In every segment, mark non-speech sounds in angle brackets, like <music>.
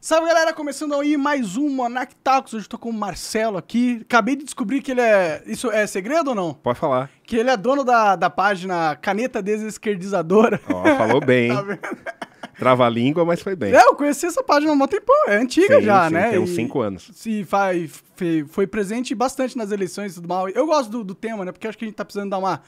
Salve galera, começando aí mais um Monarch Talks. Hoje eu tô com o Marcelo aqui. Acabei de descobrir que ele é. Isso é segredo ou não? Pode falar. Que ele é dono da, da página Caneta Desesquerdizadora. Ó, falou bem, <laughs> Tá vendo? Trava a língua, mas foi bem. É, eu conheci essa página há um tempão, é antiga Sim, já, sim, né? Tem uns E- cinco anos. se faz, fe- foi presente bastante nas eleições e tudo mal. Eu gosto do, do tema, né? Porque acho que a gente tá precisando dar uma,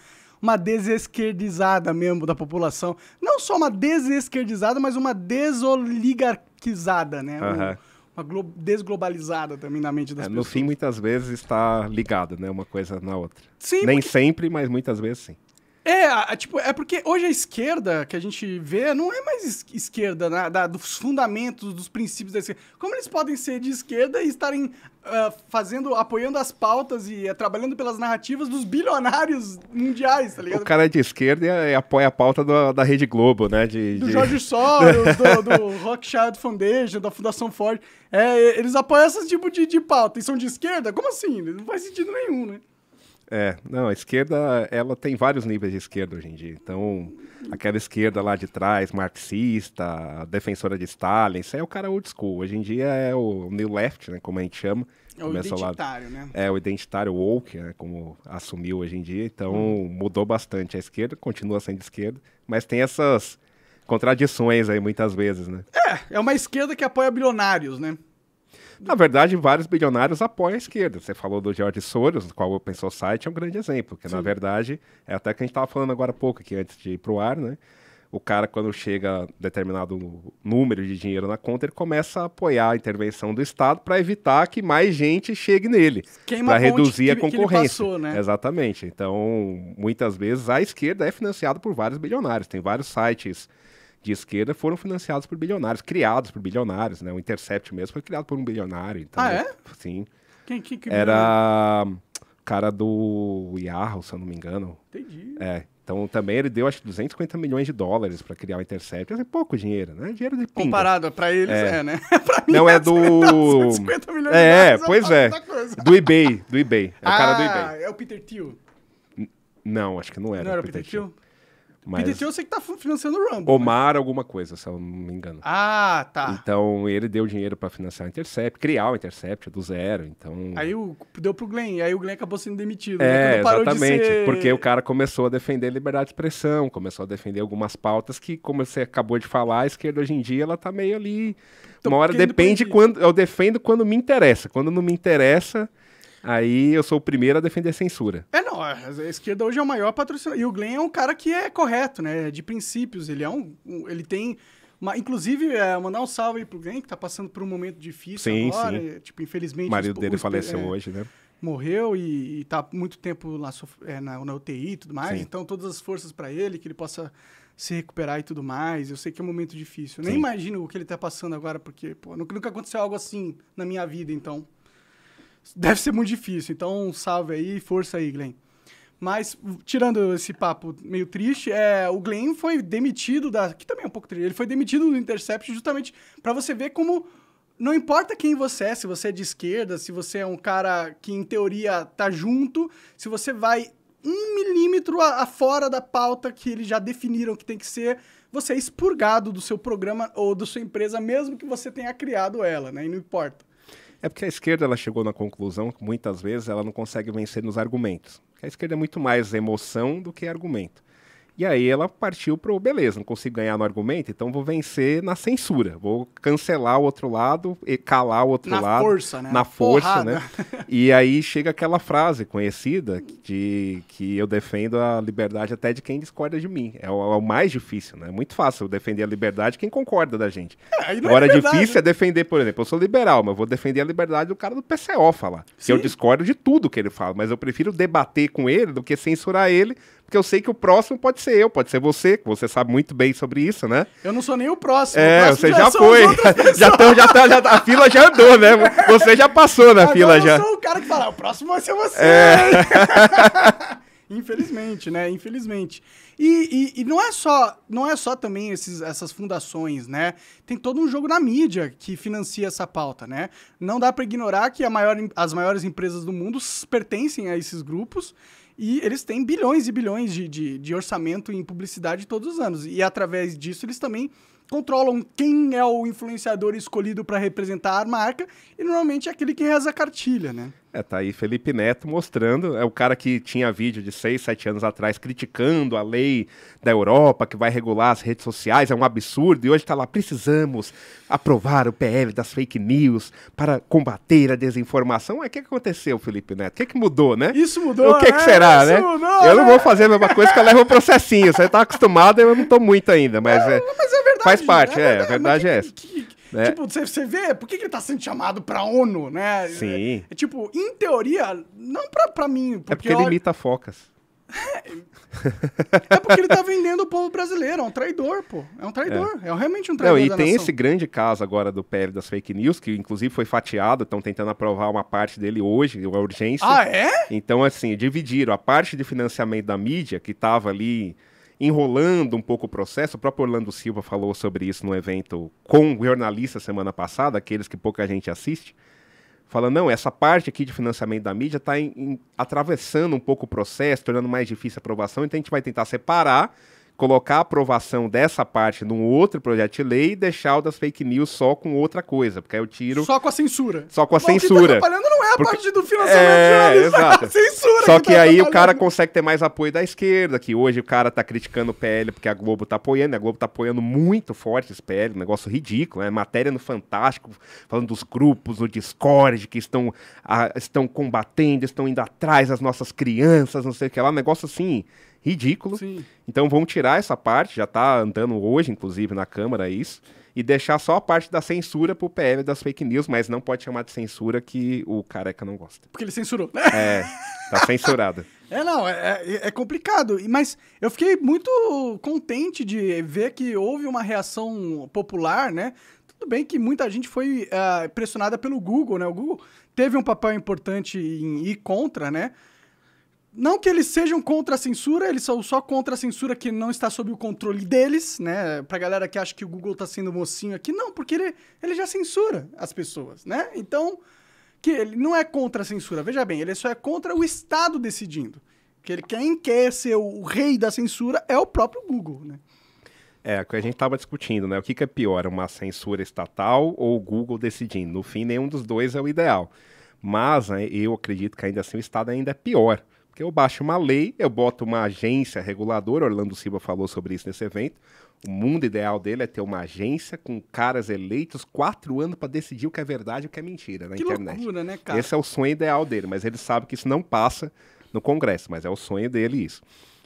uma desesquerdizada mesmo da população. Não só uma desesquerdizada, mas uma desoligarquizada, né? Um- Aham. uma glo- desglobalizada também na mente das É, no pessoas. fim, muitas vezes está ligado, né? Uma coisa na outra. Sim, Nem porque- sempre, mas muitas vezes sim. É, a- tipo, é porque hoje a esquerda que a gente vê não é mais es- esquerda né, da- dos fundamentos, dos princípios da esquerda. Como eles podem ser de esquerda e estarem ah, fazendo, apoiando as pautas e eh, trabalhando pelas narrativas dos bilionários mundiais, tá ligado? O cara é de esquerda e apoia a pauta do- da Rede Globo, né? De, Do de- Jorge <laughs> Soros, do, do Rothschild Foundation, da Fundação Ford. É, eles apoiam esse tipo de, de pauta e são de esquerda? Como assim? Não faz sentido nenhum, né? É, não, a esquerda, ela tem vários níveis de esquerda hoje em dia. Então, aquela esquerda lá de trás, marxista, defensora de Stalin, isso aí é o cara old school. Hoje em dia é o New Left, né? Como a gente chama. É o Começou lá- identitário, né? É, o identitário woke, né, como assumiu hoje em dia, então Hum. mudou bastante a esquerda, continua sendo esquerda, mas tem essas contradições aí muitas vezes, né? É, é uma esquerda que apoia bilionários, né? Na verdade, vários bilionários apoiam a esquerda. Você falou do George Soros, do qual o Open Society é um grande exemplo, que na Sim. verdade, é até que a gente estava falando agora há pouco aqui, antes de ir pro ar, né? O cara, quando chega determinado número de dinheiro na conta, ele começa a apoiar a intervenção do Estado para evitar que mais gente chegue nele. Para reduzir a que- que concorrência. passou, né? Exatamente. Então, muitas vezes a esquerda é financiada por vários bilionários. Tem vários sites de esquerda que foram financiados por bilionários, criados por bilionários, né? O Intercept mesmo foi criado por um bilionário. Então, Ah, é? Sim. Quem, quem, que Era o cara do Yahoo, se eu não me engano. Entendi. É. Então também ele deu acho que 250 milhões de dólares para criar o Intercept. É pouco dinheiro, né? Dinheiro de pinga. Comparado pra eles, é, É. né? <laughs> pra mim, Não é do 50 milhões É, de pois dólares é. muita coisa. Do eBay, do eBay. É o cara do Ah, eBay. é o Peter Thiel. Não, acho que não era. Não era o Peter Thiel? Mas Thiel eu sei que tá financiando o Rumble. né? Omar alguma coisa, se eu não me engano. Ah, tá. Então ele deu dinheiro para financiar o Intercept, criar o Intercept do zero. Então Aí o, deu pro Glenn, aí o Glenn acabou sendo demitido. né? É, Quando parou de exatamente. ser- Porque o cara começou a defender a liberdade de expressão, começou a defender algumas pautas que, como você acabou de falar, a esquerda hoje em dia ela tá meio ali. Tô uma hora depende quando. Eu defendo quando me interessa. Quando não me interessa, aí eu sou o primeiro a defender a censura. É, não, a esquerda hoje é o maior patrocinador. E o Glenn é um cara que é correto, né? De princípios. Ele é um. um- ele tem. Uma, inclusive, é, mandar um salve aí pro Glenn, que tá passando por um momento difícil Sim, agora. sim. é, Tipo, infelizmente. O marido o- dele o- faleceu é, hoje, né? morreu e, e tá muito tempo lá é, na, na UTI e tudo mais. Sim. Então, todas as forças pra ele, que ele possa se recuperar e tudo mais. Eu sei que é um momento difícil. Eu nem imagino o que ele tá passando agora, porque, pô, nunca aconteceu algo assim na minha vida, então. Deve ser muito difícil. Então, salve aí, força aí, Glenn. Mas, tirando esse papo meio triste, é, o Glenn foi demitido da. Que também é um pouco triste. Ele foi demitido do Intercept justamente pra você ver como. Não importa quem você é, se você é de esquerda, se você é um cara que, em teoria, tá junto, se você vai um milímetro afora da pauta que eles já definiram que tem que ser, você é expurgado do seu programa ou da sua empresa, mesmo que você tenha criado ela, né? E não importa. É porque a esquerda ela chegou na conclusão que muitas vezes ela não consegue vencer nos argumentos. A esquerda é muito mais emoção do que argumento. E aí ela partiu pro, beleza, não consigo ganhar no argumento, então vou vencer na censura. Vou cancelar o outro lado e calar o outro Na lado. força, né? Na força, Porrada. né? <laughs> E aí chega aquela frase conhecida de que eu defendo a liberdade até de quem discorda de mim. É o, é o mais difícil, né? É muito fácil eu defender a liberdade de quem concorda da gente. não é Agora, liberdade, difícil né? é defender, por exemplo, eu sou liberal, mas eu vou defender a liberdade do cara do PCO falar. Que Sim. eu discordo de tudo que ele fala, mas eu prefiro debater com ele do que censurar ele, porque eu sei que o próximo pode ser eu, pode ser você, que você sabe muito bem sobre isso, né? Eu não sou nem o próximo. o É, próximo você já são foi. <laughs> já, tão, já, tá, já tá- a fila já andou, né? Você já passou na Agora fila eu já. sou o cara que fala, o próximo vai ser você. É. <laughs> Infelizmente, né? Infelizmente. E, e- e não é só, não é só também esses, essas fundações, né? Tem todo um jogo na mídia que financia essa pauta, né? Não dá para ignorar que maior, as maiores empresas do mundo pertencem a esses grupos e eles têm bilhões e bilhões de, de, de orçamento em publicidade todos os anos. E através disso eles também controlam quem é o influenciador escolhido para representar a marca e normalmente é aquele que reza a cartilha, né? É, tá aí Felipe Neto mostrando, é o cara que tinha vídeo de 6, 7 anos atrás criticando a lei da Europa que vai regular as redes sociais, é um absurdo, e hoje tá lá, precisamos aprovar o PL das fake news para combater a desinformação. Mas o que, que aconteceu, Felipe Neto? O que, que mudou, né? Isso mudou, O que, que né? será, Isso né? mudou, eu não né? vou fazer a mesma coisa que eu levo o processinho, você tá acostumado, eu não tô muito ainda, mas é... Mas é verdade. Faz parte, é, a mas verdade é que- essa. que- que- É. Tipo, você, você vê, por que, que ele tá sendo chamado pra ONU, né? Sim. É, tipo, em teoria, não pra, pra mim. É Porque porque ele imita focas. é porque ele tá vendendo o povo brasileiro. É um traidor, pô. É um traidor. É, realmente um Não, traidor. e da tem nação. esse grande caso agora do PL das fake news, que inclusive foi fatiado, estão tentando aprovar uma parte dele hoje, a urgência. Ah, é? Então, assim, dividiram a parte de financiamento da mídia, que estava ali enrolando um pouco o processo. O próprio Orlando Silva falou sobre isso no evento com jornalistas semana passada, aqueles que pouca gente assiste. Falando, não, essa parte aqui de financiamento da mídia está atravessando um pouco o processo, tornando mais difícil a aprovação, então a gente vai tentar separar, colocar a aprovação dessa parte num outro projeto de lei e deixar o das fake news só com outra coisa, porque aí eu tiro Só com a censura. só com a Bom, O que censura. tá não é a Porque- parte do financiamento É, jornalista, exato. é a censura. Só que tá aí o cara consegue ter mais apoio da esquerda, que hoje o cara tá criticando o PL porque a Globo tá apoiando, e a Globo tá apoiando muito forte esse PL, um negócio ridículo, né? Matéria no Fantástico, falando dos grupos no Discord que estão, ah, estão combatendo, estão indo atrás das nossas crianças, não sei o que lá, um negócio assim, ridículo. Sim. Então vamos tirar essa parte, já tá andando hoje, inclusive, na Câmara isso, e deixar só a parte da censura pro PL das fake news, mas não pode chamar de censura que o careca não gosta. Porque ele censurou. É, tá censurada. <laughs> É, não, é, é- é complicado. Mas eu fiquei muito contente de ver que houve uma reação popular, né? Tudo bem que muita gente foi ah, pressionada pelo Google, né? O Google teve um papel importante em ir contra, né? Não que eles sejam contra a censura, eles são só contra a censura que não está sob o controle deles, né? Pra galera que acha que o Google tá sendo mocinho aqui, não, porque ele, ele já censura as pessoas, né? Então, que ele não é contra a censura, veja bem, ele só é contra o Estado decidindo. Que ele, quem quer ser o rei da censura é o próprio Google, né? É, o que a gente tava discutindo, né? O que, que é pior, uma censura estatal ou o Google decidindo? No fim, nenhum dos dois é o ideal. Mas né, eu acredito que ainda assim o Estado ainda é pior. Porque eu baixo uma lei, eu boto uma agência reguladora, Orlando Silva falou sobre isso nesse evento. O mundo ideal dele é ter uma agência com caras eleitos quatro anos para decidir o que é verdade e o que é mentira na que internet. loucura, né, cara? Esse é o sonho ideal dele, mas ele sabe que isso não passa no Congresso, mas é o sonho dele isso.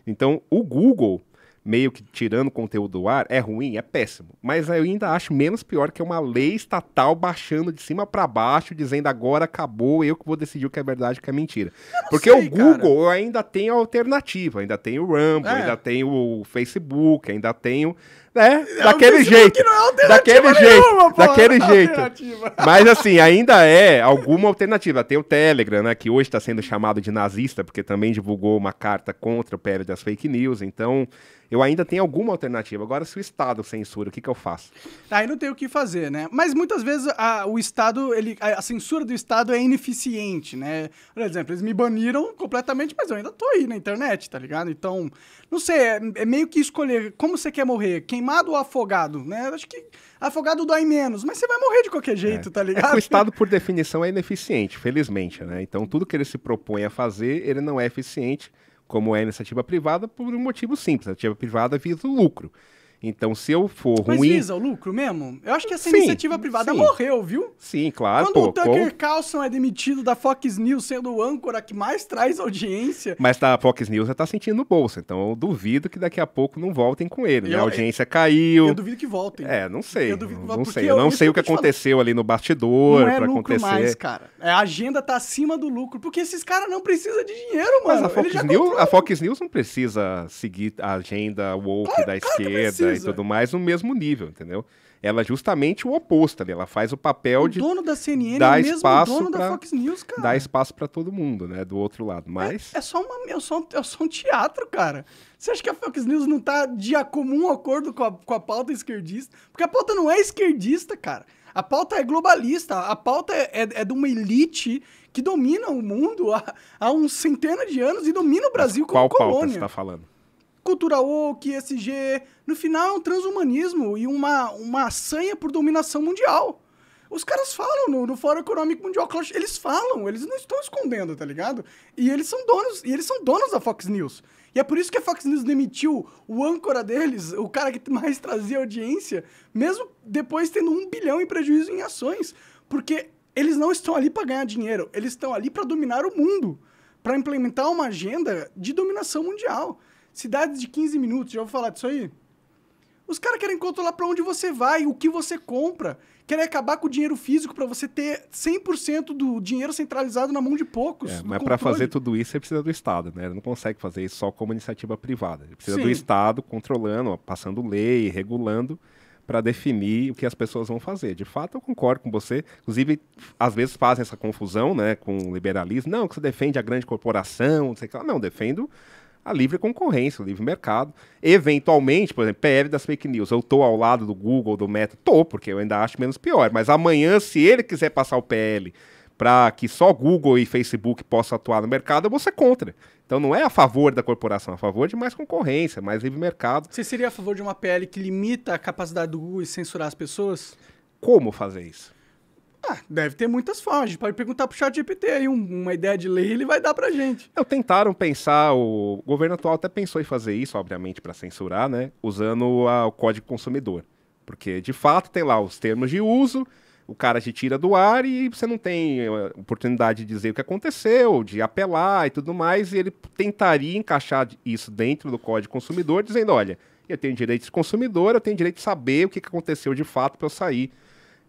Então, o Google, meio que tirando conteúdo do ar, é ruim, é péssimo. Mas eu ainda acho menos pior que uma lei estatal baixando de cima para baixo, dizendo agora acabou, eu que vou decidir o que é verdade e o que é mentira. Porque sei, o Google eu ainda tem a alternativa, ainda tem o Rumble, É. ainda tem o Facebook, ainda tem o... Né? daquele Facebook jeito. é daquele jeito. pô, daquele é jeito. Mas assim, ainda é alguma alternativa. Tem o Telegram, né, que hoje está sendo chamado de nazista, porque também divulgou uma carta contra o PL das fake news. Então, eu ainda tenho alguma alternativa. Agora, se o Estado censura, o que, que eu faço? Aí não tem o que fazer, né? Mas muitas vezes a- o Estado, ele, a, a censura do Estado é ineficiente, né? Por exemplo, eles me baniram completamente, mas eu ainda tô aí na internet, tá ligado? Então, não sei, é, é meio que escolher como você quer morrer, queimado ou afogado, né? Acho que afogado dói menos, mas você vai morrer de qualquer jeito, tá É ligado? que o Estado, por definição, é ineficiente, felizmente, né? Então, tudo que ele se propõe a fazer, ele não é eficiente, como é a iniciativa privada, por um motivo simples. A iniciativa privada visa o lucro. Então, se eu for Mas ruim... visa o lucro mesmo? Eu acho que essa Sim, iniciativa privada sim. morreu, viu? Sim, claro, Quando pô. o Tucker Carlson é demitido da Fox News, sendo o âncora que mais traz audiência, Mas tá, a Fox News já tá sentindo no bolso, então eu duvido que daqui a pouco não voltem com ele, né? Eu- A audiência caiu. eu duvido que voltem. É, não sei. Eu duvido que não porque sei. Eu eu- não sei o que eu te falando. aconteceu ali no bastidor Não é pra lucro acontecer. mais, cara. É, a agenda tá acima do lucro, porque esses caras não precisam de dinheiro, Mas mano. a Fox, News, a Fox News não precisa seguir a agenda woke da claro que esquerda e precisa. tudo mais no mesmo nível, entendeu? Ela é justamente o oposto ali. Ela faz o papel O de dono da CNN dar é o mesmo espaço dono da pra Fox News, cara. dar espaço pra todo mundo, né? Do outro lado. Mas. É só, uma, é, só um, é só um teatro, cara. Você acha que a Fox News não tá de comum acordo com a, com a pauta esquerdista? Porque a pauta não é esquerdista, cara. A pauta é globalista. A pauta é, é, é de uma elite que domina o mundo há, há uns centenas de anos e domina o Brasil como Qual pauta colônia. você tá falando? Cultura woke, ESG. No final é um transhumanismo e uma, uma sanha por dominação mundial. Os caras falam no, no Fórum Econômico Mundial, eles falam, eles não estão escondendo, tá ligado? E eles são donos, e eles são donos da Fox News. E é por isso que a Fox News demitiu o âncora deles, o cara que mais trazia audiência, mesmo depois tendo um bilhão em prejuízo em ações. Porque eles não estão ali para ganhar dinheiro, eles estão ali para dominar o mundo, para implementar uma agenda de dominação mundial. Cidades de 15 minutos, já vou falar disso aí. Os caras querem controlar para onde você vai, o que você compra. Querem acabar com o dinheiro físico para você ter 100% do dinheiro centralizado na mão de poucos. É, mas para fazer tudo isso, você precisa do Estado, né? Ele não consegue fazer isso só como iniciativa privada. Ele precisa Sim. do Estado controlando, passando lei, regulando para definir o que as pessoas vão fazer. De fato, eu concordo com você. Inclusive, às vezes fazem essa confusão né, com o liberalismo. Não, que você defende a grande corporação, não sei o que lá. Não, defendo a livre concorrência, o livre mercado. Eventualmente, por exemplo, PL das fake news, eu estou ao lado do Google, do Meta, tô, porque eu ainda acho menos pior. Mas amanhã, se ele quiser passar o PL para que só Google e Facebook possam atuar no mercado, eu vou ser contra. Então não é a favor da corporação, é a favor de mais concorrência, mais livre mercado. Você seria a favor de uma PL que limita a capacidade do Google e censurar as pessoas? Como fazer isso? Ah, deve ter muitas formas. Pode perguntar pro chat GPT aí um, uma ideia de lei, ele vai dar pra gente. Eu tentaram pensar, o governo atual até pensou em fazer isso, obviamente, para censurar, né? Usando a, o código consumidor. Porque, de fato, tem lá os termos de uso, o cara te tira do ar e você não tem eh, oportunidade de dizer o que aconteceu, de apelar e tudo mais, e ele tentaria encaixar isso dentro do código consumidor, dizendo, olha, eu tenho direito de consumidor, eu tenho direito de saber o que aconteceu de fato para eu sair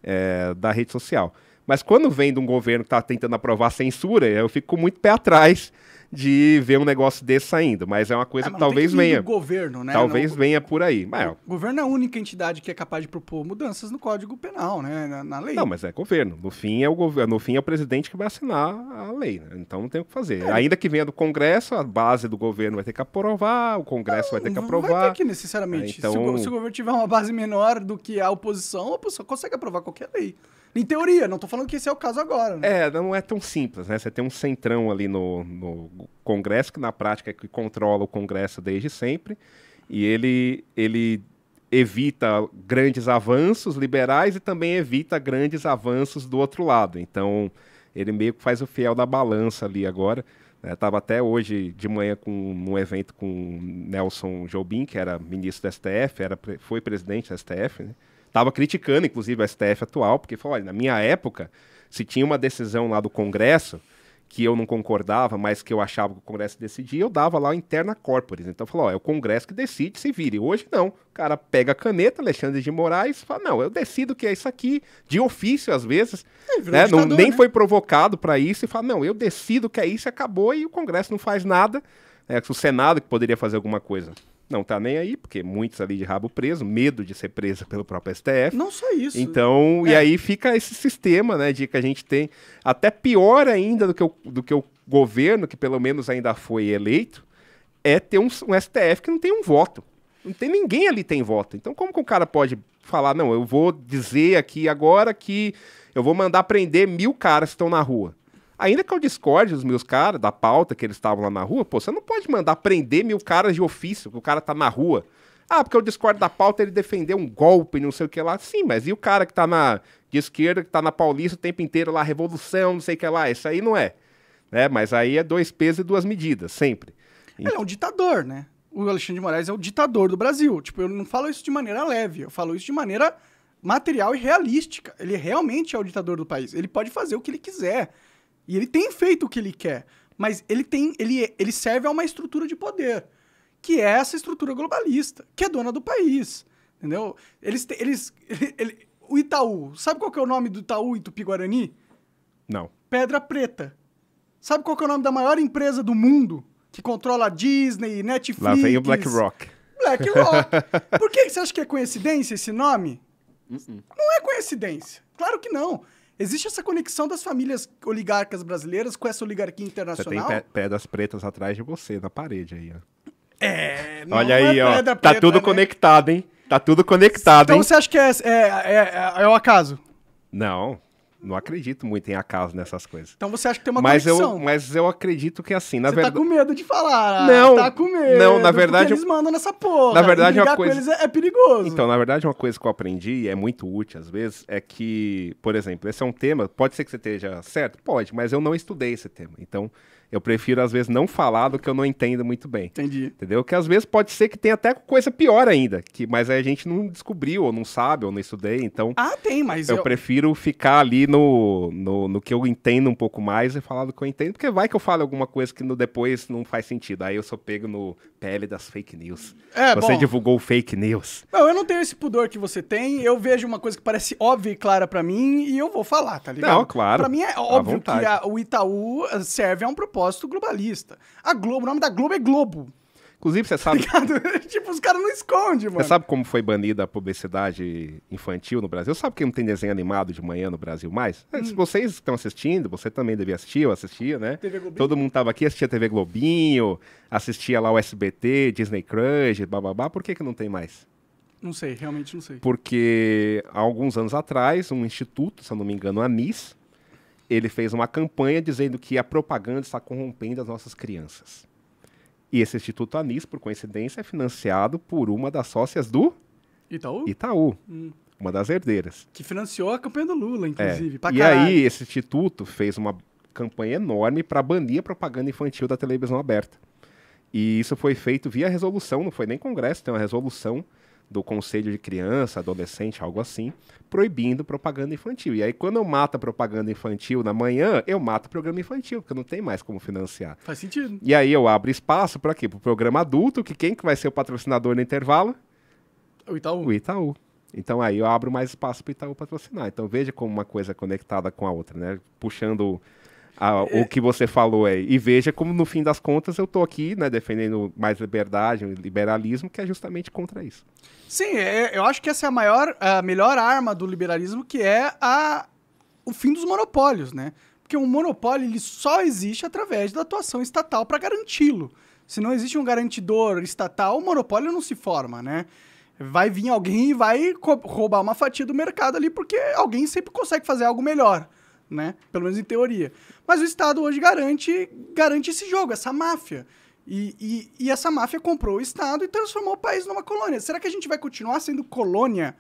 é, da rede social. Mas quando vem de um governo que está tentando aprovar censura, eu fico muito pé atrás de ver um negócio desse saindo. Mas é uma coisa é, que talvez que venha. governo, né? Talvez não, venha por aí. Mas, o governo é a única entidade que é capaz de propor mudanças no Código Penal, né? Na, na lei. Não, mas é governo. No fim é o governo. No fim é o presidente que vai assinar a lei. Né? Então não tem o que fazer. É. Ainda que venha do Congresso, a base do governo vai ter que aprovar, o Congresso não, vai ter que aprovar. Vai ter que necessariamente. É, então... se, o, se o governo tiver uma base menor do que a oposição, a oposição consegue aprovar qualquer lei. Em teoria, não tô falando que esse é o caso agora. Né? É, não é tão simples, né? Você tem um centrão ali no, no Congresso, que na prática é que controla o Congresso desde sempre, e ele, ele evita grandes avanços liberais e também evita grandes avanços do outro lado. Então, ele meio que faz o fiel da balança ali agora. Estava né? até hoje de manhã com um evento com Nelson Jobim, que era ministro do STF, era, foi presidente do STF, né? Estava criticando, inclusive, o STF atual, porque falou: olha, na minha época, se tinha uma decisão lá do Congresso que eu não concordava, mas que eu achava que o Congresso decidia, eu dava lá o interna corporis. Então falou, ó, é o Congresso que decide, se vire. Hoje não. O cara pega a caneta, Alexandre de Moraes, fala, não, eu decido que é isso aqui, de ofício às vezes, é, né? não, nem né? foi provocado para isso, e fala, não, eu decido que é isso, acabou, e o Congresso não faz nada. É, o Senado que poderia fazer alguma coisa não tá nem aí, porque muitos ali de rabo preso, medo de ser preso pelo próprio STF. Não só isso. Então, é. e aí fica esse sistema, né, de que a gente tem até pior ainda do que o, do que o governo, que pelo menos ainda foi eleito, é ter um, um STF que não tem um voto. Não tem ninguém ali tem voto. Então, como que o cara pode falar, não, eu vou dizer aqui agora que eu vou mandar prender mil caras que estão na rua. Ainda que eu discorde dos meus caras, da pauta que eles estavam lá na rua, pô, você não pode mandar prender mil caras de ofício, que o cara tá na rua. Ah, porque eu discordo da pauta, ele defendeu um golpe, não sei o que lá. Sim, mas e o cara que tá na de esquerda, que tá na Paulista o tempo inteiro lá, revolução, não sei o que lá. Isso aí não é. Né? Mas aí é dois pesos e duas medidas, sempre. Ele é um ditador, né? O Alexandre de Moraes é o ditador do Brasil. Tipo, eu não falo isso de maneira leve, eu falo isso de maneira material e realística. Ele realmente é o ditador do país. Ele pode fazer o que ele quiser. E ele tem feito o que ele quer, mas ele tem ele, ele serve a uma estrutura de poder, que é essa estrutura globalista, que é dona do país, entendeu? Eles eles ele, o Itaú, sabe qual que é o nome do Itaú em Tupi-Guarani? Não. Pedra Preta. Sabe qual que é o nome da maior empresa do mundo que controla a Disney, Netflix? Lá vem o BlackRock. BlackRock. Por que você acha que é coincidência esse nome? Uh -uh. Não é coincidência. Claro que não. Existe essa conexão das famílias oligarcas brasileiras com essa oligarquia internacional? Você tem pedras pretas atrás de você, na parede aí, ó. É, não Olha aí, é ó. Tá preta, tudo né? conectado, hein? Tá tudo conectado, então hein? você acha que é, é, é, é, é o acaso? Não. Não acredito muito em acaso nessas coisas. Então você acha que tem uma Mas conexão? eu, mas eu acredito que assim, na você verdade. tá com medo de falar. ah, Não, Tá com medo. não, na verdade, eles mandam nessa porra. na verdade, uma coisa- é, é perigoso. Então, na verdade, uma coisa que eu aprendi, e é muito útil às vezes, é que, por exemplo, esse é um tema, pode ser que você esteja certo? Pode, mas eu não estudei esse tema. Então, eu prefiro, às vezes, não falar do que eu não entendo muito bem. Entendi. Entendeu? Que às vezes pode ser que tenha até coisa pior ainda, que, mas aí a gente não descobriu, ou não sabe, ou não estudei. Então, Ah, tem, mas eu eu, prefiro ficar ali no, no, no que eu entendo um pouco mais e falar do que eu entendo, porque vai que eu falo alguma coisa que no, depois não faz sentido. Aí eu sou pego no pele das fake news. É, Você bom. divulgou fake news. Não, eu não tenho esse pudor que você tem. Eu vejo uma coisa que parece óbvia e clara pra mim e eu vou falar, tá ligado? Não, claro. Pra mim é óbvio que a- o Itaú eh, serve a um propósito globalista. A Globo, o nome da Globo é Globo. Inclusive, você <laughs> sabe, <laughs> tipo, os caras não escondem, mano. você sabe como foi banida a publicidade infantil no Brasil? Sabe que não tem desenho animado de manhã no Brasil mais? É, Hum. Se vocês estão assistindo, você também devia assistir, eu assistia, né? TV Globinho? Todo mundo tava aqui, assistia TV Globinho, assistia lá o SBT, Disney Crush, bababá. Por que que não tem mais? Não sei, realmente não sei. Porque há alguns anos atrás, um instituto, se eu não me engano, a ANIS, ele fez uma campanha dizendo que a propaganda está corrompendo as nossas crianças. E esse Instituto Anis, por coincidência, é financiado por uma das sócias do Itaú? Itaú, Hum. uma das herdeiras. Que financiou a campanha do Lula, É. inclusive. Pra E caralho. aí, esse instituto fez uma campanha enorme para banir a propaganda infantil da televisão aberta. E isso foi feito via resolução, não foi nem congresso, tem uma resolução do Conselho de Criança, Adolescente, algo assim, proibindo propaganda infantil. E aí, quando eu mato a propaganda infantil na manhã, eu mato o programa infantil, porque não tem mais como financiar. Faz sentido. E aí eu abro espaço para quê? Para o programa adulto, que quem que vai ser o patrocinador no intervalo? O Itaú. O Itaú. Então aí eu abro mais espaço para o Itaú patrocinar. Então veja como uma coisa é conectada com a outra, né? Puxando a- o que você falou aí. E veja como no fim das contas eu tô aqui, né, defendendo mais liberdade, liberalismo, que é justamente contra isso. Sim, é- eu acho que essa é a maior, a melhor arma do liberalismo, que é a, o fim dos monopólios, né? Porque um monopólio ele só existe através da atuação estatal para garanti-lo. Se não existe um garantidor estatal, o monopólio não se forma, né? Vai vir alguém e vai roubar uma fatia do mercado ali, porque alguém sempre consegue fazer algo melhor, né? Pelo menos em teoria. Mas o Estado hoje garante, garante esse jogo, essa máfia. E, e, e essa máfia comprou o Estado e transformou o país numa colônia. Será que a gente vai continuar sendo colônia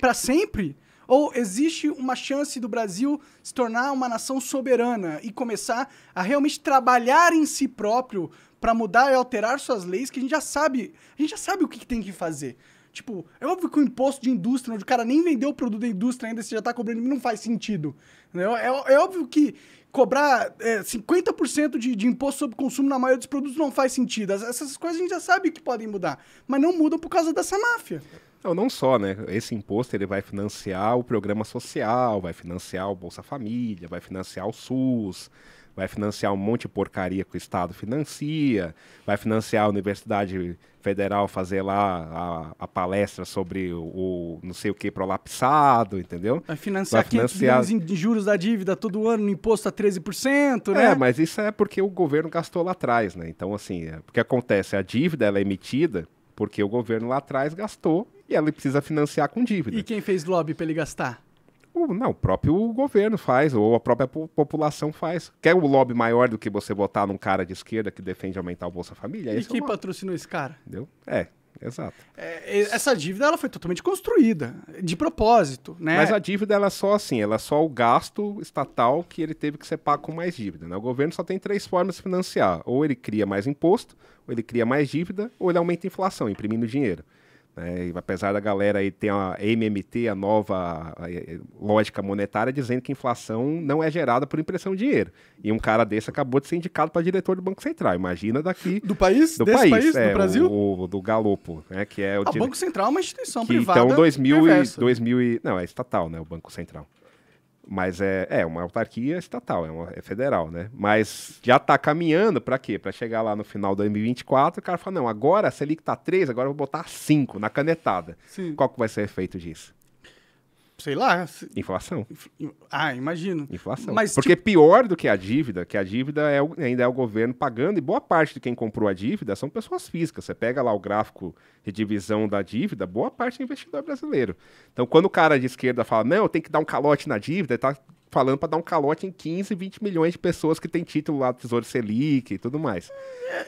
para sempre? Ou existe uma chance do Brasil se tornar uma nação soberana e começar a realmente trabalhar em si próprio para mudar e alterar suas leis que a gente já sabe, a gente já sabe o que, que tem que fazer. Tipo, é óbvio que o imposto de indústria, onde o cara nem vendeu o produto da indústria ainda, você já tá cobrando, não faz sentido. É, é óbvio que cobrar é, 50% de, de imposto sobre consumo na maioria dos produtos não faz sentido. As- Essas coisas a gente já sabe que podem mudar, mas não mudam por causa dessa máfia. Não, não só, né? Esse imposto ele vai financiar o programa social, vai financiar o Bolsa Família, vai financiar o SUS, vai financiar um monte de porcaria que o Estado financia, vai financiar a Universidade Federal fazer lá a, a palestra sobre o, o não sei o que prolapsado, entendeu? Vai financiar Vai 500 financiar- bilhões em juros da dívida todo ano no imposto a 13%, né? É, mas isso é porque o governo gastou lá atrás, né? Então, assim, é, o que acontece? A dívida ela é emitida porque o governo lá atrás gastou e ela precisa financiar com dívida. E quem fez lobby pra ele gastar? O, não, o próprio governo faz, ou a própria po- população faz. Quer o lobby maior do que você botar num cara de esquerda que defende aumentar o Bolsa Família? e Esse é quem lobby, patrocinou esse cara? entendeu? É, exato. É, essa dívida ela foi totalmente construída, de propósito, né? Mas a dívida ela é só assim, ela é só o gasto estatal que ele teve que ser pago com mais dívida. Né? O governo só tem três formas de financiar. Ou ele cria mais imposto, ou ele cria mais dívida, ou ele aumenta a inflação, imprimindo dinheiro. Né? Apesar da galera aí ter a MMT, a nova lógica monetária, dizendo que inflação não é gerada por impressão de dinheiro. E um cara desse acabou de ser indicado para diretor do Banco Central. Imagina daqui Do país? do país, país, é, do Brasil? O, o do Galopo, né? Que é o Ah, dire- Banco Central é uma instituição que privada então 2000 e, perversa. 2000 e, não, é estatal, né, o Banco Central. Mas é, é uma autarquia estatal, é, uma- é federal, né? Mas já tá caminhando para quê? Para chegar lá no final de 2024, o cara fala: "Não, agora a Selic tá 3, agora eu vou botar 5 na canetada". Sim. Qual que vai ser o efeito disso? Sei lá. se- Inflação. Ah, imagino. Inflação. Mas, tipo, Porque pior do que a dívida, que a dívida é o- ainda é o governo pagando, e boa parte de quem comprou a dívida são pessoas físicas. Você pega lá o gráfico de divisão da dívida, boa parte é investidor brasileiro. Então, quando o cara de esquerda fala, não, tem que dar um calote na dívida, tá falando para dar um calote em 15, 20 milhões de pessoas que têm título lá do Tesouro Selic e tudo mais.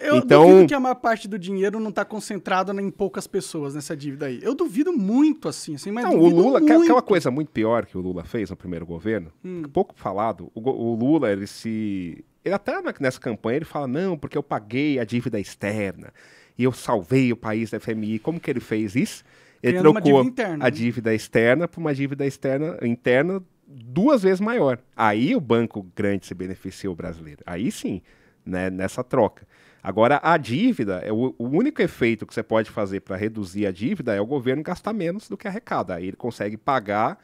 Eu Então- duvido que a maior parte do dinheiro não tá concentrada em poucas pessoas nessa dívida aí. Eu duvido muito, assim, assim mas Não, o Lula, que- muito. aquela coisa muito pior que o Lula fez no primeiro governo, Hum. pouco falado, o, o Lula, ele se. Ele até nessa campanha ele fala, não, porque eu paguei a dívida externa e eu salvei o país da FMI. Como que ele fez isso? Ele Criando uma trocou dívida interna, a né? dívida externa por uma dívida externa interna duas vezes maior. Aí o banco grande se beneficiou o brasileiro. Aí sim, né, nessa troca. Agora, a dívida, é o, o único efeito que você pode fazer para reduzir a dívida é o governo gastar menos do que arrecada. Aí ele consegue pagar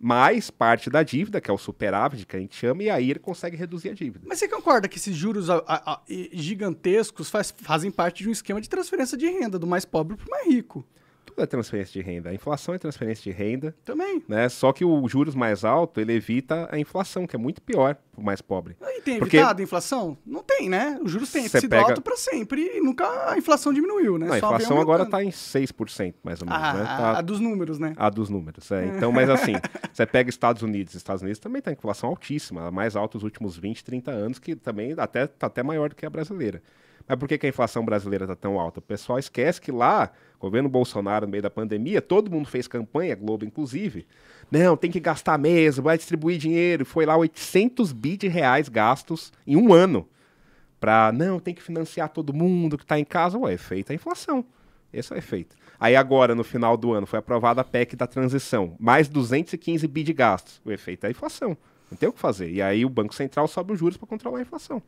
mais parte da dívida, que é o superávit que a gente chama, e aí ele consegue reduzir a dívida. Mas você concorda que esses juros a- a- a- gigantescos faz- fazem parte de um esquema de transferência de renda do mais pobre pro mais rico? Tudo é transferência de renda. A inflação é transferência de renda, Também. né? Só que o juros mais alto, ele evita a inflação, que é muito pior para o mais pobre. E tem Porque- evitado a inflação? Não tem, né? Os juros têm Você sido pega- alto pra sempre e nunca a inflação diminuiu, né? Não, a inflação agora está em 6%, mais ou menos. Ah, né? a- Tá- a dos números, né? A dos números, é. Então, mas assim, <laughs> você pega Estados Unidos, Estados Unidos também tem inflação altíssima, a mais alta dos últimos 20, 30 anos, que também até tá até maior do que a brasileira. Mas por que, que a inflação brasileira está tão alta? O pessoal esquece que lá, governo Bolsonaro, no meio da pandemia, todo mundo fez campanha, Globo inclusive. Não, tem que gastar mesmo, vai distribuir dinheiro. Foi lá 800 bi de reais gastos em um ano. Pra, não, tem que financiar todo mundo que está em casa. Ué, efeito é a inflação. Esse é o efeito. Aí agora, no final do ano, foi aprovada a PEC da transição. Mais 215 bi de gastos. O efeito é a inflação. Não tem o que fazer. E aí o Banco Central sobe os juros para controlar a inflação.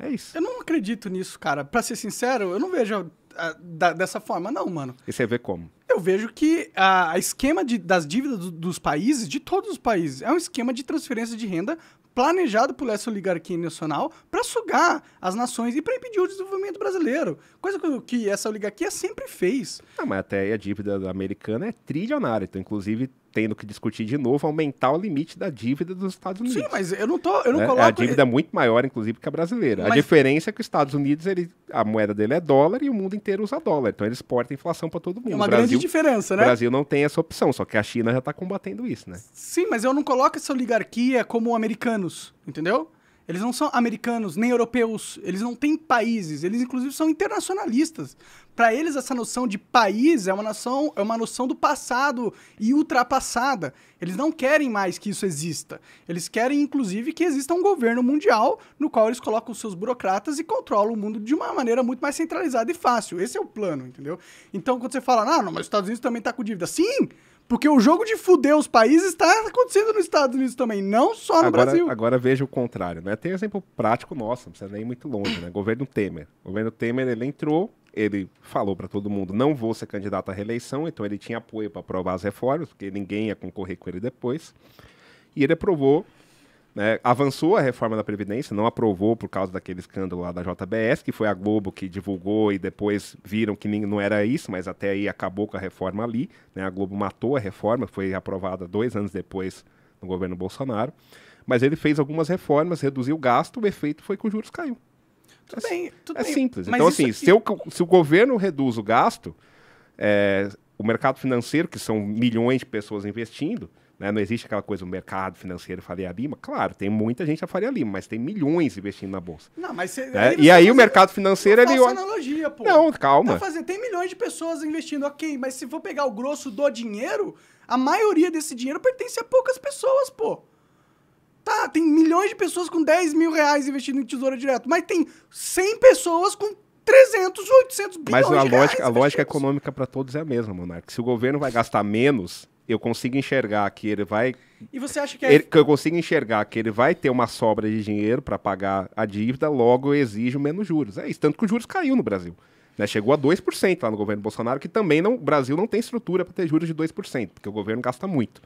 É isso. Eu não acredito nisso, cara. Pra ser sincero, eu não vejo ah, da- dessa forma, não, mano. E você vê como. Eu vejo que a, a esquema de- das dívidas do- dos países, de todos os países, é um esquema de transferência de renda planejado por essa oligarquia nacional para sugar as nações e para impedir o desenvolvimento brasileiro. Coisa que, que essa oligarquia sempre fez. Ah, mas até aí a dívida americana é trilionária. Então, inclusive, tendo que discutir de novo aumentar o limite da dívida dos Estados Unidos. Sim, mas eu não tô, eu não né? coloco A dívida é muito maior, inclusive, que a brasileira. A Mas- diferença é que os Estados Unidos, ele, a moeda dele é dólar e o mundo inteiro usa dólar. Então, eles exportam inflação para todo mundo. é uma o Brasil, grande diferença, o né? Brasil não tem essa opção, só que a China já está combatendo isso, né? Sim, mas eu não coloco essa oligarquia como americanos, entendeu? Eles não são americanos nem europeus, eles não têm países, eles inclusive são internacionalistas. Para eles essa noção de país é uma noção, é uma noção do passado e ultrapassada. Eles não querem mais que isso exista. Eles querem inclusive que exista um governo mundial no qual eles colocam seus burocratas e controlam o mundo de uma maneira muito mais centralizada e fácil. Esse é o plano, entendeu? Então quando você fala, ah, não, mas os Estados Unidos também tá com dívida. Sim, porque o jogo de fuder os países está acontecendo nos Estados Unidos também, não só no Agora, Brasil. agora veja o contrário, né? Tem exemplo prático nosso, não precisa nem ir muito longe, né? Governo Temer. O governo Temer, ele entrou, ele falou para todo mundo, não vou ser candidato à reeleição, então ele tinha apoio para aprovar as reformas, porque ninguém ia concorrer com ele depois. E ele aprovou, né? Avançou a reforma da Previdência, não aprovou por causa daquele escândalo lá da JBS, que foi a Globo que divulgou e depois viram que nem- não era isso, mas até aí acabou com a reforma ali. Né? A Globo matou a reforma, foi aprovada dois anos depois no governo Bolsonaro. Mas ele fez algumas reformas, reduziu o gasto, o efeito foi que os juros caiu. Tudo bem, tudo É bem. simples. Mas então, assim, se, o, se o governo reduz o gasto, é, o mercado financeiro, que são milhões de pessoas investindo, né, não existe aquela coisa, o mercado financeiro Faria Lima. Claro, tem muita gente a Faria Lima, mas tem milhões investindo na Bolsa. Não, mas você, né? você E aí tá o mercado financeiro, fazendo ele analogia, pô. Não, calma. Tá fazendo, tem milhões de pessoas investindo, ok, mas se for pegar o grosso do dinheiro, a maioria desse dinheiro pertence a poucas pessoas, pô. Tá, tem milhões de pessoas com 10 mil reais investindo em tesouro direto, mas tem 100 pessoas com 300, 800 bilhões Mas a lógica, a lógica econômica para todos é a mesma, Monark. Se o governo vai gastar menos, eu consigo enxergar que ele vai E você acha que é ele- que eu consigo enxergar que ele vai ter uma sobra de dinheiro para pagar a dívida, logo eu exijo menos juros. É isso, tanto que os juros caiu no Brasil. né? Chegou a 2% lá no governo Bolsonaro, que também não, o Brasil não tem estrutura para ter juros de 2%, porque o governo gasta muito.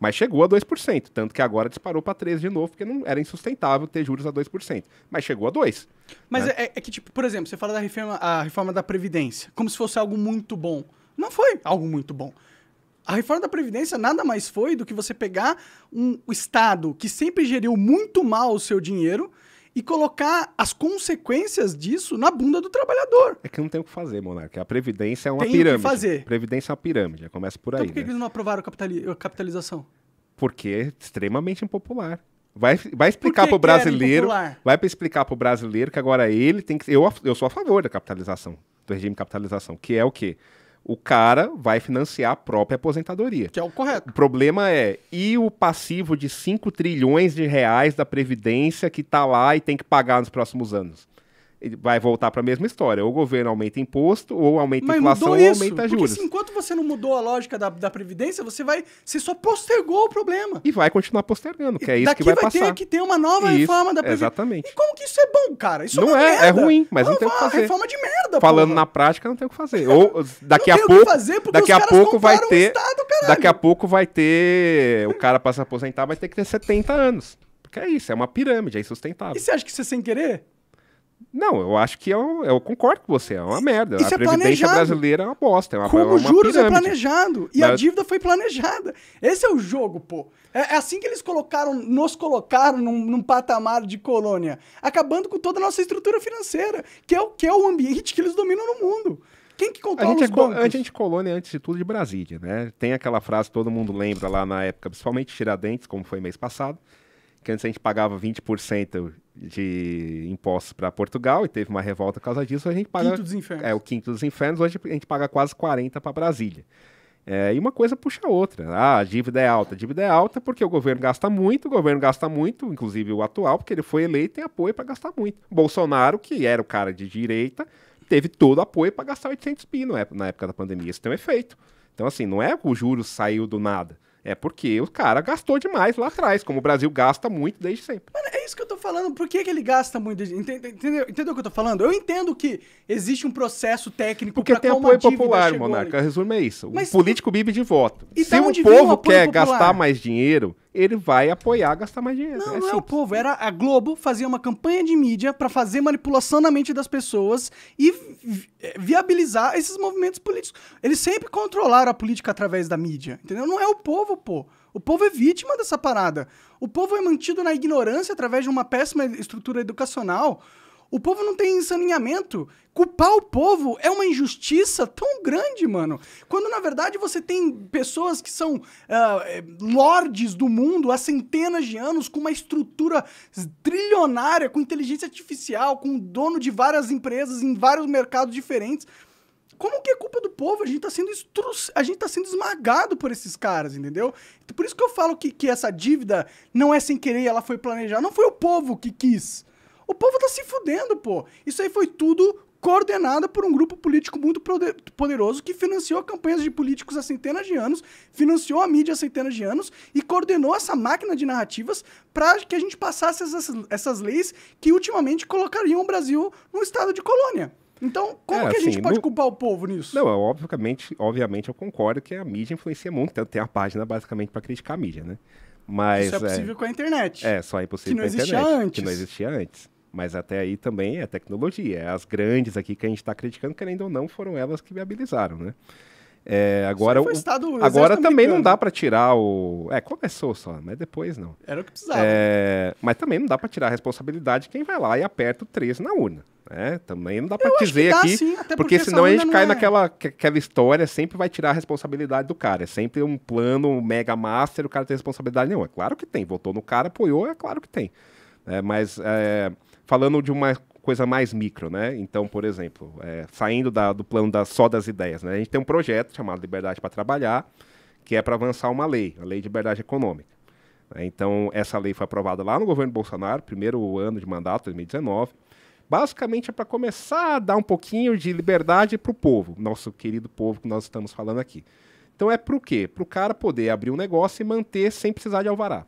Mas chegou a 2%, tanto que agora disparou para 13% de novo, porque não era insustentável ter juros a 2%. Mas chegou a 2%. Mas né? é, é que, tipo, por exemplo, você fala da reforma, a reforma da Previdência, como se fosse algo muito bom. Não foi algo muito bom. A reforma da Previdência nada mais foi do que você pegar um Estado que sempre geriu muito mal o seu dinheiro e colocar as consequências disso na bunda do trabalhador. É que não tem o que fazer, Monarca. A Previdência é uma Tem o que pirâmide. fazer. Previdência é uma pirâmide, já começa por aí. Então por que né? que eles não aprovaram a capitali- a capitalização? Porque é extremamente impopular. Vai, vai explicar que pro que brasileiro. Vai para explicar pro brasileiro que agora ele tem que. Eu, eu sou a favor da capitalização, do regime de capitalização, que é o quê? O cara vai financiar a própria aposentadoria. Que é o correto. O problema é, e o passivo de 5 trilhões de reais da Previdência que está lá e tem que pagar nos próximos anos? Vai voltar para a mesma história. Ou o governo aumenta imposto, ou aumenta a Mas inflação, mudou ou isso. aumenta Porque juros. se enquanto você não mudou a lógica da, da Previdência, você vai. Você só postergou o problema. E vai continuar postergando, que é isso Daqui que vai, vai passar. ter que ter uma nova Isso, reforma da Previdência. Exatamente. E como que isso é bom, cara? Isso Não é, uma é, é merda. ruim, mas não Uma- tem o que uma fazer. reforma de merda, Falando porra. na prática, não tem o que fazer. Ou <laughs> daqui Não a pouco, fazer porque daqui a pouco vai ter, Estado, caralho. daqui a pouco vai ter, o cara para se aposentar vai ter que ter 70 anos. Porque é isso, é uma pirâmide, é insustentável. E você acha que isso é sem querer? Não, eu acho que eu, eu concordo com você, é uma merda. Isso a é Previdência planejado. brasileira é uma bosta, é uma, é Como os juros é pirâmide. planejado. E a Mas- dívida foi planejada. Esse é o jogo, pô. É, é assim que eles colocaram, nos colocaram num, num patamar de colônia, acabando com toda a nossa estrutura financeira, que é o, que é o ambiente que eles dominam no mundo. Quem que A controla gente, é os co- bancos? a gente é colônia, antes de tudo, de Brasília, né? Tem aquela frase que todo mundo lembra lá na época, principalmente Tiradentes, como foi mês passado, que antes a gente pagava 20% de impostos para Portugal e teve uma revolta por causa disso, a gente paga... Quinto dos infernos. É, o quinto dos infernos, hoje a gente paga quase 40 para Brasília. É, e uma coisa puxa a outra. Ah, a dívida é alta. A dívida é alta porque o governo gasta muito, o governo gasta muito, inclusive o atual, porque ele foi eleito e tem apoio para gastar muito. Bolsonaro, que era o cara de direita, teve todo apoio para gastar 800 bi na época da pandemia. Isso tem um efeito. Então, assim, não é que o juros saiu do nada. É porque o cara gastou demais lá atrás, como o Brasil gasta muito desde sempre. Mano, é isso que eu tô falando. Por que, que ele gasta muito? Entende- Entendeu, entendeu o que eu tô falando? Eu entendo que existe um processo técnico Porque pra tem apoio popular, Monarca. ali. Resumo é isso. Mas- o político vive de voto. E Se o povo quer popular? gastar mais dinheiro, ele vai apoiar gastar mais dinheiro. Não, é não é o povo. Era a Globo fazer uma campanha de mídia pra fazer manipulação na mente das pessoas e vi- eh, viabilizar esses movimentos políticos. Eles sempre controlaram a política através da mídia, entendeu? Não é o povo, pô. O povo é vítima dessa parada. O povo é mantido na ignorância através de uma péssima estrutura educacional. O povo não tem saneamento. Culpar o povo é uma injustiça tão grande, mano. Quando na verdade você tem pessoas que são eh, lords do mundo há centenas de anos, com uma estrutura trilionária, com inteligência artificial, com dono de várias empresas em vários mercados diferentes. Como que é culpa do povo? A gente tá sendo estru... a gente tá sendo esmagado por esses caras, entendeu? Por isso que eu falo que, que essa dívida não é sem querer, ela foi planejada. Não foi o povo que quis. O povo tá se fudendo, pô. Isso aí foi tudo coordenado por um grupo político muito poderoso que financiou campanhas de políticos há centenas de anos, financiou a mídia há centenas de anos e coordenou essa máquina de narrativas para que a gente passasse essas, essas leis que ultimamente colocariam o Brasil num estado de colônia. Então, como É, que a gente assim, pode no- culpar o povo nisso? Não, eu, obviamente, obviamente eu concordo que a mídia influencia muito. Tanto tem a página basicamente para criticar a mídia, né? Mas Isso é possível com a internet. É, só é impossível Que não com a existia internet, antes. Que não existia antes. Mas até aí também é tecnologia. É as grandes aqui que a gente está criticando, querendo ou não, foram elas que viabilizaram, né? É, agora, o- Estado- agora também não dá para tirar o. É, começou só, mas depois não. Era o que precisava. É, mas também não dá para tirar a responsabilidade de quem vai lá e aperta o 13 na urna. Né? Também não dá para dizer dá, aqui, sim, porque porque senão a gente cai é- naquela que- aquela história, sempre vai tirar a responsabilidade do cara. É sempre um plano um mega master, o cara tem responsabilidade nenhuma. É claro que tem, votou no cara, apoiou, é claro que tem. É, mas é, falando de uma coisa mais micro, né? Então, por exemplo, é, saindo da- do plano da- só das ideias, né? A gente tem um projeto chamado Liberdade para Trabalhar, que é para avançar uma lei, a Lei de Liberdade Econômica. né? Então, essa lei foi aprovada lá no governo Bolsonaro, primeiro ano de mandato, 2019. Basicamente é para começar a dar um pouquinho de liberdade para o povo, nosso querido povo que nós estamos falando aqui. Então é para o quê? Para o cara poder abrir um negócio e manter sem precisar de alvará.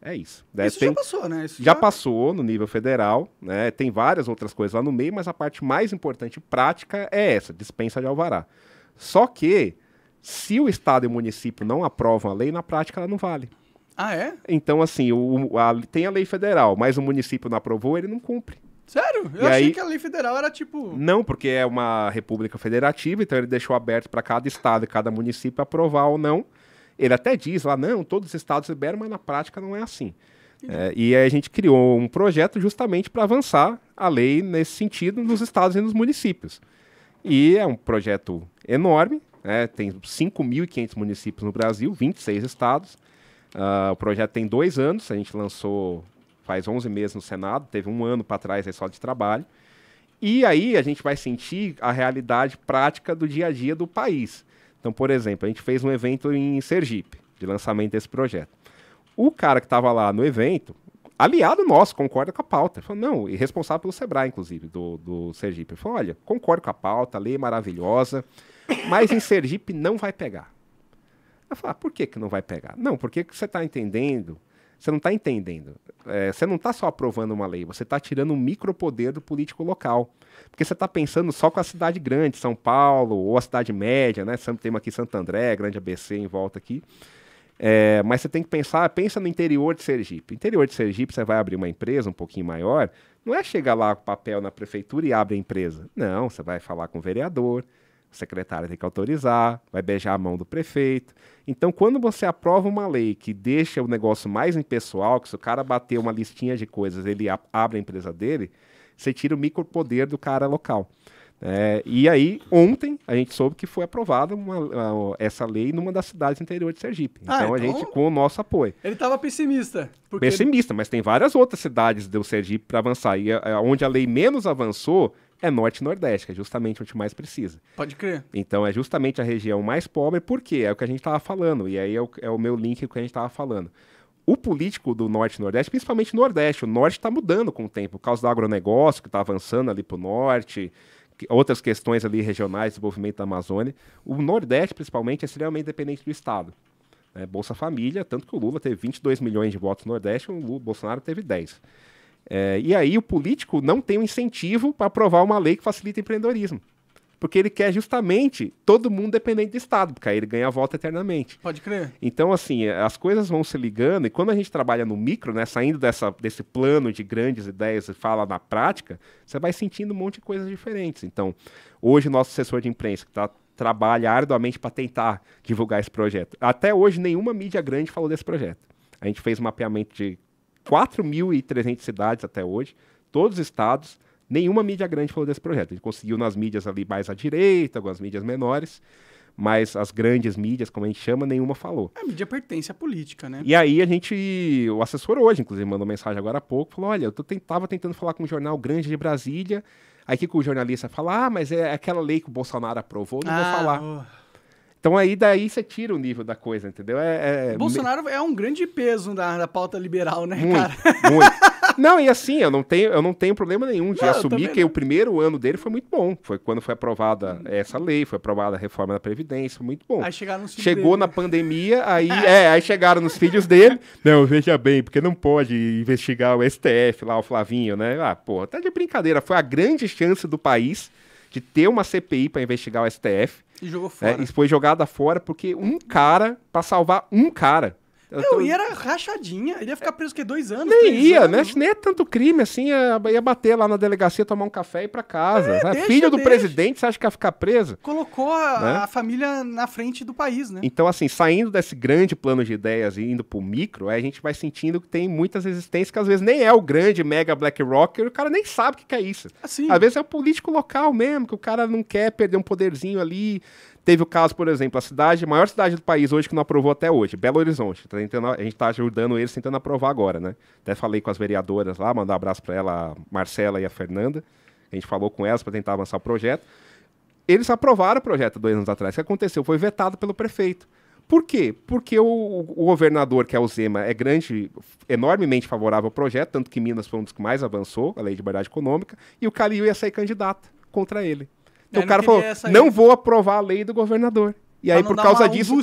É isso. né? Isso Tem- já passou, né? Isso já passou no nível federal, né? Tem várias outras coisas lá no meio, mas a parte mais importante prática é essa, dispensa de alvará. Só que, se o Estado e o município não aprovam a lei, na prática ela não vale. Ah, é? Então, assim, o, a- tem a lei federal, mas o município não aprovou, ele não cumpre. Sério? Eu E achei aí- que a lei federal era tipo. Não, porque é uma república federativa, então ele deixou aberto para cada estado e cada município aprovar ou não. Ele até diz lá, não, todos os estados liberam, mas na prática não é assim. É, e aí a gente criou um projeto justamente para avançar a lei nesse sentido nos estados e nos municípios. E é um projeto enorme, né, tem 5.500 municípios no Brasil, 26 estados. Uh, o projeto tem dois anos, a gente lançou faz 11 meses no Senado, teve um ano para trás aí só de trabalho. E aí a gente vai sentir a realidade prática do dia a dia do país. Então, por exemplo, a gente fez um evento em Sergipe, de lançamento desse projeto. O cara que estava lá no evento, aliado nosso, concorda com a pauta. Ele falou, não, e responsável pelo Sebrae, inclusive, do, do Sergipe. Ele falou, olha, concordo com a pauta, a lei é maravilhosa, mas em Sergipe não vai pegar. Eu falei, ah, por que, que não vai pegar? Não, porque você está entendendo, você não está entendendo. É, você não está só aprovando uma lei, você está tirando um micropoder do político local. Porque você está pensando só com a cidade grande, São Paulo, ou a cidade média, né? Temos aqui Santo André, Grande ABC em volta aqui. É, mas você tem que pensar, pensa no interior de Sergipe. Interior de Sergipe, você vai abrir uma empresa um pouquinho maior, não é chegar lá com papel na prefeitura e abre a empresa. Não, você vai falar com o vereador, o secretário tem que autorizar, vai beijar a mão do prefeito. Então, quando você aprova uma lei que deixa o negócio mais impessoal, que se o cara bater uma listinha de coisas, ele abre a empresa dele, você tira o micropoder do cara local. É, e aí, ontem, a gente soube que foi aprovada uma, uma, essa lei numa das cidades interior de Sergipe. Ah, então, então, a gente, com o nosso apoio. Ele estava pessimista. Pessimista, ele... mas tem várias outras cidades do Sergipe para avançar. E a, a, onde a lei menos avançou é Norte e Nordeste, que é justamente onde mais precisa. Pode crer. Então, é justamente a região mais pobre, porque é o que a gente estava falando. E aí é o, é o meu link com o que a gente estava falando o político do Norte e Nordeste, principalmente Nordeste, o Norte está mudando com o tempo, por causa do agronegócio que está avançando ali para o Norte, outras questões ali regionais, desenvolvimento da Amazônia. O Nordeste, principalmente, é extremamente dependente do Estado. É, Bolsa Família, tanto que o Lula teve 22 milhões de votos no Nordeste, o Lula, Bolsonaro teve 10. É, e aí o político não tem um incentivo para aprovar uma lei que facilita o empreendedorismo porque ele quer justamente todo mundo dependente do Estado, porque aí ele ganha a volta eternamente. Pode crer. Então, assim, as coisas vão se ligando, e quando a gente trabalha no micro, né, saindo dessa, desse plano de grandes ideias e fala na prática, você vai sentindo um monte de coisas diferentes. Então, hoje, nosso assessor de imprensa, que está trabalha arduamente para tentar divulgar esse projeto. Até hoje, nenhuma mídia grande falou desse projeto. A gente fez um mapeamento de 4.300 cidades até hoje, todos os estados, Nenhuma mídia grande falou desse projeto. A gente conseguiu nas mídias ali mais à direita, algumas mídias menores, mas as grandes mídias, como a gente chama, nenhuma falou. A mídia pertence à política, né? E aí a gente, o assessor hoje, inclusive, mandou mensagem agora há pouco, falou, olha, eu estava tentando falar com um jornal grande de Brasília, aí que o jornalista fala, ah, mas é aquela lei que o Bolsonaro aprovou, não ah, vou falar. Oh. Então aí daí você tira o nível da coisa, entendeu? É, é... Bolsonaro é um grande peso da, da pauta liberal, né, muito, cara? <laughs> Muito. Não, e assim, eu não tenho, eu não tenho problema nenhum de não, assumir que não. o primeiro ano dele foi muito bom. Foi quando foi aprovada essa lei, foi aprovada a reforma da Previdência, muito bom. Aí chegaram nos Chegou dele, na né? pandemia, aí, <laughs> é, aí chegaram nos filhos dele. Não, veja bem, porque não pode investigar o STF lá, o Flavinho, né? Ah, pô, tá de brincadeira. Foi a grande chance do país de ter uma CPI para investigar o STF. E jogou fora. É, e foi jogada fora porque um cara, para salvar um cara, eu não, tô... e era rachadinha. Ele ia ficar preso que dois anos? Nem ia, né? Nem é tanto crime assim. Ia, ia bater lá na delegacia, tomar um café e ir pra casa. É, deixa, Filho do deixa. presidente, você acha que ia ficar preso? Colocou a, né? a, família na frente do país, né? Então, assim, saindo desse grande plano de ideias e indo pro micro, a gente vai sentindo que tem muitas resistências que às vezes nem é o grande mega black rocker, o cara nem sabe o que é isso. Assim. Às vezes é o político local mesmo, que o cara não quer perder um poderzinho ali, Teve o caso, por exemplo, a cidade, a maior cidade do país hoje que não aprovou até hoje, Belo Horizonte. Tá a gente está ajudando eles tentando aprovar agora, né? Até falei com as vereadoras lá, mandar um abraço para ela, a Marcela e a Fernanda. A gente falou com elas para tentar avançar o projeto. Eles aprovaram o projeto dois anos atrás. O que aconteceu? Foi vetado pelo prefeito. Por quê? Porque o, o, governador, que é o Zema, é grande, enormemente favorável ao projeto, tanto que Minas foi um dos que mais avançou, a lei de liberdade econômica, e o Calil ia sair candidato contra ele. Então é, o cara falou: não vou aprovar a lei do governador. E aí, por causa disso,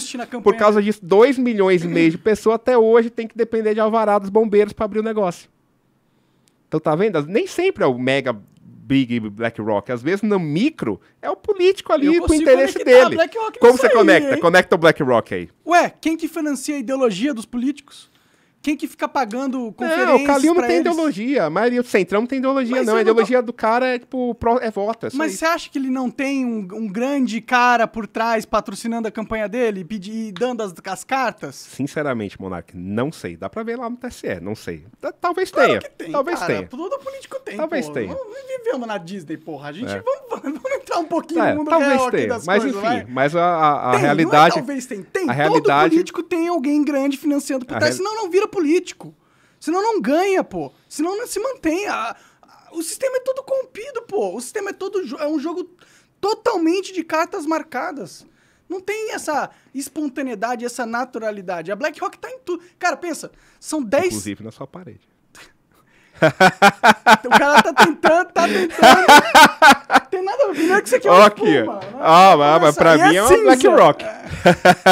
por causa disso, 2 milhões e meio de <laughs> pessoas até hoje tem que depender de alvará dos bombeiros para abrir o negócio. Então, tá vendo? Nem sempre é o mega Big Black Rock. Às vezes, no micro, é o político ali com o interesse dele. Como você aí, conecta? Hein? Conecta o Black Rock aí. Ué, quem que financia a ideologia dos políticos? Quem que fica pagando conferências Não, o Calil não tem eles? ideologia. A maioria do Centrão não tem ideologia, Mas não. A ideologia não... do cara é, tipo, pro, é voto. É Mas você acha que ele não tem um, um, grande cara por trás patrocinando a campanha dele e dando as, as cartas? Sinceramente, Monark, não sei. Dá pra ver lá no TSE, não sei. Talvez claro tenha. Tem, Talvez cara. tenha. Todo político tem, Talvez tenha. Vamos vivendo na Disney, porra. A gente é. vamos, vamos entrar entrar um pouquinho É, no mundo talvez real tenha, das mas coisas, enfim, vai. mas a, a- a Tem, realidade. Não é, talvez tem. Tem. a Todo realidade- político tem alguém grande financiando por trás, real- senão não vira político. Senão não ganha, pô. Senão não se mantém. A- a- o sistema é todo corrompido, pô. O sistema é todo. É um jogo totalmente de cartas marcadas. Não tem essa espontaneidade, essa naturalidade. A BlackRock tá em tudo. Cara, pensa, são 10. Inclusive na sua parede. <laughs> O cara tá tentando, tá tentando. <laughs> tem nada a ver. Não é que você quer Ó, aqui, ó. Ah, mas- mas pra mim é uma BlackRock.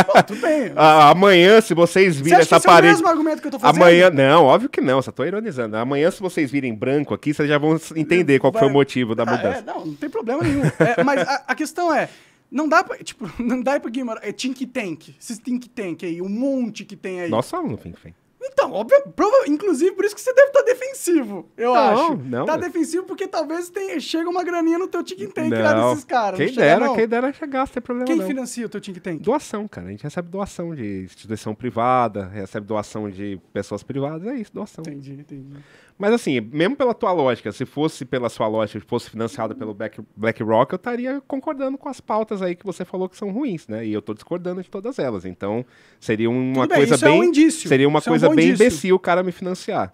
Pô, tudo bem. <laughs> Ah, amanhã, se vocês Você virem que essa esse é o parede. mesmo argumento que eu tô fazendo? Amanhã, não, óbvio que não, só tô ironizando. Amanhã, se vocês virem branco aqui, vocês já vão entender qual foi o motivo da Ah, mudança. é, não, não tem problema nenhum. É, mas a, a questão é, não dá pra, tipo, não dá pra ignorar, é think tank, esses think tank aí, um monte que tem aí. Nós somos no Think Tank. Então, óbvio, prova- inclusive por isso que você deve estar defensivo, eu Não, acho. não, Tá defensivo porque talvez tenha, chega uma graninha no teu think tank lá desses caras. quem chega, dera, quem dera chegar, tem problema Quem não. financia o teu think tank? Doação, cara. A gente recebe doação de instituição privada, recebe doação de pessoas privadas, é isso, doação. Entendi, entendi. Mas assim, mesmo pela tua lógica, se fosse pela sua lógica, fosse financiado pelo Black, BlackRock, eu estaria concordando com as pautas aí que você falou que são ruins, né? E eu tô discordando de todas elas. Então, seria uma bem, coisa isso é bem. um indício. Seria uma Isso é um coisa bem indício. imbecil o cara me financiar.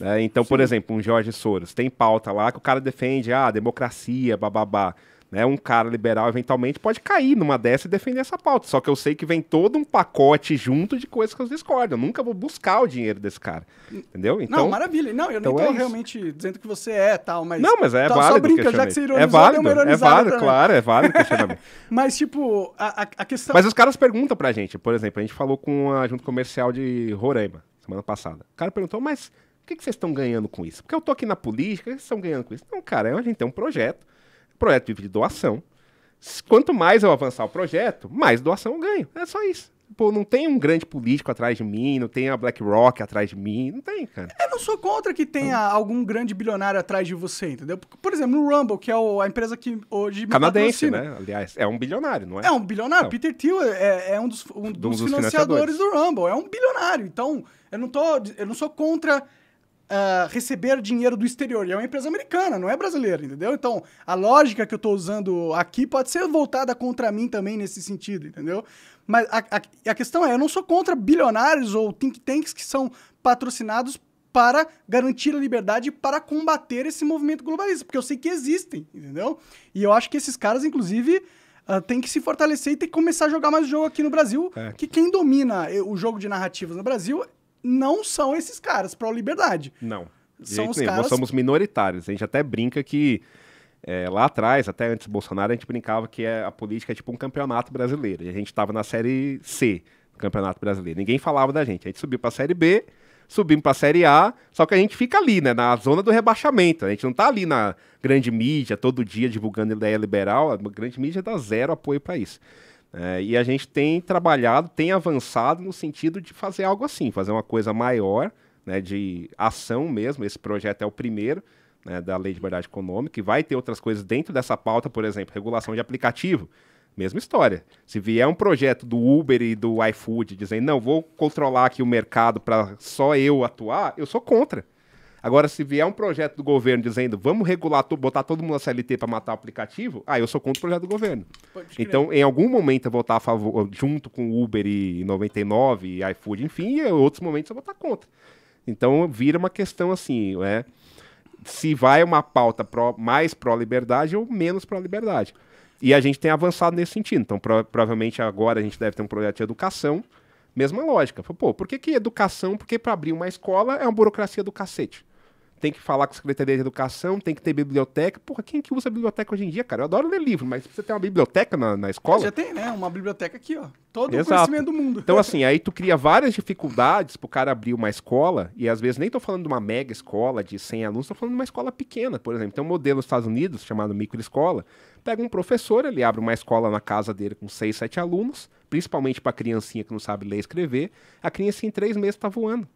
né? Então, por exemplo, um Jorge Soros, tem pauta lá que o cara defende, ah, democracia, bababá. Né, um cara liberal eventualmente pode cair numa dessa e defender essa pauta. Só que eu sei que vem todo um pacote junto de coisas que eu discordo. Eu nunca vou buscar o dinheiro desse cara. Entendeu? Então, não, maravilha. Não, eu então nem tô é realmente dizendo que você é tal, mas... Não, mas é válido. Só brinca, já que você questionamento. ironizou, é válido, é válido, claro, é válido. <laughs> Mas, tipo, a, a, questão... Mas os caras perguntam pra gente, por exemplo, a gente falou com a junta comercial de Roraima, semana passada. O cara perguntou, mas o que, que vocês estão ganhando com isso? Porque eu tô aqui na política, o que vocês estão ganhando com isso? Não, cara, a gente tem um projeto, projeto vive de doação. Quanto mais eu avançar o projeto, mais doação eu ganho. É só isso. Pô, não tem um grande político atrás de mim, não tem a BlackRock atrás de mim, não tem, cara. Eu não sou contra que tenha algum grande bilionário atrás de você, entendeu? Por exemplo, no Rumble, que é a empresa que hoje Canadense, né? Aliás, é um bilionário, não é? É um bilionário. Não. Peter Thiel é, é um dos, um dos dos financiadores financiadores. do Rumble. É um bilionário. Então, eu não, tô, eu não sou contra ah, receber dinheiro do exterior. E é uma empresa americana, não é brasileira, entendeu? Então, a lógica que eu tô usando aqui pode ser voltada contra mim também nesse sentido, entendeu? Mas a, a, a questão é, eu não sou contra bilionários ou think tanks que são patrocinados para garantir a liberdade para combater esse movimento globalista, porque eu sei que existem, entendeu? E eu acho que esses caras, inclusive, ah, tem que se fortalecer e tem que começar a jogar mais jogo aqui no Brasil, É. que quem domina eh, o jogo de narrativas no Brasil não são esses caras pró-liberdade. Não. São os nenhum. caras- Nós somos minoritários. A gente até brinca que é, lá atrás, até antes do Bolsonaro, a gente brincava que é, a política é tipo um campeonato brasileiro. E a gente estava na série C do Campeonato Brasileiro. Ninguém falava da gente. A gente subiu para a série B, subimos para a série A, só que a gente fica ali, né, na zona do rebaixamento. A gente não tá ali na grande mídia todo dia divulgando ideia liberal. A grande mídia dá zero apoio para isso. É, e a gente tem trabalhado, tem avançado no sentido de fazer algo assim, fazer uma coisa maior, né, de ação mesmo. Esse projeto é o primeiro né, da Lei de Liberdade Econômica, e vai ter outras coisas dentro dessa pauta, por exemplo, regulação de aplicativo. Mesma história. Se vier um projeto do Uber e do iFood dizendo, não, vou controlar aqui o mercado para só eu atuar, eu sou contra. Agora, se vier um projeto do governo dizendo, vamos regular, botar todo mundo na CLT para matar o aplicativo, aí eu sou contra o projeto do governo. Então, em algum momento eu vou estar a favor, junto com o Uber e 99 e iFood, enfim, e em outros momentos eu vou estar contra. Então, vira uma questão assim, é, se vai uma pauta pró- mais pró-liberdade ou menos pró-liberdade. E a gente tem avançado nesse sentido. Então, pro- provavelmente agora a gente deve ter um projeto de educação, mesma lógica. Pô, por que, que educação? Porque para abrir uma escola é uma burocracia do cacete. Tem que falar com a Secretaria de Educação, tem que ter biblioteca. Porra, quem que usa biblioteca hoje em dia, cara? Eu adoro ler livro, mas você tem uma biblioteca na, na escola? Já tem, né? Uma biblioteca aqui, ó. Todo o Exato. conhecimento do mundo. Então, assim, aí <laughs> tu cria várias dificuldades pro cara abrir uma escola, e às vezes nem tô falando de uma mega escola de 100 alunos, tô falando de uma escola pequena, por exemplo. Tem um modelo nos Estados Unidos chamado microescola. Pega um professor, ele abre uma escola na casa dele com 6, 7 alunos, principalmente pra criancinha que não sabe ler e escrever. A criancinha em três meses tá voando.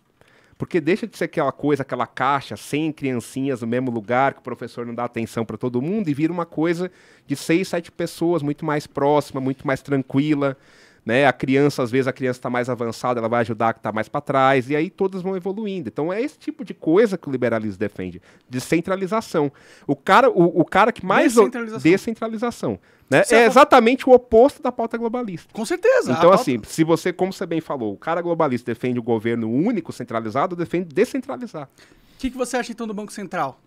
Porque deixa de ser aquela coisa, aquela caixa, 100 criancinhas no mesmo lugar, que o professor não dá atenção para todo mundo, e vira uma coisa de seis, sete pessoas, muito mais próxima, muito mais tranquila. Né? A criança, às vezes, a criança está mais avançada, ela vai ajudar a que está mais para trás, e aí todas vão evoluindo. Então é esse tipo de coisa que o liberalismo defende. Descentralização. O cara, o, o cara que mais. Descentralização. Descentralização. Né? É é- exatamente o oposto da pauta globalista. Com certeza. Então, pauta- assim, se você, como você bem falou, o cara globalista defende o governo único, centralizado, defende descentralizar. O que, que você acha então do Banco Central?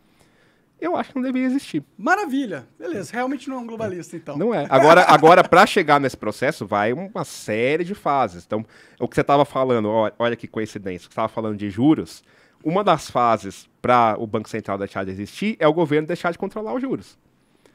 Eu acho que não deveria existir. Maravilha. Beleza, realmente não é um globalista, então. Não é. Agora, agora para chegar nesse processo, vai uma série de fases. Então, o que você estava falando, olha que coincidência, você estava falando de juros. Uma das fases para o Banco Central deixar de existir é o governo deixar de controlar os juros.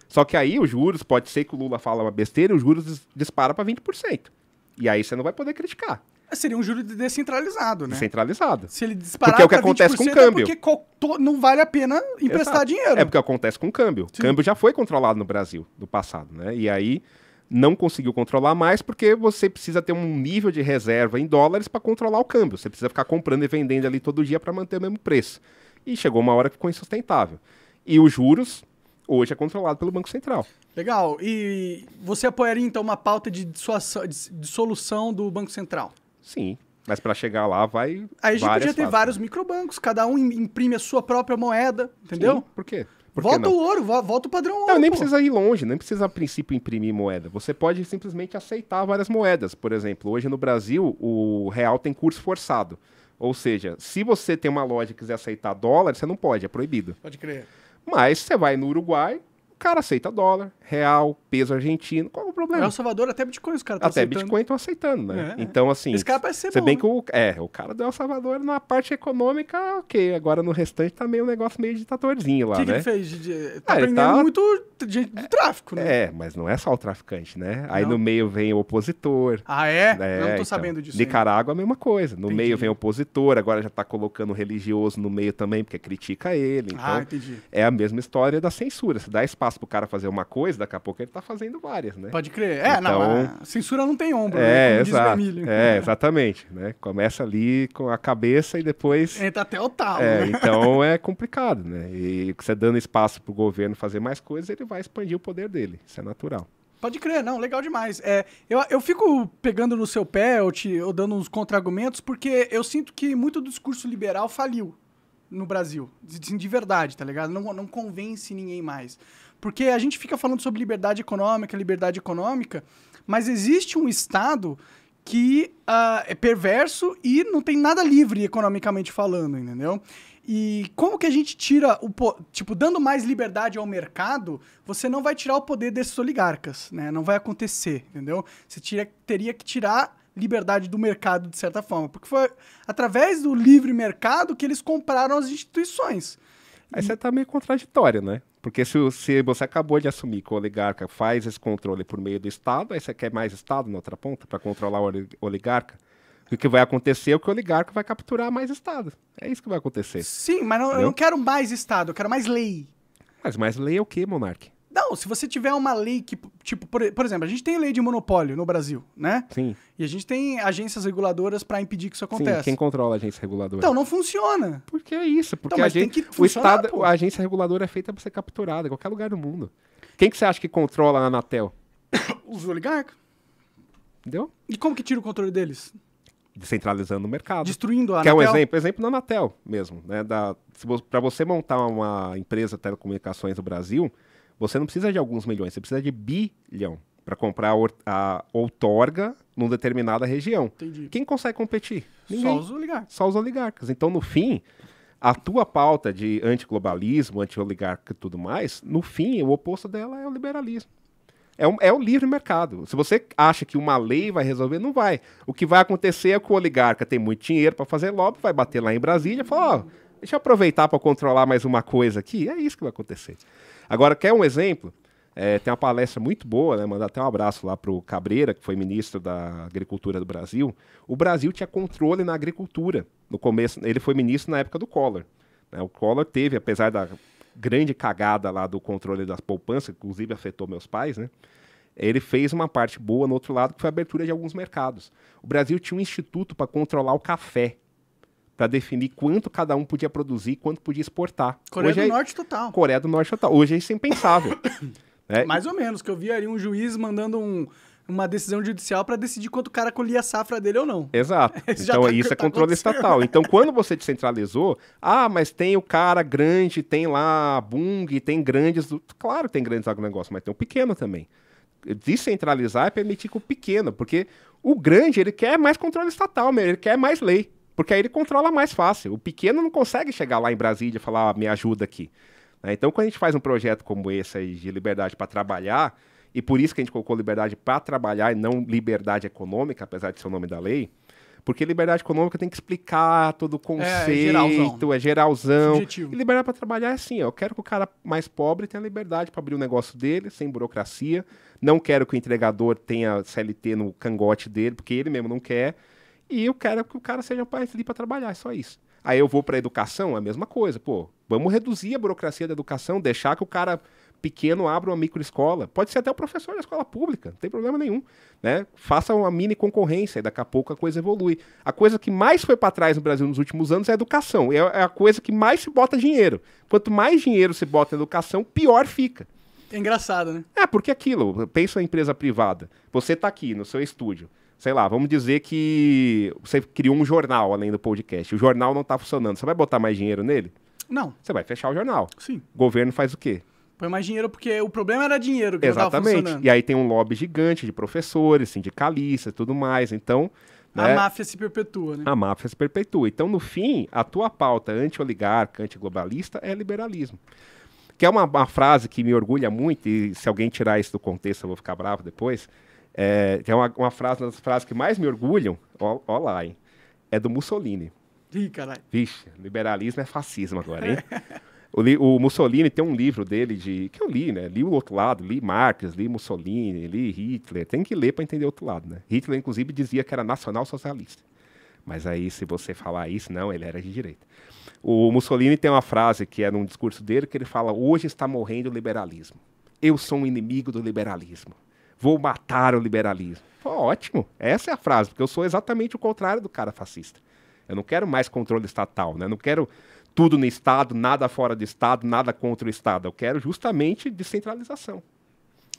Só que aí os juros, pode ser que o Lula fala uma besteira e os juros dis- dispara para 20%. E aí você não vai poder criticar. Seria um juro descentralizado, né? Descentralizado. Se ele disparar Porque é o que acontece com 20% câmbio. É porque não vale a pena emprestar Exato. dinheiro. É porque acontece com o câmbio. O câmbio já foi controlado no Brasil no passado, né? E aí não conseguiu controlar mais porque você precisa ter um nível de reserva em dólares para controlar o câmbio. Você precisa ficar comprando e vendendo ali todo dia para manter o mesmo preço. E chegou uma hora que ficou insustentável. E os juros hoje é controlado pelo Banco Central. Legal. E você apoiaria, então, uma pauta de dissolução do Banco Central? Sim, mas para chegar lá vai Aí a gente podia ter fases. vários microbancos, cada um im- imprime a sua própria moeda, entendeu? Sim, Por quê? Por que volta o ouro, vo- volta o padrão ouro. Não, nem pô. precisa ir longe, nem precisa a princípio imprimir moeda. Você pode simplesmente aceitar várias moedas. Por exemplo, hoje no Brasil, o real tem curso forçado. Ou seja, se você tem uma loja e quiser aceitar dólar, você não pode, é proibido. Pode crer. Mas você vai no Uruguai, o cara aceita dólar, real, peso argentino, qual é o problema? El Salvador, até Bitcoin os caras estão Até aceitando. Bitcoin estão aceitando, né? É. Então, assim. Esse cara parece ser Se bom, bem né? que o, é, o cara do El Salvador, na parte econômica, ok. Agora no restante tá meio um negócio meio ditatorzinho lá, O que, que né? ele fez? De, de- tá Ah, ele prendendo tá- muito gente do tráfico, né? É, mas não é só o traficante, né? Aí Não? no meio vem o opositor. Ah, é? É, Eu não tô então, sabendo disso. Nicarágua a mesma coisa. No Entendi. meio vem o opositor, agora já tá colocando religioso no meio também, porque critica ele. Então, Ah, entendi. é a mesma história da censura. Se dá espaço pro cara fazer uma coisa, daqui a pouco ele tá fazendo várias, né? Pode crer. É, não, Então- a censura não tem ombro, É, né? Diz o exato. É, exatamente. Né? Começa ali com a cabeça e depois. Entra até o talo, É, né? então é complicado, né? E você dando espaço pro governo fazer mais coisas, ele vai expandir o poder dele. Isso é natural. Pode crer, não, legal demais. É, eu, eu fico pegando no seu pé ou, te, ou dando uns contra-argumentos porque eu sinto que muito do discurso liberal faliu no Brasil. De, de verdade, tá ligado? Não, não convence ninguém mais. Porque a gente fica falando sobre liberdade econômica, liberdade econômica, mas existe um Estado que ah, é perverso e não tem nada livre economicamente falando, entendeu? E como que a gente tira o po- tipo dando mais liberdade ao mercado, você não vai tirar o poder desses oligarcas, né? Não vai acontecer, entendeu? Você tira- teria que tirar liberdade do mercado de certa forma, porque foi através do livre mercado que eles compraram as instituições. Aí você tá meio contraditório, né? Porque se, se você acabou de assumir que o oligarca faz esse controle por meio do Estado, aí você quer mais Estado na outra ponta para controlar o oli- oligarca. O que vai acontecer é que o oligarca vai capturar mais Estado. É isso que vai acontecer. Sim, mas não- eu não quero mais Estado, eu quero mais lei. Mas mais lei é o quê, Monark? Não, se você tiver uma lei que, tipo, por, por exemplo, a gente tem lei de monopólio no Brasil, né? Sim. E a gente tem agências reguladoras para impedir que isso Sim, aconteça. quem controla a agência reguladora? Então, não funciona. Porque é isso, porque Então, a gente, que o Estado, pô. a agência reguladora é feita para ser capturada em qualquer lugar do mundo. Quem que você acha que controla a Anatel? <coughs> Os oligarcas. Entendeu? E como que tira o controle deles? Descentralizando o mercado. Destruindo a Quer um Anatel? exemplo? Exemplo na Anatel mesmo. Né? Da, para você montar uma empresa de telecomunicações no Brasil, você não precisa de alguns milhões, você precisa de bilhão para comprar a, or- a outorga numa determinada região. Entendi. Quem consegue competir? Só Ninguém. os oligarcas. Só os oligarcas. Então, no fim, a tua pauta de antiglobalismo, anti-oligarca e tudo mais, no fim, o oposto dela é o liberalismo. É, um- é o livre mercado. Se você acha que uma lei vai resolver, não vai. O que vai acontecer é que o oligarca tem muito dinheiro para fazer lobby, vai bater lá em Brasília e falar, ó, deixa eu aproveitar para controlar mais uma coisa aqui. É isso que vai acontecer. Agora, quer um exemplo? É, tem uma palestra muito boa, né? Mandar até um abraço lá pro Cabreira, que foi ministro da Agricultura do Brasil. O Brasil tinha controle na agricultura. No começo, ele foi ministro na época do Collor. né? O Collor teve, apesar da grande cagada lá do controle das poupanças, que inclusive afetou meus pais, né? Ele fez uma parte boa no outro lado, que foi a abertura de alguns mercados. O Brasil tinha um instituto para controlar o café, para definir quanto cada um podia produzir, quanto podia exportar. Coreia Hoje do é- Norte total. Coreia do Norte total. Hoje é isso impensável. <coughs> né? Mais ou menos, que eu vi ali um juiz mandando um. uma decisão judicial para decidir quanto o cara colhia a safra dele ou não. Exato. <laughs> Então tá- isso é <laughs> tá controle acontecendo. estatal. Então quando você descentralizou, ah, mas tem o cara grande, tem lá a Bung, tem grandes. Claro, tem grandes agronegócios, mas tem o pequeno também. Descentralizar é permitir que o pequeno, porque o grande ele quer mais controle estatal, ele quer mais lei. Porque aí ele controla mais fácil. O pequeno não consegue chegar lá em Brasília e falar, ah, me ajuda aqui. né? Então, quando a gente faz um projeto como esse aí de liberdade para trabalhar, e por isso que a gente colocou liberdade para trabalhar e não liberdade econômica, apesar de ser o nome da lei, porque liberdade econômica tem que explicar todo o conceito, geralzão. é geralzão. Subjetivo. E liberdade para trabalhar é assim, ó, eu quero que o cara mais pobre tenha liberdade para abrir o negócio dele, sem burocracia. Não quero que o entregador tenha CLT no cangote dele, porque ele mesmo não quer. E eu quero que o cara seja mais livre para trabalhar, é só isso. Aí eu vou para educação, a mesma coisa. Pô, vamos reduzir a burocracia da educação, deixar que o cara pequeno abra uma microescola. Pode ser até o professor da escola pública, não tem problema nenhum. Né? Faça uma mini concorrência e daqui a pouco a coisa evolui. A coisa que mais foi para trás no Brasil nos últimos anos é a educação. É é a coisa que mais se bota dinheiro. Quanto mais dinheiro se bota na educação, pior fica. É engraçado, né? É, porque aquilo, pensa na empresa privada. Você está aqui no seu estúdio. Sei lá, vamos dizer que você criou um jornal além do podcast. O jornal não está funcionando. Você vai botar mais dinheiro nele? Não, Você vai fechar o jornal. sim. O governo faz o quê? Põe mais dinheiro porque o problema era dinheiro que Exatamente. E aí tem um lobby gigante de professores, sindicalistas e tudo mais. Então, A né, máfia se perpetua, né? a máfia se perpetua. Então, no fim, a tua pauta anti-oligarca, anti-globalista é liberalismo. Que é uma, uma frase que me orgulha muito, e se alguém tirar isso do contexto eu vou ficar bravo depois. É, que é uma, uma frase, uma das frases que mais me orgulham, ó, ó lá, hein? É do Mussolini. Ih, caralho. Vixe, liberalismo é fascismo agora, hein? <laughs> O, li- o Mussolini tem um livro dele de. que eu li, né? Li o outro lado, li Marx, li Mussolini, li Hitler. Tem que ler para entender o outro lado, né? Hitler, inclusive, dizia que era nacional-socialista. Mas aí, se você falar isso, não, ele era de direita. O Mussolini tem uma frase que é num discurso dele que ele fala: Hoje está morrendo o liberalismo. Eu sou um inimigo do liberalismo. Vou matar o liberalismo. Pô, ótimo. Essa é a frase, porque eu sou exatamente o contrário do cara fascista. Eu não quero mais controle estatal, né? Eu não quero tudo no Estado, nada fora do Estado, nada contra o Estado. Eu quero justamente descentralização.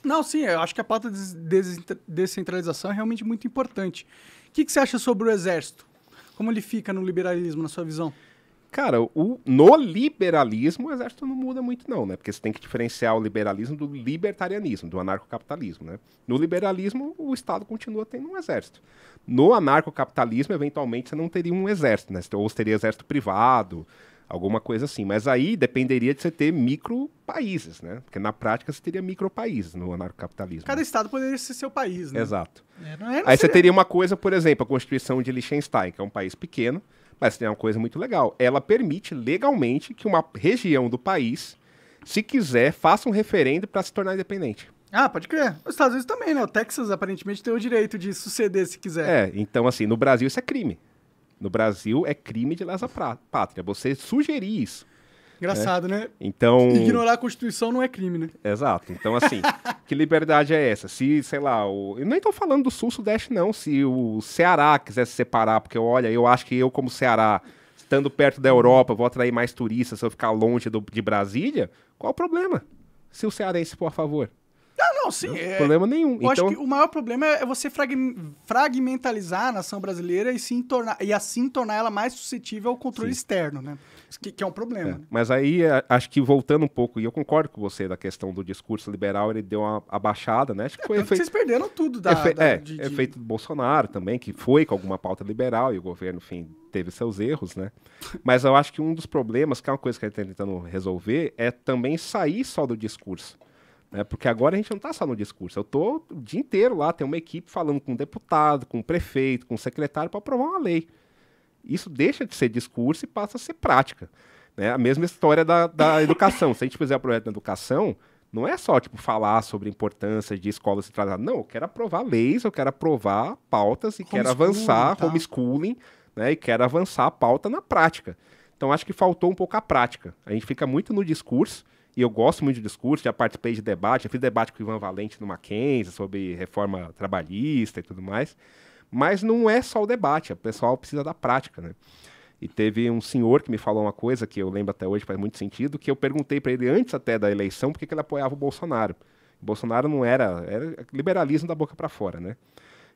Não, sim, eu acho que a pauta de des- descentralização é realmente muito importante. O que, que você acha sobre o exército? Como ele fica no liberalismo, na sua visão? Cara, o, no liberalismo o exército não muda muito não, né? Porque você tem que diferenciar o liberalismo do libertarianismo, do anarcocapitalismo, né? No liberalismo, o Estado continua tendo um exército. No anarcocapitalismo, eventualmente, você não teria um exército, né? Ou você teria exército privado, alguma coisa assim. Mas aí dependeria de você ter micro países, né? Porque na prática você teria micro países no anarcocapitalismo. Cada estado poderia ser seu país, né? Exato. É, não é, não Aí você seria- teria uma coisa, por exemplo, a Constituição de Liechtenstein, que é um país pequeno, mas tem uma coisa muito legal. Ela permite legalmente que uma região do país, se quiser, faça um referendo para se tornar independente. Ah, pode crer. Os Estados Unidos também, né? O Texas aparentemente tem o direito de suceder se quiser. É, então assim, no Brasil isso é crime. No Brasil é crime de lesa pátria. Você sugerir isso. Engraçado, né? Então. Ignorar a Constituição não é crime, né? Exato. Então, assim, <laughs> que liberdade é essa? Se, sei lá, o... eu nem tô falando do sul-sudeste, não. Se o Ceará quiser se separar, porque, olha, eu acho que eu, como Ceará, estando perto da Europa, vou atrair mais turistas se eu ficar longe do- de Brasília, qual o problema? Se o cearense for a favor. Ah, não, sim. É, Problema nenhum. eu então, acho que o maior problema é você frag- fragmentalizar a nação brasileira e, sim tornar, e assim tornar ela mais suscetível ao controle externo, né? Que, que é um problema. É, né? Mas aí, a- acho que voltando um pouco, e eu concordo com você da questão do discurso liberal, ele deu uma abaixada, né? Acho que foi que efeito, Vocês perderam tudo da, efe- da- é, de- de- efeito do Bolsonaro também, que foi com alguma pauta liberal, e o governo, enfim, teve seus erros, né? Mas eu acho que um dos problemas, que é uma coisa que ele está tentando resolver, é também sair só do discurso. Né? Porque agora a gente não está só no discurso. Eu estou o dia inteiro lá, tem uma equipe falando com o deputado, com o prefeito, com o secretário para aprovar uma lei. Isso deixa de ser discurso e passa a ser prática. Né? A mesma história da, da <laughs> educação. Se a gente fizer o projeto da educação, não é só tipo, falar sobre a importância de escolas centralizadas. Não, eu quero aprovar leis, eu quero aprovar pautas e quero avançar tal. homeschooling né? e quero avançar a pauta na prática. Então acho que faltou um pouco a prática. A gente fica muito no discurso, e eu gosto muito de discurso, já participei de debate, já fiz debate com o Ivan Valente no Mackenzie sobre reforma trabalhista e tudo mais. Mas não é só o debate, o pessoal precisa da prática, né? E teve um senhor que me falou uma coisa que eu lembro até hoje, faz muito sentido, que eu perguntei para ele antes até da eleição por que ele apoiava o Bolsonaro. Bolsonaro não era, era liberalismo da boca para fora, né?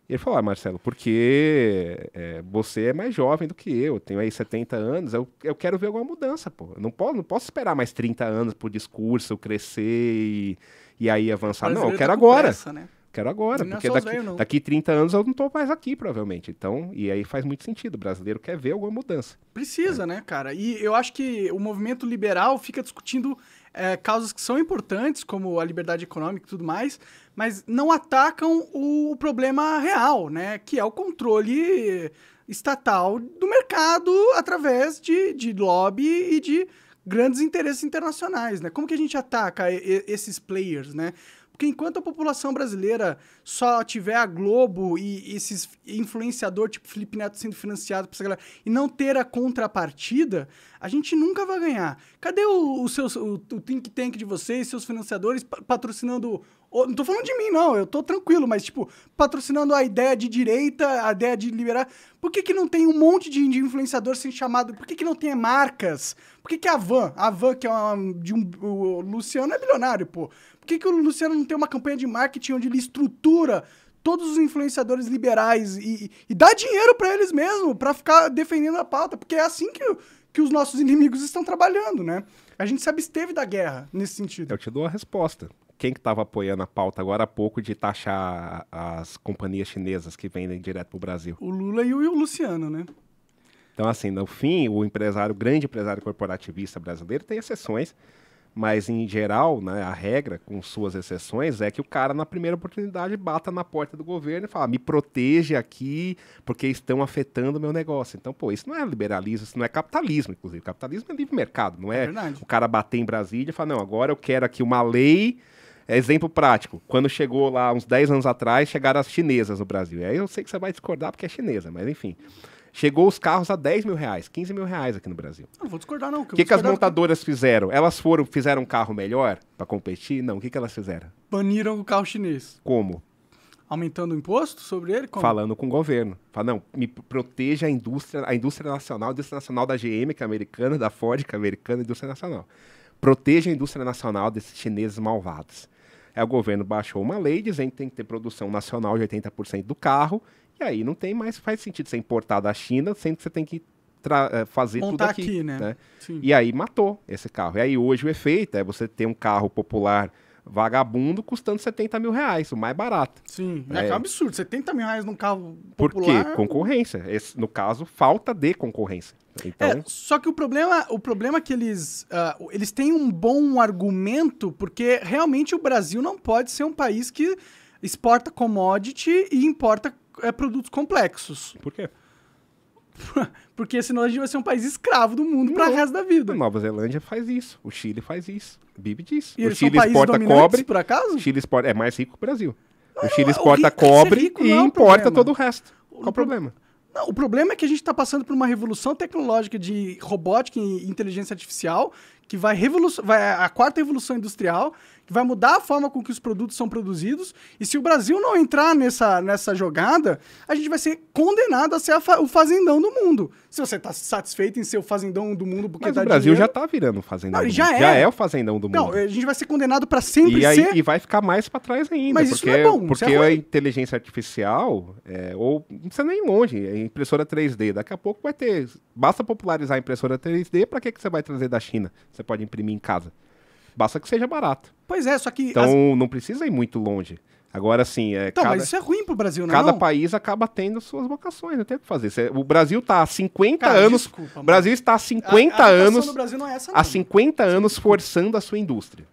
E ele falou, ah, Marcelo, porque é, você é mais jovem do que eu, tenho aí 70 anos, eu, eu quero ver alguma mudança, pô. Eu não posso, não posso esperar mais 30 anos pro discurso crescer e, e aí avançar. Não, eu quero tá agora. Pressa, né? Quero agora, não porque daqui, veio, daqui 30 anos eu não tô mais aqui, provavelmente. Então, e aí faz muito sentido. O brasileiro quer ver alguma mudança. Precisa, é. né, cara? E eu acho que o movimento liberal fica discutindo é, causas que são importantes, como a liberdade econômica e tudo mais, mas não atacam o problema real, né? Que é o controle estatal do mercado através de, de lobby e de grandes interesses internacionais, né? Como que a gente ataca esses players, né? Porque enquanto a população brasileira só tiver a Globo e esses influenciador tipo Felipe Neto sendo financiado por essa galera e não ter a contrapartida, a gente nunca vai ganhar. Cadê o, o, seu, o, o think tank de vocês, seus financiadores patrocinando não tô falando de mim, não, eu tô tranquilo, mas, tipo, patrocinando a ideia de direita, a ideia de liberar. Por que, que não tem um monte de, de influenciador sem chamado? Por que, que não tem marcas? Por que, que a Van, a Van, que é uma, de um. O Luciano é bilionário, pô que, que o Luciano não tem uma campanha de marketing onde ele estrutura todos os influenciadores liberais e, e dá dinheiro para eles mesmo, para ficar defendendo a pauta? Porque é assim que, que os nossos <laughs> inimigos estão trabalhando, né? A gente se absteve da guerra nesse sentido. Eu te dou a resposta. Quem que estava apoiando a pauta agora há pouco de taxar as companhias chinesas que vendem direto para o Brasil? O Lula e o Luciano, né? Então, assim, no fim, o empresário, o grande empresário corporativista brasileiro tem exceções, mas, em geral, né, a regra, com suas exceções, é que o cara, na primeira oportunidade, bata na porta do governo e fala: me proteja aqui, porque estão afetando o meu negócio. Então, pô, isso não é liberalismo, isso não é capitalismo, inclusive. capitalismo é livre mercado, não é, é o cara bater em Brasília e falar: não, agora eu quero aqui uma lei. É exemplo prático. Quando chegou lá, uns 10 anos atrás, chegaram as chinesas no Brasil. E aí eu sei que você vai discordar porque é chinesa, mas enfim. Chegou os carros a 10 mil reais, 15 mil reais aqui no Brasil. Não vou discordar, não. O que, que, que as montadoras fizeram? Elas foram, fizeram um carro melhor para competir? Não. O que, que elas fizeram? Baniram o carro chinês. Como? Aumentando o imposto sobre ele? Como? Falando com o governo. Fala, não, me proteja a indústria, a indústria nacional, a indústria nacional da GM, que é americana, da Ford, que é americana, a indústria nacional. Proteja a indústria nacional desses chineses malvados. Aí o governo baixou uma lei dizendo que tem que ter produção nacional de 80% do carro e aí não tem mais, faz sentido você importar da China, sendo que você tem que eh, fazer Montar tudo aqui. aqui né? né? E aí matou esse carro. E aí hoje o efeito é você ter um carro popular vagabundo custando 70 mil reais, o mais barato. Sim, é, é um absurdo. 70 mil reais num carro popular... Por quê? Concorrência. Esse, no caso, falta de concorrência. Então... É, só que o problema, o problema é que eles, uh, eles têm um bom argumento, porque realmente o Brasil não pode ser um país que exporta commodity e importa é, produtos complexos. Por quê? <laughs> Porque senão a gente vai ser um país escravo do mundo para o resto da vida. Nova Zelândia faz isso, o Chile faz isso, vive disso. E o Chile exporta cobre. por acaso? O Chile exporta, é mais rico que o Brasil. Não, o Chile exporta cobre rico, e é importa todo o resto. Qual o, o problema? Não, o problema é que a gente está passando por uma revolução tecnológica de robótica e inteligência artificial que vai revolucionar, a quarta revolução industrial, que vai mudar a forma com que os produtos são produzidos. E se o Brasil não entrar nessa, nessa jogada, a gente vai ser condenado a ser fa o fazendão do mundo. Se você está satisfeito em ser o fazendão do mundo porque Mas dá o Brasil dinheiro... já está virando o fazendão não, já. É. Já é o fazendão do mundo. Não, a gente vai ser condenado para sempre e aí, ser... E vai ficar mais para trás ainda. Mas porque, isso não é bom, Porque é a inteligência artificial, é, ou não precisa nem longe, a impressora 3D, daqui a pouco vai ter... Basta popularizar a impressora 3D, para que, que você vai trazer da China? Você pode imprimir em casa. Basta que seja barato. Pois é, só que. Então as... não precisa ir muito longe. Agora, sim, é. Então, cada, mas isso é ruim pro Brasil, não é Cada não? país acaba tendo suas vocações, não tem o que fazer. O Brasil está há 50 Cara, anos. Desculpa, o Brasil está há 50 a, a anos. Do Brasil não é essa, não. Há 50 anos forçando a sua indústria.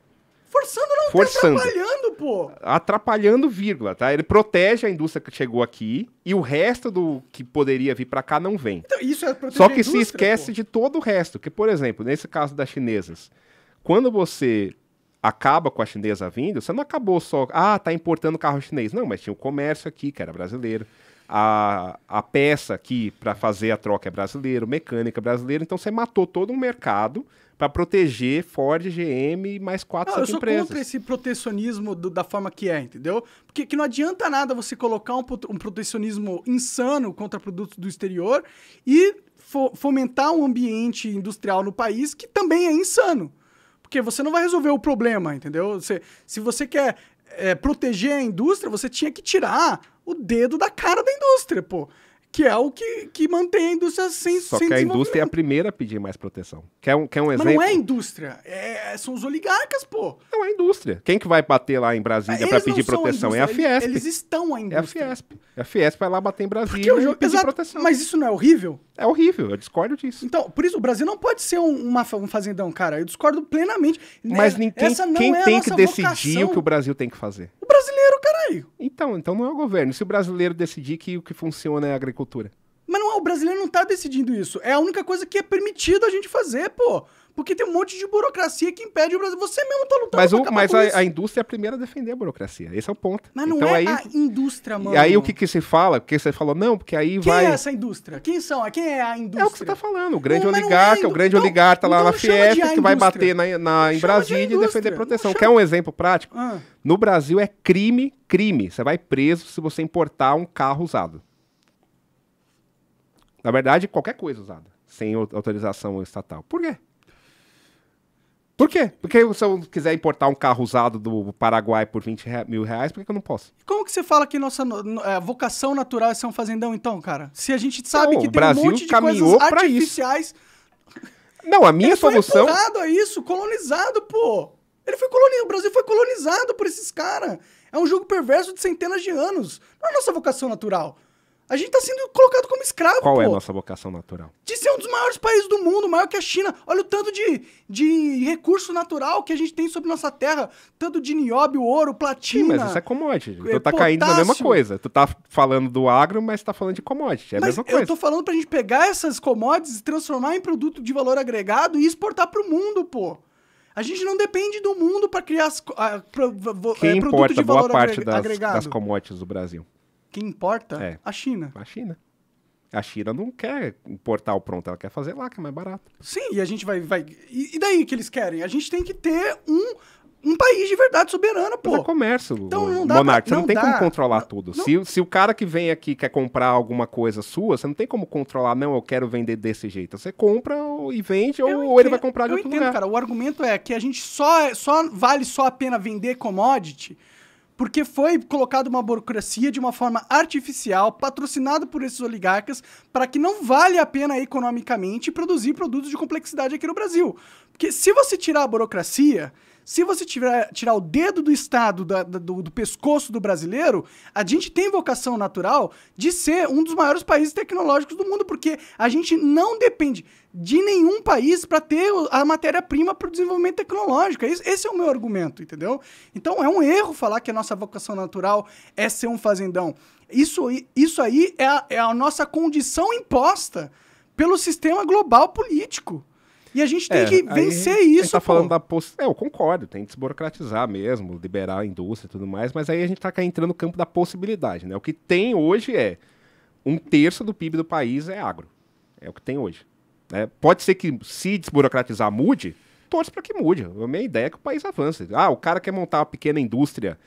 Forçando não, tá Forçando. Tá atrapalhando, pô. Atrapalhando, vírgula, tá? Ele protege a indústria que chegou aqui e o resto do que poderia vir para cá não vem. Então, isso é Só que se esquece pô. de todo o resto. Que, por exemplo, nesse caso das chinesas, quando você acaba com a chinesa vindo, você não acabou só, ah, tá importando carro chinês. Não, mas tinha o comércio aqui, que era brasileiro. A, a peça aqui para fazer a troca é brasileiro, mecânica brasileira. Então você matou todo um mercado para proteger Ford, GM e mais quatro, não, empresas. Eu sou contra esse protecionismo do, da forma que é, entendeu? Porque que não adianta nada você colocar um, um protecionismo insano contra produtos do exterior e fo fomentar um ambiente industrial no país que também é insano. Porque você não vai resolver o problema, entendeu? Você, se você quer é, proteger a indústria, você tinha que tirar o dedo da cara da indústria, pô. Que é o que, que mantém a indústria sem Só sem que a indústria é a primeira a pedir mais proteção. Quer um, quer um Mas exemplo? não é a indústria, é- são os oligarcas, pô. Não é a indústria. Quem que vai bater lá em Brasília Eles para pedir a proteção? É a indústria, Fiesp. Eles, eles estão a É a indústria. Fiesp. A Fiesp vai lá bater em Brasília jogo, e pedir exato, proteção. mas isso não é horrível? É horrível, eu discordo disso. Então, por isso, o Brasil não pode ser um, uma, um fazendão, cara. Eu discordo plenamente. Mas É- ninguém, quem é a tem que decidir vocação. o que o Brasil tem que fazer? O brasileiro, caralho. Então, então não é o governo. Se o brasileiro decidir que o que funciona é a agricultura. Mas não é, o brasileiro não tá decidindo isso. É a única coisa que é permitido a gente fazer, pô. Porque tem um monte de burocracia que impede o Brasil. Você mesmo tá lutando Mas, pra o, mas a, a indústria é a primeira a defender a burocracia. Esse é o ponto. Mas não então, é aí, a indústria, mano. E aí o que, que se fala? Porque você falou, não, porque aí Quem vai. é essa indústria? Quem são? Quem é a indústria? É o que você tá falando, o grande Não, oligarca, é o grande indú- oligarca lá então na Fiesp que vai bater na, na- em Chama de Brasília e defender proteção. Quer um exemplo prático? Ah, No Brasil é crime, crime. Você vai preso se você importar um carro usado. Na verdade, qualquer coisa usada, sem au- autorização estatal. Por quê? Por quê? Porque se eu quiser importar um carro usado do Paraguai por 20 rea- mil reais, por que, eu não posso? como que você fala que nossa no- no- é, vocação natural é ser um fazendão, então, cara? Se a gente sabe Não, que tem Brasil um monte de coisas pra isso. artificiais. Não, a minha Ele foi solução. empurrado a isso, colonizado, pô. Ele foi colonizado, o Brasil foi colonizado por esses caras. É um jogo perverso de centenas de anos. Não é nossa vocação natural. A gente tá sendo colocado como escravo, Qual pô. é a nossa vocação natural? De ser um dos maiores países do mundo, maior que a China. Olha o tanto de, de recurso natural que a gente tem sobre nossa terra. Tanto de nióbio, ouro, Sim, platina. mas isso é commodity. é Tu tá caindo na mesma potássio. coisa. Tu tá falando do agro, mas tá falando de commodity. É a Mas mesma eu coisa. tô falando pra gente pegar essas commodities e transformar em produto de valor agregado e exportar pro mundo, pô. A gente não depende do mundo pra criar as, pro- vo- Quem é, produto importa de boa valor parte agre- das, agregado. das commodities do Brasil? Quem importa? É. A China. A China. A China não quer importar o pronto, ela quer fazer lá, que é mais barato. Sim, e a gente vai. vai... E, daí que eles querem? A gente tem que ter um, um país de verdade soberano, Mas pô. é comércio, Então não dá Monark. pra- Você não, não tem dá. como controlar Não- tudo. não- Se, se o cara que vem aqui quer comprar alguma coisa sua, você não tem como controlar, não, eu quero vender desse jeito. Você compra ou- e vende, ou, Eu ou ele vai entendo- comprar de eu outro entendo, lugar. cara. O argumento é que a gente só, só vale só a pena vender commodity porque foi colocada uma burocracia de uma forma artificial, patrocinado por esses oligarcas, para que não vale a pena economicamente produzir produtos de complexidade aqui no Brasil. Porque se você tirar a burocracia, se você tirar, tirar o dedo do Estado, da- do, do pescoço do brasileiro, a gente tem vocação natural de ser um dos maiores países tecnológicos do mundo, porque a gente não depende de nenhum país para ter a matéria-prima para o desenvolvimento tecnológico. Esse, esse é o meu argumento, entendeu? Então é um erro falar que a nossa vocação natural é ser um fazendão. Isso, aí- isso aí é a, é a nossa condição imposta pelo sistema global político. E a gente tem É, que aí vencer A gente isso, tá pô. falando da poss... É, eu concordo, tem que desburocratizar mesmo, liberar a indústria e tudo mais, mas aí a gente tá cá entrando no campo da possibilidade, né? O que tem hoje é um terço do PIB do país é agro. É o que tem hoje. Né? Pode ser que se desburocratizar mude, torce para que mude. A minha ideia é que o país avance. Ah, o cara quer montar uma pequena indústria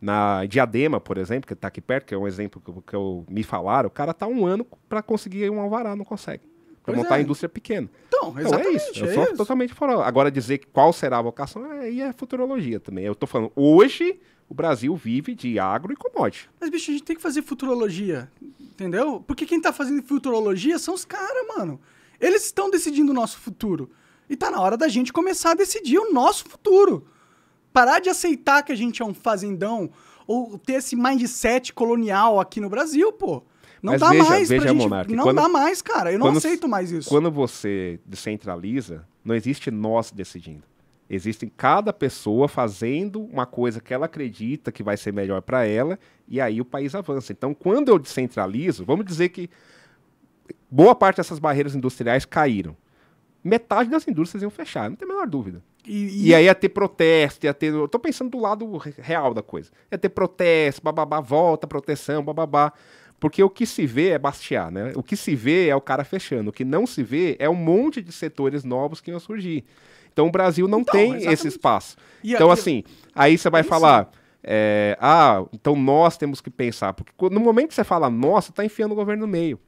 na Diadema, por exemplo, que está aqui perto, que é um exemplo que, eu- que eu, me falaram, o cara tá um ano para conseguir um alvará, não consegue. Para montar é. a indústria pequena. Então, exatamente. é isso. Eu é sou isso. totalmente fora. Agora, dizer qual será a vocação, aí é futurologia também. Eu tô falando, hoje o Brasil vive de agro e commodity. Mas, bicho, a gente tem que fazer futurologia, entendeu? Porque quem tá fazendo futurologia são os caras, mano. Eles estão decidindo o nosso futuro. E tá na hora da gente começar a decidir o nosso futuro. Parar de aceitar que a gente é um fazendão ou ter esse mindset colonial aqui no Brasil, pô. Não Mas dá veja- mais veja, pra gente. Monark, não quando- dá mais, cara. Eu não quando- aceito mais isso. Quando você descentraliza, não existe nós decidindo. Existe cada pessoa fazendo uma coisa que ela acredita que vai ser melhor para ela e aí o país avança. Então, quando eu descentralizo, vamos dizer que boa parte dessas barreiras industriais caíram. Metade das indústrias iam fechar, não tem a menor dúvida. E, E aí ia ter protesto, ia ter. Eu tô pensando do lado re- real da coisa. Ia ter protesto, bababá, volta, proteção, bababá. Porque o que se vê é bastear, né? O que se vê é o cara fechando. O que não se vê é um monte de setores novos que iam surgir. Então o Brasil não Então, tem exatamente. esse espaço. E então, a- assim, aí você vai falar. é, ah, então nós temos que pensar. Porque no momento que você fala nós, você tá enfiando o governo no meio.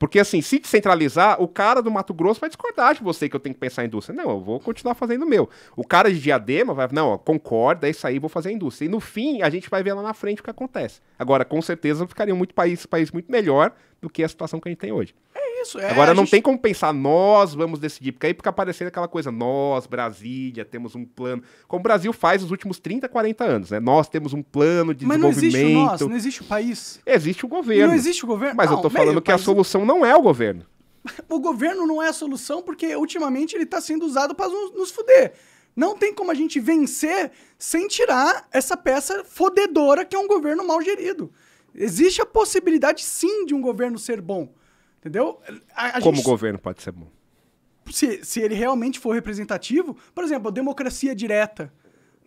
Porque, assim, se descentralizar, o cara do Mato Grosso vai discordar de você que eu tenho que pensar em indústria. Não, eu vou continuar fazendo o meu. O cara de Diadema vai, não, concorda, é isso aí, vou fazer a indústria. E no fim, a gente vai ver lá na frente o que acontece. Agora, com certeza, ficaria muito país, país muito melhor do que a situação que a gente tem hoje. Isso. É, Agora, não gente... tem como pensar, nós vamos decidir, porque aí fica aparecendo aquela coisa, nós, Brasília, temos um plano. Como o Brasil faz nos últimos 30, 40 anos, né? Nós temos um plano de Mas não desenvolvimento. existe o nós, não existe o país. Existe o governo. Não existe o governo. Mas não, eu tô falando meio, que a país- solução não é o governo. <laughs> O governo não é a solução porque ultimamente ele está sendo usado para nos, nos fuder. Não tem como a gente vencer sem tirar essa peça fodedora que é um governo mal gerido. Existe a possibilidade sim de um governo ser bom. Entendeu? A- a Como gente- o governo pode ser bom? se, se ele realmente for representativo, por exemplo, a democracia direta.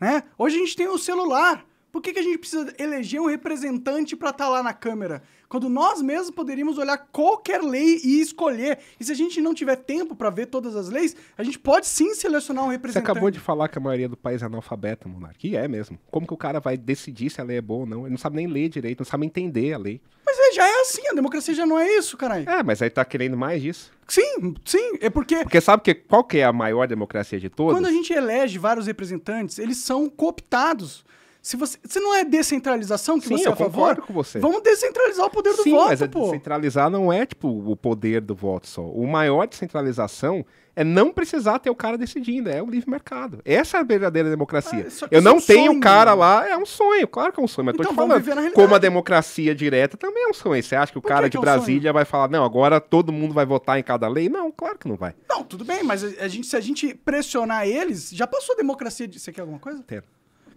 Né? Hoje a gente tem o celular. Por que, que a gente precisa eleger um representante para estar lá na Câmara? Quando nós mesmos poderíamos olhar qualquer lei e escolher. E se a gente não tiver tempo para ver todas as leis, a gente pode sim selecionar um Você representante. acabou de falar que a maioria do país é analfabeta, Monark. E é mesmo. Como que o cara vai decidir se a lei é boa ou não? Ele não sabe nem ler direito, não sabe entender a lei. Mas é, já é assim, a democracia já não é isso, caralho. É, mas aí tá querendo mais disso. Sim, sim, é porque Porque sabe que, qual que é a maior democracia de todas? Quando a gente elege vários representantes, eles são cooptados. Se você, se não é descentralização que Sim, você é a favor, com você. vamos descentralizar o poder do Sim, voto, mas a pô. descentralizar não é, tipo, o poder do voto só. O maior descentralização é não precisar ter o cara decidindo, é o livre mercado. Essa é a verdadeira democracia. Ah, Eu isso é não um tenho sonho, cara lá, é um sonho, claro que é um sonho, mas tô Então te vamos falando, como a democracia direta também é um sonho. Você acha que o Por cara que de é um Brasília vai falar, não, agora todo mundo vai votar em cada lei? Não, claro que não vai. Não, tudo bem, mas a, a gente, se a gente pressionar eles, já passou a democracia. De... Você quer alguma coisa? Quero.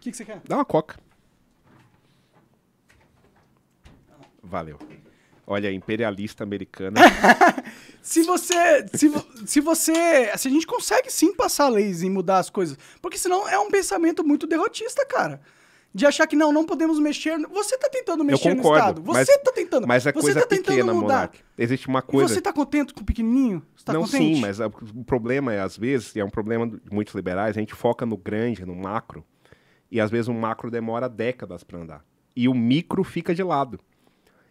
O que, que você quer? Dá uma coca. Valeu. Olha, imperialista americana. <laughs> Se você, se, se você, se a gente consegue sim passar leis e mudar as coisas, porque senão é um pensamento muito derrotista, cara. De achar que não, não podemos mexer. Você tá tentando Eu mexer no concordo. Estado. mas- Você tá tentando. Mas é você coisa tá tentando pequena, mudar. Monark. Existe uma E coisa. você tá contente com o pequenininho? Você tá não, contente? sim, mas a- o problema é, às vezes, e é um problema de muitos liberais, a gente foca no grande, no macro, e às vezes o macro demora décadas para andar. E o micro fica de lado.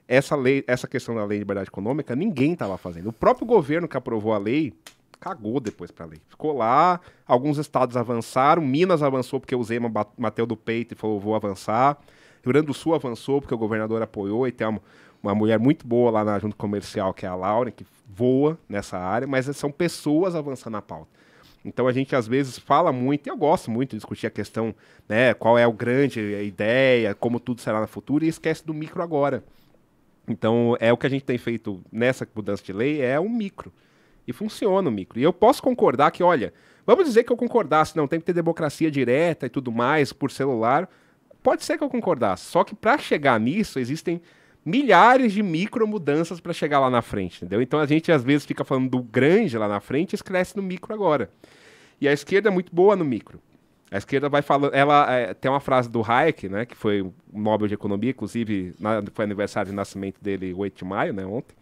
Essa lei, essa questão da lei de liberdade econômica, ninguém estava fazendo. O próprio governo que aprovou a lei cagou depois para a lei. Ficou lá, alguns estados avançaram, Minas avançou porque o Zema bat- bateu do peito e falou, vou avançar. Rio Grande do Sul avançou porque o governador apoiou e tem uma, uma mulher muito boa lá na junta comercial, que é a Laura, que voa nessa área, mas são pessoas avançando na pauta. Então a gente às vezes fala muito, e eu gosto muito de discutir a questão, né, qual é o grande a ideia, como tudo será no futuro, e esquece do micro agora. Então é o que a gente tem feito nessa mudança de lei, é o micro. E funciona o micro. E eu posso concordar que, olha, vamos dizer que eu concordasse, não, tem que ter democracia direta e tudo mais por celular. Pode ser que eu concordasse. Só que para chegar nisso, existem milhares de micro mudanças para chegar lá na frente, entendeu? Então a gente às vezes fica falando do grande lá na frente e esquece no micro agora. E a esquerda é muito boa no micro. A esquerda vai falando. Ela é, tem uma frase do Hayek, né? Que foi Nobel de Economia, inclusive na- foi aniversário de nascimento dele 8 de maio, né? Ontem.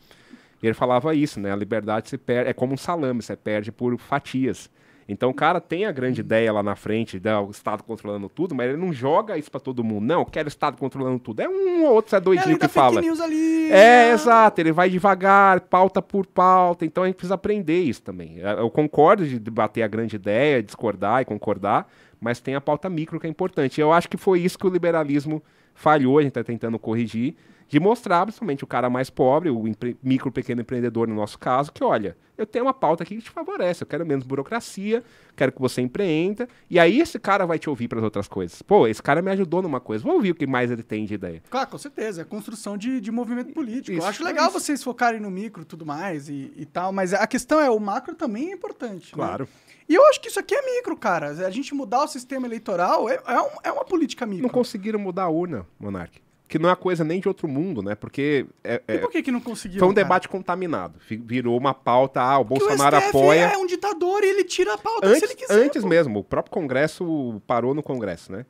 Ele falava isso, né? A liberdade se perde, é como um salame, você perde por fatias. Então o cara tem a grande ideia lá na frente, né, o Estado controlando tudo, mas ele não joga isso pra todo mundo. Não, quero o Estado controlando tudo. É um ou outro é É doidinho lei que fala. ali. É, né? exato. Ele vai devagar, pauta por pauta. Então a gente precisa aprender isso também. Eu eu concordo de debater a grande ideia, discordar e concordar, mas tem a pauta micro que é importante. Eu acho que foi isso que o liberalismo falhou, a gente está tentando corrigir, de mostrar, principalmente o cara mais pobre, o micro pequeno empreendedor no nosso caso, que olha, eu tenho uma pauta aqui que te favorece, eu quero menos burocracia, quero que você empreenda, e aí esse cara vai te ouvir para as outras coisas. Pô, esse cara me ajudou numa coisa, vou ouvir o que mais ele tem de ideia. Claro, com certeza. É construção de, de movimento político. Isso, eu acho legal isso. vocês focarem no micro e tudo mais e, e tal, mas a questão é, o macro também é importante. né? Claro. E eu acho que isso aqui é micro, cara. A gente mudar o sistema eleitoral é, é, um- é uma política micro. Não conseguiram mudar a urna, Monark. Que não é coisa nem de outro mundo, né? Porque é- E é- por que, que não conseguiram? foi um cara? debate contaminado. Virou uma pauta, ah, o Porque Bolsonaro o STF apoia. é um ditador e ele tira a pauta se ele Antes, quiser. antes pô. mesmo, o próprio Congresso parou no Congresso, né?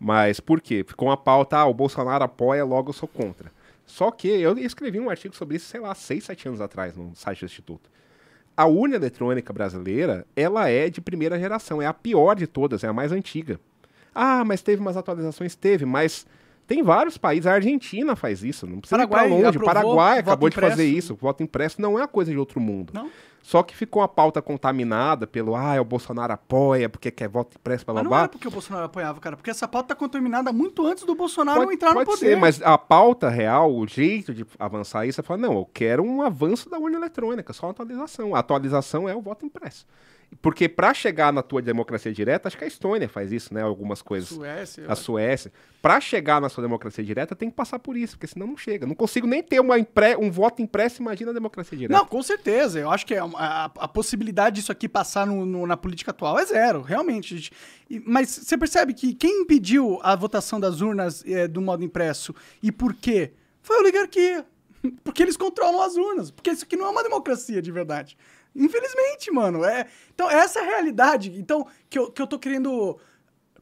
Mas por quê? Ficou uma pauta, ah, o Bolsonaro apoia, logo eu sou contra. Só que eu escrevi um artigo sobre isso, sei lá, seis, sete anos atrás, no site do Instituto. A urna eletrônica brasileira, ela é de primeira geração, é a pior de todas, é a mais antiga. Ah, mas teve umas atualizações? Teve, mas Tem vários países, a Argentina faz isso, não precisa Paraguai ir pra longe. O aprovou Paraguai acabou de fazer impresso. isso. O voto impresso não é uma coisa de outro mundo. Não? Só que ficou a pauta contaminada pelo, ah, o Bolsonaro apoia porque quer voto impresso, blá blá Mas não era porque o Bolsonaro apoiava, cara. Porque essa pauta tá contaminada muito antes do Bolsonaro Pode, entrar no pode poder. ser, mas a pauta real, o jeito de avançar isso é falar, não, eu quero um avanço da urna eletrônica, só uma atualização. A atualização é o voto impresso. Porque para chegar na tua democracia direta, acho que a Estônia faz isso, né? Algumas coisas. Suécia. A Suécia. Para chegar na sua democracia direta, tem que passar por isso, porque senão não chega. Não consigo nem ter uma impre- um voto impresso, imagina a democracia direta. Não, com certeza. Eu acho que a, a- a possibilidade disso aqui passar no- no- na política atual é zero, realmente. gente. Mas você percebe que quem impediu a votação das urnas eh, do modo impresso e por quê? Foi a oligarquia. <laughs> Porque eles controlam as urnas. Porque isso aqui não é uma democracia de verdade. Infelizmente, mano. É... Então, essa é a realidade então, que, eu, que eu tô querendo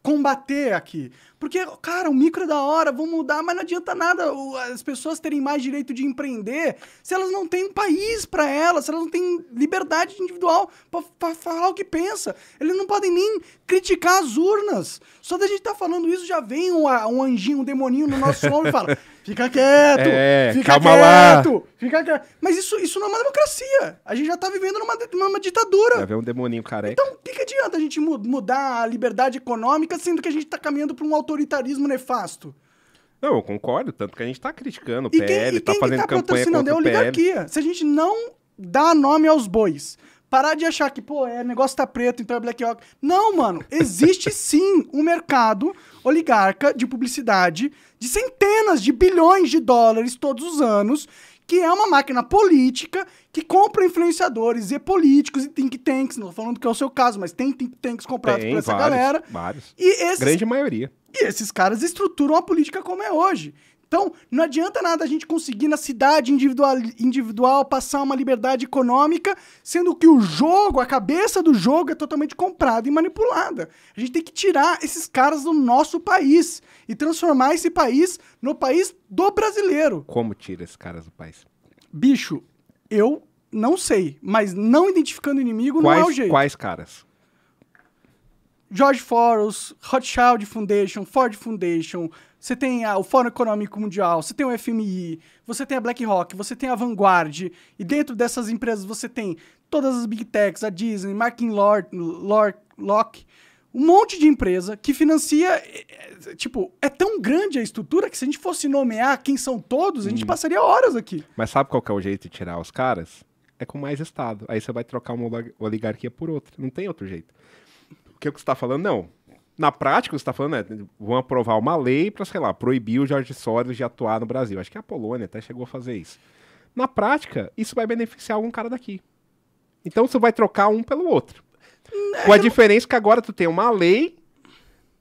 combater aqui. Porque, cara, o micro é da hora, vamos mudar, mas não adianta nada as pessoas terem mais direito de empreender se elas não têm um país pra elas, se elas não têm liberdade individual pra, pra falar o que pensa. Eles não podem nem criticar as urnas. Só da gente tá falando isso, já vem um, um anjinho, um demoninho no nosso <laughs> ombro e fala: fica quieto, É, fica calma lá." quieto, fica quieto. Mas isso, isso não é uma democracia. A gente já tá vivendo numa, numa ditadura. Vai ver um demoninho careca. Então, o que, que adianta a gente mu- mudar a liberdade econômica, sendo que a gente tá caminhando para um autoritarismo nefasto? Não, eu concordo, tanto que a gente tá criticando o E PL, quem, e tá quem fazendo que tá campanha patrocinando é contra a o PL. oligarquia. Se a gente não dá nome aos bois, parar de achar que, pô, é, negócio tá preto, então é Black Rock. Não, mano, existe <laughs> sim um mercado oligarca de publicidade de centenas de bilhões de dólares todos os anos, que é uma máquina política que compra influenciadores e políticos e think tanks, não tô falando que é o seu caso, mas tem think tanks comprados Tem por essa vários, galera. vários. E esses Grande maioria. e esses caras estruturam a política como é hoje. Então, não adianta nada a gente conseguir na cidade individual, individual passar uma liberdade econômica, sendo que o jogo, a cabeça do jogo é totalmente comprada e manipulada. A gente tem que tirar esses caras do nosso país e transformar esse país no país do brasileiro. Como tira esses caras do país? Bicho, eu não sei, mas não identificando inimigo não é o Quais, jeito. quais caras? George Soros, Rothschild Foundation, Ford Foundation, você tem a- o Fórum Econômico Mundial, você tem o FMI, você tem a BlackRock, você tem a Vanguard, e dentro dessas empresas você tem todas as Big Techs, a Disney, Markin Lord, Lord, Lock, um monte de empresa que financia, é, é, tipo, é tão grande a estrutura que se a gente fosse nomear quem são todos, a gente passaria horas aqui. Mas sabe qual é o jeito de tirar os caras? É com mais Estado. Aí você vai trocar uma olig- oligarquia por outra. Não tem outro jeito. O que você está falando? Não. Na prática, você está falando é vão aprovar uma lei para, sei lá, proibir o Jorge Soros de atuar no Brasil. Acho que a Polônia até chegou a fazer isso. Na prática, isso vai beneficiar algum cara daqui. Então você vai trocar um pelo outro. Com a diferença que agora tu tem uma lei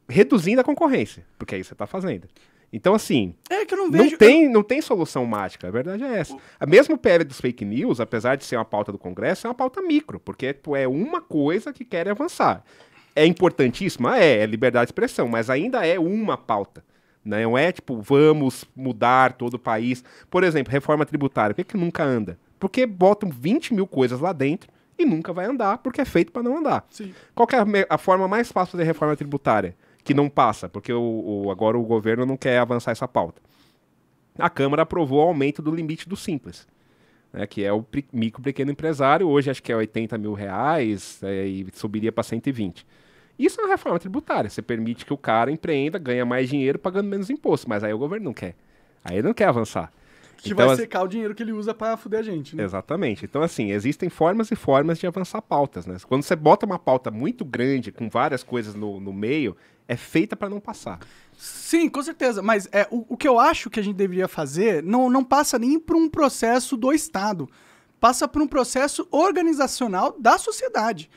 reduzindo a concorrência. Porque é isso que você está fazendo. Então, assim, É que eu não vejo... não tem, não tem solução mágica, a verdade é essa. A mesmo PL dos fake news, apesar de ser uma pauta do Congresso, é uma pauta micro, porque é uma coisa que querem avançar. É importantíssima? É, é liberdade de expressão, mas ainda é uma pauta. né? Não é tipo, vamos mudar todo o país. Por exemplo, reforma tributária. Por que, que nunca anda? Porque botam 20 mil coisas lá dentro e nunca vai andar, porque é feito para não andar. Sim. Qual é a, a forma mais fácil de fazer reforma tributária? Que não passa, porque o, o- agora o governo não quer avançar essa pauta. A Câmara aprovou o aumento do limite do Simples, né, que é o micro pequeno empresário. Hoje acho que é 80 mil reais é, e subiria para 120. Isso é uma reforma tributária. Você permite que o cara empreenda, ganha mais dinheiro pagando menos imposto, mas aí o governo não quer. Aí ele não quer avançar. Que Então, vai secar o dinheiro que ele usa pra fuder a gente, né? Exatamente. Então, assim, existem formas e formas de avançar pautas, né? Quando você bota uma pauta muito grande, com várias coisas no, no meio, é feita para não passar. Sim, com certeza. Mas é, o, o que eu acho que a gente deveria fazer não, não passa nem por um processo do Estado. Passa por um processo organizacional da sociedade.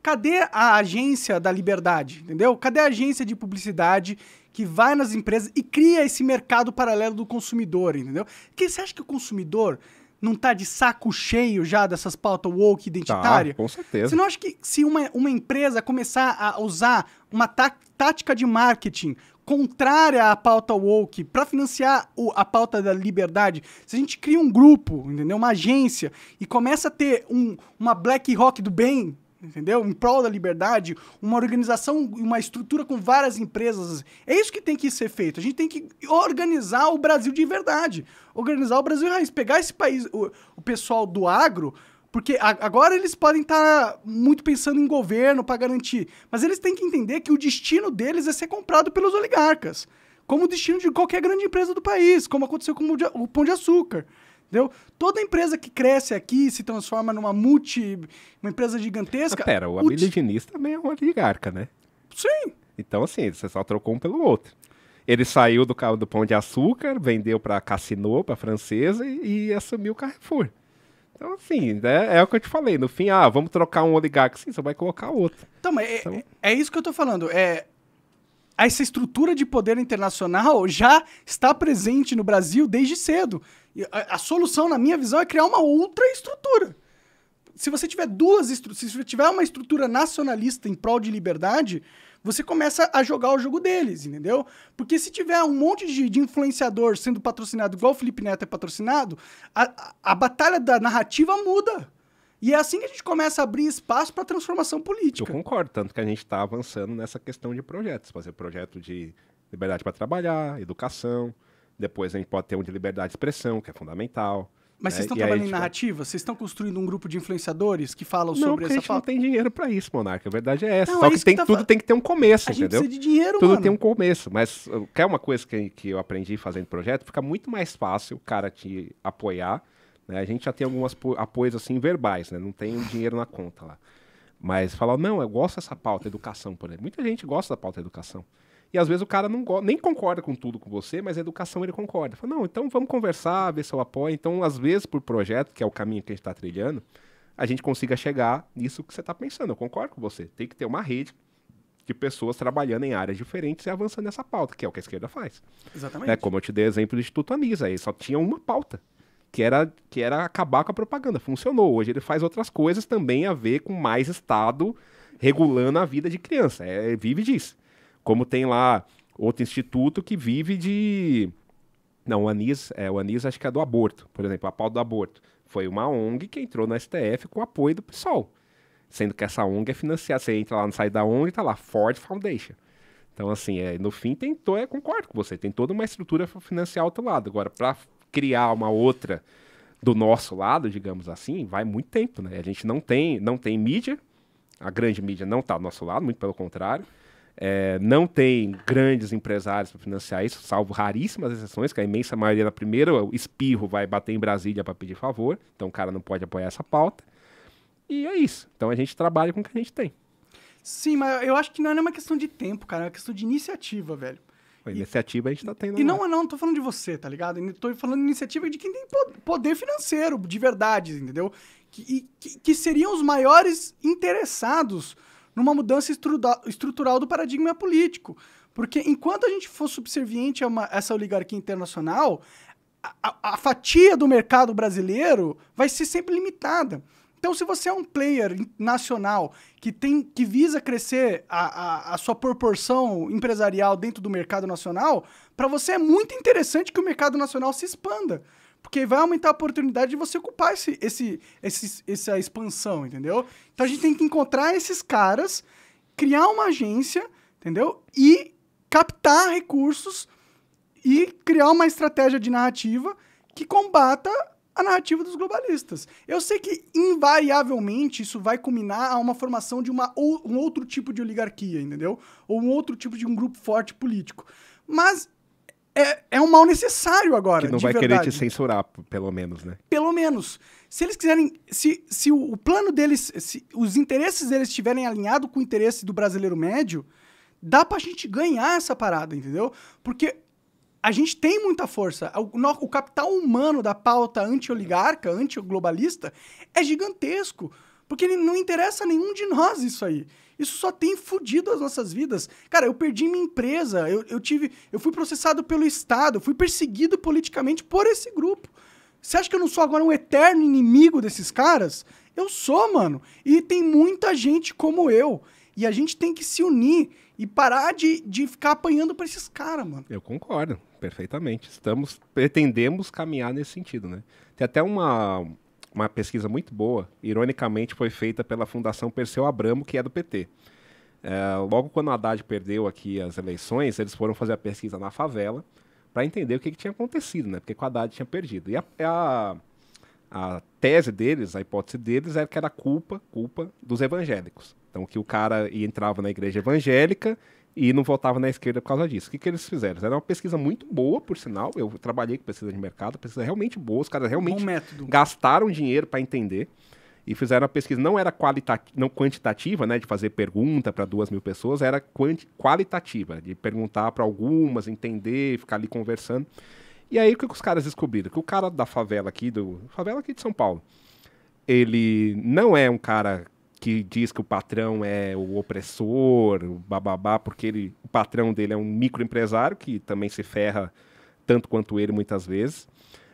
Cadê a agência da liberdade? Entendeu? Cadê a agência de publicidade que vai nas empresas e cria esse mercado paralelo do consumidor, entendeu? Porque você acha que o consumidor não tá de saco cheio já dessas pautas woke identitária? Tá, com certeza. Você não acha que se uma, uma empresa começar a usar uma tá- tática de marketing contrária à pauta woke para financiar o- a pauta da liberdade, se a gente cria um grupo, entendeu? Uma agência e começa a ter um, uma Black Rock do bem, entendeu? Em prol da liberdade, uma organização, uma estrutura com várias empresas. É isso que tem que ser feito. A gente tem que organizar o Brasil de verdade. Organizar o Brasil raiz. Pegar esse país, o, o pessoal do agro, porque agora eles podem estar tá muito pensando em governo para garantir, mas eles têm que entender que o destino deles é ser comprado pelos oligarcas, como o destino de qualquer grande empresa do país, como aconteceu com o Pão de Açúcar. Entendeu? Toda empresa que cresce aqui se transforma numa multi, uma empresa gigantesca. Mas pera, o Diniz também é um oligarca, né? Sim. Então, assim, você só trocou um pelo outro. Ele saiu do, do Pão de Açúcar, vendeu para Cassino, para francesa, e, e, assumiu o Carrefour. Então, assim, é, é, o que eu te falei. No fim, ah, vamos trocar um oligarca. Sim, você vai colocar outro. Então, mas é, então... É, é isso que eu tô falando. É, essa estrutura de poder internacional já está presente no Brasil desde cedo. A, a, solução, na minha visão, é criar uma outra estrutura. Se você tiver duas se você tiver uma estrutura nacionalista em prol de liberdade, você começa a jogar o jogo deles, entendeu? Porque se tiver um monte de, de influenciador sendo patrocinado igual o Felipe Neto é patrocinado, a, a, a batalha da narrativa muda. E é assim que a gente começa a abrir espaço para transformação política. Eu concordo, tanto que a gente está avançando nessa questão de projetos, fazer projeto de liberdade para trabalhar, educação, depois a gente pode ter um de liberdade de expressão, que é fundamental. Mas vocês né? estão trabalhando em narrativa? Vocês estão construindo um grupo de influenciadores que falam não, sobre essa a gente não tem dinheiro para isso, Monarca. A verdade é essa. Não, Só é que, tem, que tá tudo tem que ter um começo, a entendeu? Gente precisa de dinheiro, tudo mano. tem um começo. Mas uh, quer uma coisa que, que eu aprendi fazendo projeto? Fica muito mais fácil o cara te apoiar. Né? A gente já tem alguns apoios assim verbais, né? Não tem dinheiro na conta lá. Mas falar, não, eu gosto dessa pauta, educação, por exemplo. Muita gente gosta da pauta educação. E às vezes o cara não nem concorda com tudo com você, mas a educação ele concorda. Fala, não, então vamos conversar, ver se eu apoio. Então, às vezes, por projeto, que é o caminho que a gente está trilhando, a gente consiga chegar nisso que você está pensando. Eu concordo com você. Tem que ter uma rede de pessoas trabalhando em áreas diferentes e avançando nessa pauta, que é o que a esquerda faz. Exatamente. É, como eu te dei exemplo do Instituto Anisa, aí só tinha uma pauta, que era, que era acabar com a propaganda. Funcionou. Hoje ele faz outras coisas também a ver com mais Estado regulando a vida de criança. É, vive disso. Como tem lá outro instituto que vive de. Não, o Anis, é, o Anis acho que é do aborto, por exemplo, a pauta do aborto. Foi uma ONG que entrou no STF com o apoio do PSOL. Sendo que essa ONG é financiada. Você entra lá no site da ONG e tá lá, Ford Foundation. Então, assim, é, no fim, tentou, é, concordo com você, tem toda uma estrutura para financiar outro lado. Agora, para criar uma outra do nosso lado, digamos assim, vai muito tempo, né? A gente não tem, não tem mídia, a grande mídia não está do nosso lado, muito pelo contrário. É, não tem grandes empresários para financiar isso, salvo raríssimas exceções, que a imensa maioria na primeira espirro vai bater em Brasília para pedir favor, então o cara não pode apoiar essa pauta. E é isso. Então a gente trabalha com o que a gente tem. Sim, mas eu acho que não é uma questão de tempo, cara, é uma questão de iniciativa, velho. A iniciativa a gente tá tendo. E não, não, não tô falando de você, tá ligado? Eu tô falando de iniciativa de quem tem poder financeiro, de verdade, entendeu? Que, que, que seriam os maiores interessados numa mudança estrutural do paradigma político. Porque enquanto a gente for subserviente a, uma, essa oligarquia internacional, a, a, fatia do mercado brasileiro vai ser sempre limitada. Então, se você é um player nacional que tem que visa crescer a, a, a sua proporção empresarial dentro do mercado nacional, para você é muito interessante que o mercado nacional se expanda. Porque vai aumentar a oportunidade de você ocupar esse, esse, esse, essa expansão, entendeu? Então a gente tem que encontrar esses caras, criar uma agência, entendeu? E captar recursos e criar uma estratégia de narrativa que combata a narrativa dos globalistas. Eu sei que, invariavelmente, isso vai culminar a uma formação de uma, ou, um outro tipo de oligarquia, entendeu? Ou um outro tipo de um grupo forte político. Mas é, é um mal necessário agora. Que não vai verdade. querer te censurar, pelo menos, né? Pelo menos. Se eles quiserem. Se, se o, o plano deles. Se os interesses deles estiverem alinhados com o interesse do brasileiro médio, dá pra gente ganhar essa parada, entendeu? Porque a gente tem muita força. O, o capital humano da pauta anti-oligarca, anti-globalista, é gigantesco. Porque não interessa a nenhum de nós isso aí. Isso só tem fudido as nossas vidas. Cara, eu perdi minha empresa, eu, eu tive. Eu fui processado pelo Estado, fui perseguido politicamente por esse grupo. Você acha que eu não sou agora um eterno inimigo desses caras? Eu sou, mano. E tem muita gente como eu. E a gente tem que se unir e parar de, de ficar apanhando pra esses caras, mano. Eu concordo, perfeitamente. Estamos, pretendemos caminhar nesse sentido, né? Tem até uma, uma pesquisa muito boa, ironicamente foi feita pela Fundação Perseu Abramo, que é do PT. É, logo quando o Haddad perdeu aqui as eleições, eles foram fazer a pesquisa na favela para entender o que, que, tinha acontecido, né? Porque o Haddad tinha perdido. E a, a, a tese deles, a hipótese deles, era que era culpa, culpa dos evangélicos. Então, que o cara entrava na igreja evangélica e não votava na esquerda por causa disso. O que, que eles fizeram? Era uma pesquisa muito boa, por sinal. Eu trabalhei com pesquisa de mercado, pesquisa realmente boa. Os caras realmente gastaram dinheiro para entender e fizeram a pesquisa. Não era não quantitativa, né, de fazer pergunta para duas mil pessoas, era qualitativa, de perguntar para algumas, entender, ficar ali conversando. E aí o que, que os caras descobriram? Que o cara da favela aqui, do favela aqui de São Paulo, ele não é um cara que diz que o patrão é o opressor, o bababá, porque ele, o patrão dele é um microempresário que também se ferra tanto quanto ele muitas vezes.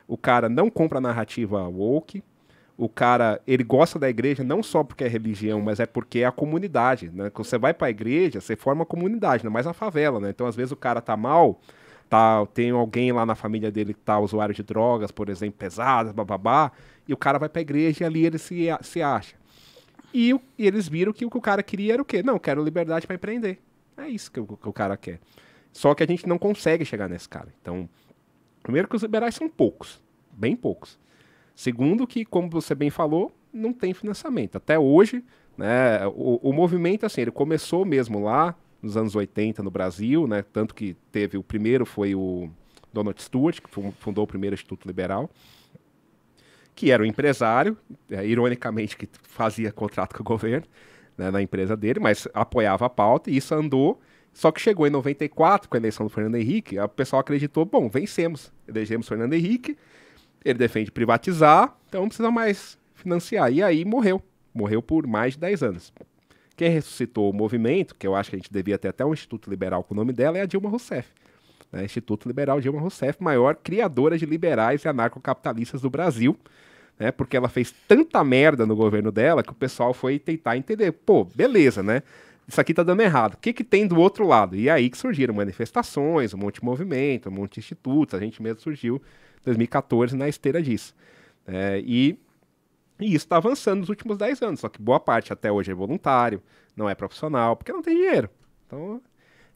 O cara não compra a narrativa woke. O cara, ele gosta da igreja não só porque é religião, mas é porque é a comunidade, né? Quando você vai para a igreja, você forma uma comunidade, não mais a favela, né? Então, às vezes o cara tá mal, tá, tem alguém lá na família dele que tá usuário de drogas, por exemplo, pesadas, bababá, e o cara vai para a igreja e ali ele se, se acha. E, e, eles viram que o que o cara queria era o quê? Não, quero liberdade para empreender. É isso que o, que o cara quer. Só que a gente não consegue chegar nesse cara. Então, primeiro que os liberais são poucos, bem poucos. Segundo que, como você bem falou, não tem financiamento. Até hoje, né, o, o movimento, assim, ele começou mesmo lá nos anos 80 no Brasil, né, tanto que teve, o primeiro foi o Donald Stewart, que fundou o primeiro Instituto Liberal, que era o empresário, é, ironicamente, que fazia contrato com o governo né, na empresa dele, mas apoiava a pauta e isso andou. Só que chegou em 94, com a eleição do Fernando Henrique, o pessoal acreditou: bom, vencemos, elegemos Fernando Henrique, ele defende privatizar, então não precisa mais financiar. E aí morreu. Morreu por mais de 10 anos. Quem ressuscitou o movimento, que eu acho que a gente devia ter até um Instituto Liberal com o nome dela, é a Dilma Rousseff. Né? Instituto Liberal Dilma Rousseff, maior criadora de liberais e anarcocapitalistas do Brasil né? Porque ela fez tanta merda no governo dela que o pessoal foi tentar entender. Pô, beleza, né? Isso aqui tá dando errado. O que, que tem do outro lado? E aí que surgiram manifestações, um monte de movimento, um monte de institutos. A gente mesmo surgiu em 2014 na esteira disso. É, e, e isso está avançando nos últimos 10 anos. Só que boa parte até hoje é voluntário, não é profissional, porque não tem dinheiro. Então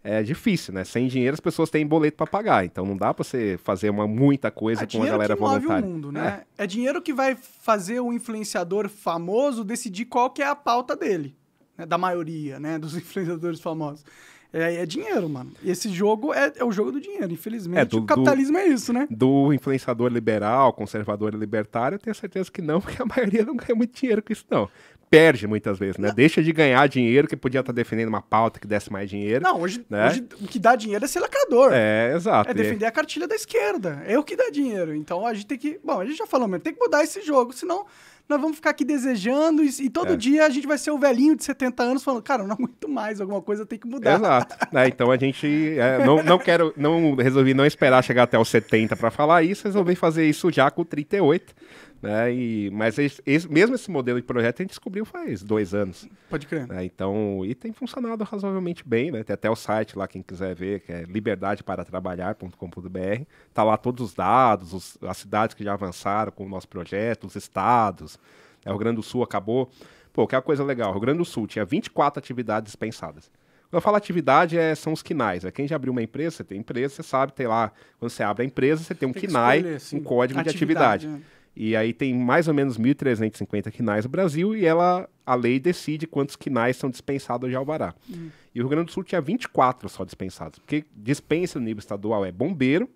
é difícil, né? Sem dinheiro as pessoas têm boleto para pagar, então não dá para você fazer uma muita coisa é com a galera que voluntária. Move o mundo, né? É. é dinheiro que vai fazer o influenciador famoso decidir qual que é a pauta dele, né? da maioria, né, dos <laughs> influenciadores famosos. É, é, dinheiro, mano. E esse jogo é, é, o jogo do dinheiro, infelizmente. É, do, o capitalismo do, é isso, né? Do influenciador liberal, conservador e libertário, eu tenho certeza que não, <laughs> porque a maioria não ganha muito dinheiro com isso, não perde muitas vezes, né? Não. Deixa de ganhar dinheiro que podia estar defendendo uma pauta que desse mais dinheiro. Não, hoje, né? hoje o que dá dinheiro é ser lacrador. É, exato. É defender a cartilha da esquerda. É o que dá dinheiro. Então a gente tem que. Bom, a gente já falou, mas tem que mudar esse jogo, senão nós vamos ficar aqui desejando e, e todo é. dia a gente vai ser o velhinho de 70 anos falando, cara, não <laughs> aguento mais, alguma coisa tem que mudar. Exato. <laughs> é, então a gente é, não, não quero, não resolvi não esperar chegar até os 70 para falar isso, resolvi fazer isso já com 38. Né? E, mas esse, mesmo esse modelo de projeto a gente descobriu faz dois anos. Pode crer. Né? Então, e tem funcionado razoavelmente bem, né? Tem até o site lá, quem quiser ver, que é liberdadeparatrabalhar.com.br. Tá lá todos os dados, os, as cidades que já avançaram com o nosso projeto, os estados. É, o Rio Grande do Sul acabou. Pô, que é uma coisa legal. O Rio Grande do Sul tinha 24 atividades dispensadas. Quando eu falo atividade, é, são os quinais. É quem já abriu uma empresa, você tem empresa, você sabe, tem lá, quando você abre a empresa, você tem um tem escolher, um código atividade, de atividade. É. E aí tem mais ou menos 1.350 quinais no Brasil e ela, a lei decide quantos quinais são dispensados de alvará. Uhum. E o Rio Grande do Sul tinha 24 só dispensados, porque dispensa no nível estadual é bombeiro,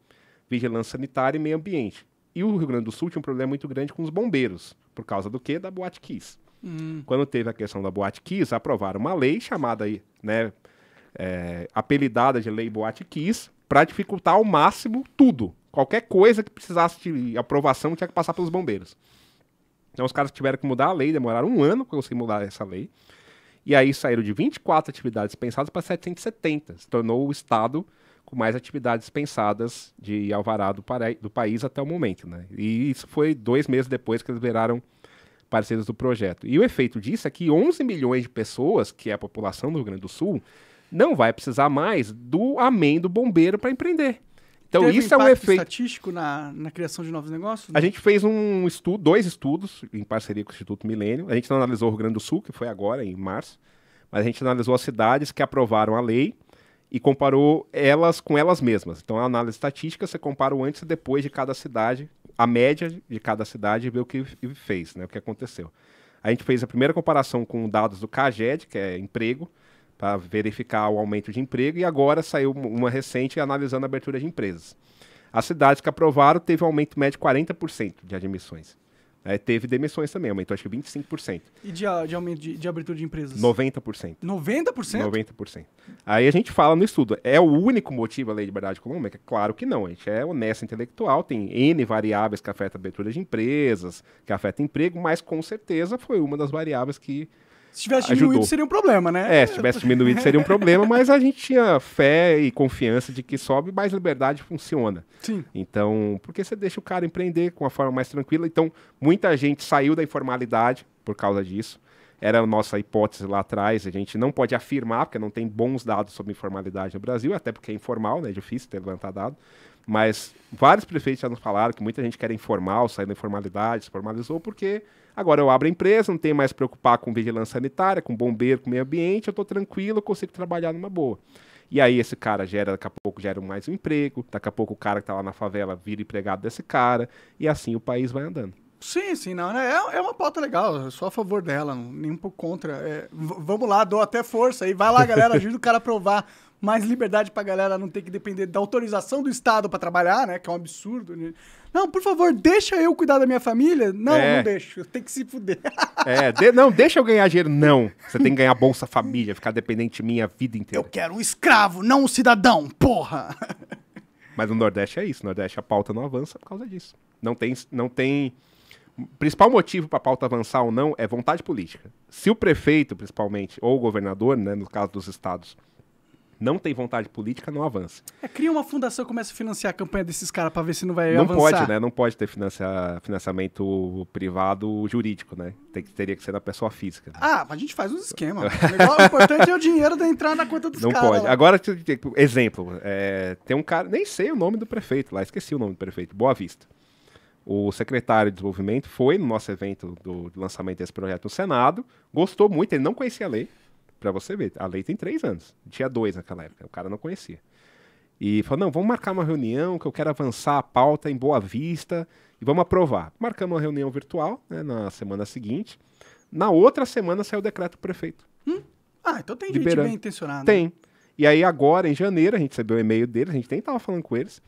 vigilância sanitária e meio ambiente. E o Rio Grande do Sul tinha um problema muito grande com os bombeiros, por causa do quê? Da Boate Kiss. Uhum. Quando teve a questão da Boate Kiss, aprovaram uma lei chamada, né, é, apelidada de Lei Boate Kiss, para dificultar ao máximo tudo. Qualquer coisa que precisasse de aprovação tinha que passar pelos bombeiros. Então os caras tiveram que mudar a lei, demoraram um ano para conseguir mudar essa lei. E aí saíram de 24 atividades pensadas para 770. Se tornou o estado com mais atividades pensadas de alvará do, do país até o momento. Né? E isso foi dois meses depois que eles viraram parceiros do projeto. E o efeito disso é que 11 milhões de pessoas, que é a população do Rio Grande do Sul, não vai precisar mais do amém do bombeiro para empreender. Então Teve isso é um efeito. estatístico na, na criação de novos negócios? A gente fez um estudo, dois estudos em parceria com o Instituto Milênio. A gente não analisou o Rio Grande do Sul, que foi agora, em março, mas a gente analisou as cidades que aprovaram a lei e comparou elas com elas mesmas. Então, a análise estatística, você compara o antes e depois de cada cidade, a média de cada cidade e vê o que fez, né, o que aconteceu. A gente fez a primeira comparação com dados do CAGED, que é emprego, para verificar o aumento de emprego, e agora saiu uma recente analisando a abertura de empresas. As cidades que aprovaram teve um aumento médio de 40% de admissões. É, teve demissões também, aumentou acho que 25%. E de, de aumento de, de abertura de empresas? 90%. 90%? 90%. Aí a gente fala no estudo, é o único motivo a lei de liberdade econômica? Claro que não, a gente é honesto intelectual, tem N variáveis que afetam a abertura de empresas, que afetam emprego, mas com certeza foi uma das variáveis que se tivesse diminuído ajudou. seria um problema, né? É, se tivesse diminuído seria um problema, mas a gente tinha fé e confiança de que sobe, mais liberdade funciona. Sim. Então, porque você deixa o cara empreender com uma forma mais tranquila. Então, muita gente saiu da informalidade por causa disso. Era a nossa hipótese lá atrás. A gente não pode afirmar, porque não tem bons dados sobre informalidade no Brasil, até porque é informal, né? É difícil ter levantado dado. Mas vários prefeitos já nos falaram que muita gente quer informal, sair da informalidade, se formalizou, porque Agora eu abro a empresa, não tenho mais que preocupar com vigilância sanitária, com bombeiro, com meio ambiente, eu estou tranquilo, eu consigo trabalhar numa boa. E aí esse cara gera, daqui a pouco gera mais um emprego, daqui a pouco o cara que está lá na favela vira empregado desse cara, e assim o país vai andando. Sim, sim, não, né? É, é uma pauta legal, eu sou a favor dela, nem um pouco contra. É, vamos lá, dou até força aí, vai lá, galera, ajuda o cara a provar mais liberdade pra galera não ter que depender da autorização do Estado para trabalhar, né? Que é um absurdo. Né? Não, por favor, deixa eu cuidar da minha família. Não, é. não deixo. Eu tenho que se fuder. <laughs> É, de, não, deixa eu ganhar dinheiro. <laughs> Não. Você tem que ganhar Bolsa Família, ficar dependente de mim a vida inteira. Eu quero um escravo, não um cidadão, porra! <laughs> Mas no Nordeste é isso. No Nordeste a pauta não avança por causa disso. Não tem. Não tem... O principal motivo para a pauta avançar ou não é vontade política. Se o prefeito, principalmente, ou o governador, né, no caso dos estados, não tem vontade política, não avança. É, cria uma fundação e começa a financiar a campanha desses caras para ver se não vai não avançar. Não pode, né? Não pode ter financia, financiamento privado jurídico, né? Tem, teria que ser da pessoa física. Né? Ah, mas a gente faz uns esquemas. o <laughs> importante é o dinheiro da entrar na conta dos caras. Não pode. Lá. Agora, exemplo, é, tem um cara, nem sei o nome do prefeito lá, esqueci o nome do prefeito, Boa Vista. O secretário de desenvolvimento foi no nosso evento do, do lançamento desse projeto no Senado, gostou muito, ele não conhecia a lei, Pra você ver, a lei tem três anos. Tinha dois naquela época, o cara não conhecia. E falou: não, vamos marcar uma reunião que eu quero avançar a pauta em Boa Vista e vamos aprovar. Marcamos uma reunião virtual né, na semana seguinte. Na outra semana saiu o decreto do prefeito. Hum? Ah, então tem Liberando. gente bem intencionada. Tem. E aí agora, em janeiro, a gente recebeu o e-mail deles, a gente nem estava falando com eles.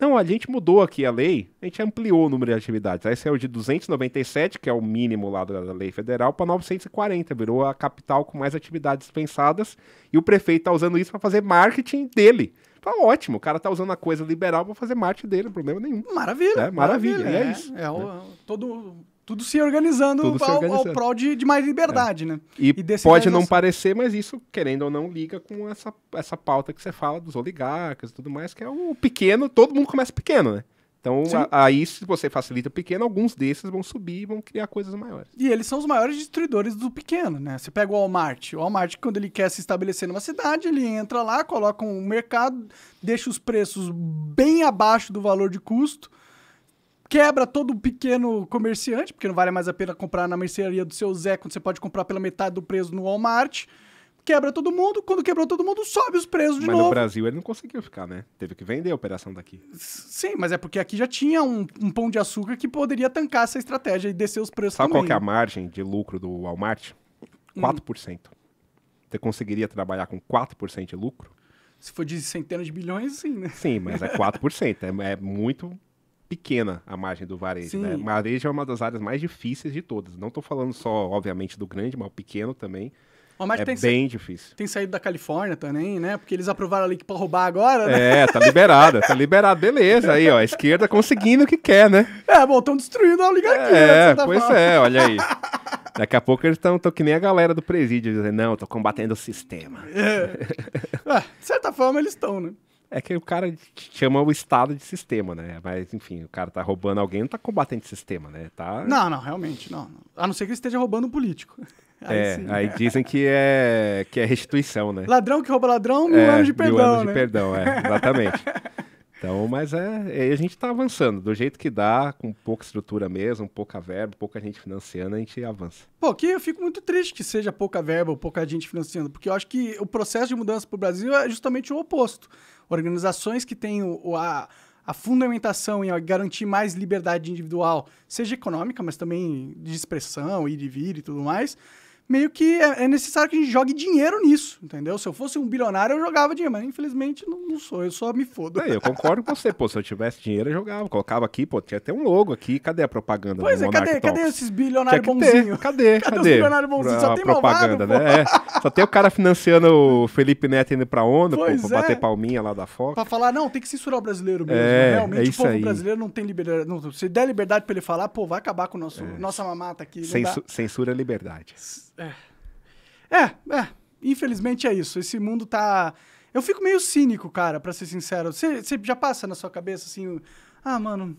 Não, a gente mudou aqui a lei, a gente ampliou o número de atividades. Aí saiu de 297, que é o mínimo lá da lei federal, para 940. Virou a capital com mais atividades pensadas. E o prefeito está usando isso para fazer marketing dele. Tá ótimo, o cara tá usando a coisa liberal para fazer marketing dele, problema nenhum. Maravilha. É, maravilha, maravilha é, é, isso. É, o, todo, tudo se organizando, tudo ao, se organizando. ao prol de, de mais liberdade, é. né? E, e pode não parecer, mas isso, querendo ou não, liga com essa, essa pauta que você fala dos oligarcas e tudo mais, que é o pequeno, todo mundo começa pequeno, né? Então, a, aí, se você facilita o pequeno, alguns desses vão subir e vão criar coisas maiores. E eles são os maiores destruidores do pequeno, né? Você pega o Walmart. O Walmart, quando ele quer se estabelecer numa cidade, ele entra lá, coloca um mercado, deixa os preços bem abaixo do valor de custo, quebra todo pequeno comerciante, porque não vale mais a pena comprar na mercearia do seu Zé quando você pode comprar pela metade do preço no Walmart. Quebra todo mundo, quando quebrou todo mundo, sobe os preços de mas novo. Mas no Brasil ele não conseguiu ficar, né? Teve que vender a operação daqui. Sim, mas é porque aqui já tinha um, um pão de açúcar que poderia tancar essa estratégia e descer os preços Sabe também. qual é a margem de lucro do Walmart? 4%. Hum. Você conseguiria trabalhar com 4% de lucro? Se for de centenas de bilhões, sim, né? Sim, mas é 4%. é, é muito pequena a margem do varejo. Né? Varejo é uma das áreas mais difíceis de todas. Não estou falando só, obviamente, do grande, mas o pequeno também. é bem difícil. Tem saído da Califórnia também, né? Porque eles aprovaram a lei para roubar agora, né? É, tá liberada, tá liberado. Beleza, aí, ó. A esquerda conseguindo o que quer, né? <laughs> É, bom, estão destruindo a oligarquia. É, né, pois é, olha aí. Daqui a pouco eles estão que nem a galera do presídio, dizendo, não, tô combatendo o sistema. É. <laughs> é de certa forma, eles estão, né? É que o cara chama o Estado de sistema, né? Mas, enfim, o cara tá roubando alguém, não tá combatendo o sistema, né? Tá... Não, não, realmente, não. A não ser que ele esteja roubando um político. <laughs> Aí é, sim. aí dizem que é, que é restituição, né? Ladrão que rouba ladrão, mil é, anos de perdão, mil anos né? de perdão, é, exatamente. <laughs> Então, mas é, é, a gente está avançando, do jeito que dá, com pouca estrutura mesmo, pouca verba, pouca gente financiando, a gente avança. Pô, aqui eu fico muito triste que seja pouca verba ou pouca gente financiando, porque eu acho que o processo de mudança para o Brasil é justamente o oposto. Organizações que têm o, a, a fundamentação em garantir mais liberdade individual, seja econômica, mas também de expressão, ir e vir e tudo mais, meio que é, é, necessário que a gente jogue dinheiro nisso, entendeu? Se eu fosse um bilionário, eu jogava dinheiro, mas infelizmente não, não sou, eu só me fodo. É, eu concordo com você, pô, se eu tivesse dinheiro, eu jogava, colocava aqui, pô, tinha até um logo aqui, cadê a propaganda Pois é, cadê, cadê esses bilionários bonzinhos? Cadê, cadê? Cadê os bilionários bonzinhos? Só tem propaganda, malvado, né? É, só tem o cara financiando o Felipe Neto indo pra ONU, pô, pra bater é. palminha lá da Foca. Pra falar, não, tem que censurar o brasileiro mesmo, é, realmente é o povo aí. brasileiro não tem liberdade, não, se der liberdade pra ele falar, pô, vai acabar com o nosso, é. nossa mamata aqui. Censu censura liberdade. É. É, é. Infelizmente é isso. Esse mundo tá. Eu fico meio cínico, cara, pra ser sincero. Você já passa na sua cabeça assim. Ah, mano.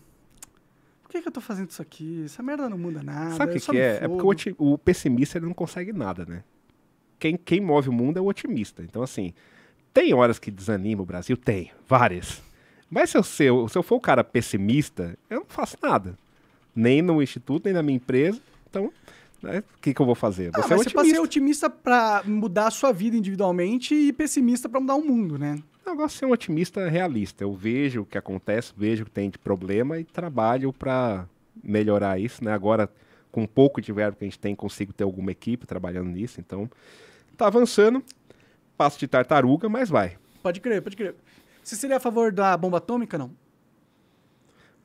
Por que, que eu tô fazendo isso aqui? Essa merda não muda nada. Sabe o que, que é? É porque o, o, pessimista ele não consegue nada, né? Quem, quem move o mundo é o otimista. Então, assim, tem horas que desanima o Brasil? Tem, várias. Mas se eu, se eu, se eu for o cara pessimista, eu não faço nada. Nem no instituto, nem na minha empresa. Então, né? O que, que eu vou fazer? Ah, você, é você pode ser otimista para mudar a sua vida individualmente e pessimista para mudar o mundo, né? Eu gosto de ser um otimista realista. Eu vejo o que acontece, vejo o que tem de problema e trabalho para melhorar isso, né? Agora, com um pouco de verbo que a gente tem, consigo ter alguma equipe trabalhando nisso. Então, tá avançando. Passo de tartaruga, mas vai. Pode crer, pode crer. Você seria a favor da bomba atômica, não?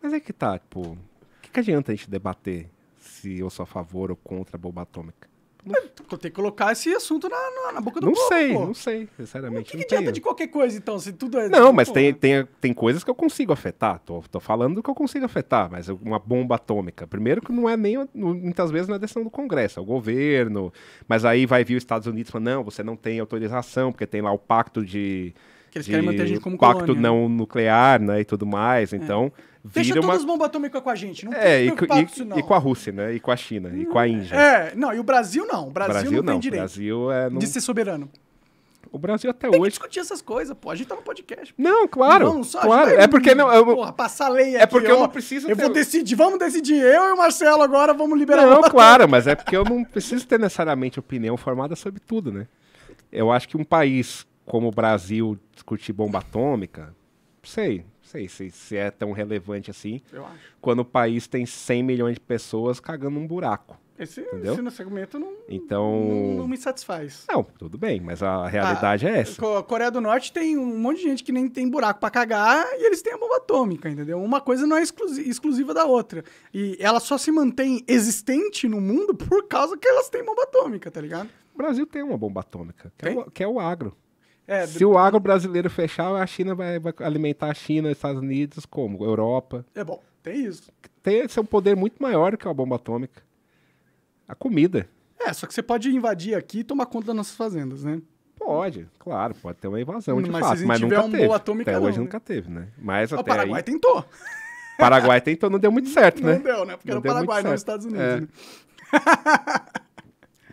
Mas é que tá, tipo, o que, que adianta a gente debater se eu sou a favor ou contra a bomba atômica. Tem que colocar esse assunto na, na, na boca do não povo. Sei, pô. não sei, sinceramente. O que, que adianta de qualquer coisa, então? Se tudo é. Não, mas tem, tem, tem coisas que eu consigo afetar. Tô, tô falando do que eu consigo afetar, mas uma bomba atômica. Primeiro que não é nem, muitas vezes, na decisão do Congresso, é o governo. Mas aí vai vir os Estados Unidos falando, não, você não tem autorização, porque tem lá o pacto de. Que eles querem manter a gente como pacto colônia, não nuclear, né, e tudo mais. É. Então. Deixa uma... todas as bombas atômicas com a gente, não é, e, e, e, com a Rússia, né? E com a China, e com a Índia. É, não, e o Brasil não. O Brasil, Brasil não, não tem direito Brasil é, não... de ser soberano. O Brasil até tem hoje. Que discutir essas coisas, pô. A gente tá no podcast. Não, claro. Não, só claro. É porque não. Eu... Porra, passar lei aqui. É porque eu, eu não preciso. Eu ter... vou decidir. Vamos decidir. Eu e o Marcelo agora vamos liberar. Não, <laughs> claro, mas é porque eu não preciso ter necessariamente opinião formada sobre tudo, né? Eu acho que um país como o Brasil discutir bomba atômica, sei, sei se, se é tão relevante assim. Eu acho. Quando o país tem 100 milhões de pessoas cagando um buraco. Esse, entendeu? esse argumento não, então... Não, não, me satisfaz. Não, tudo bem, mas a realidade ah, é essa. A Coreia do Norte tem um monte de gente que nem tem buraco para cagar e eles têm a bomba atômica, entendeu? Uma coisa não é exclusiva da outra. E ela só se mantém existente no mundo por causa que elas têm bomba atômica, tá ligado? O Brasil tem uma bomba atômica, que, é o, que é o agro. É, Se o agro brasileiro fechar, a China vai, vai, alimentar a China, os Estados Unidos, como? Europa. É bom, tem isso. Tem esse é um poder muito maior que a bomba atômica. A comida. É, só que você pode invadir aqui e tomar conta das nossas fazendas, né? Pode, claro, pode ter uma invasão de mas fato, mas tiver nunca uma teve. atômica, até não, hoje né? nunca teve, né? Mas o até Paraguai aí... tentou. <laughs> Paraguai tentou, não deu muito certo, né? Não deu, né? Porque não era o Paraguai, não os Estados Unidos. É. Né?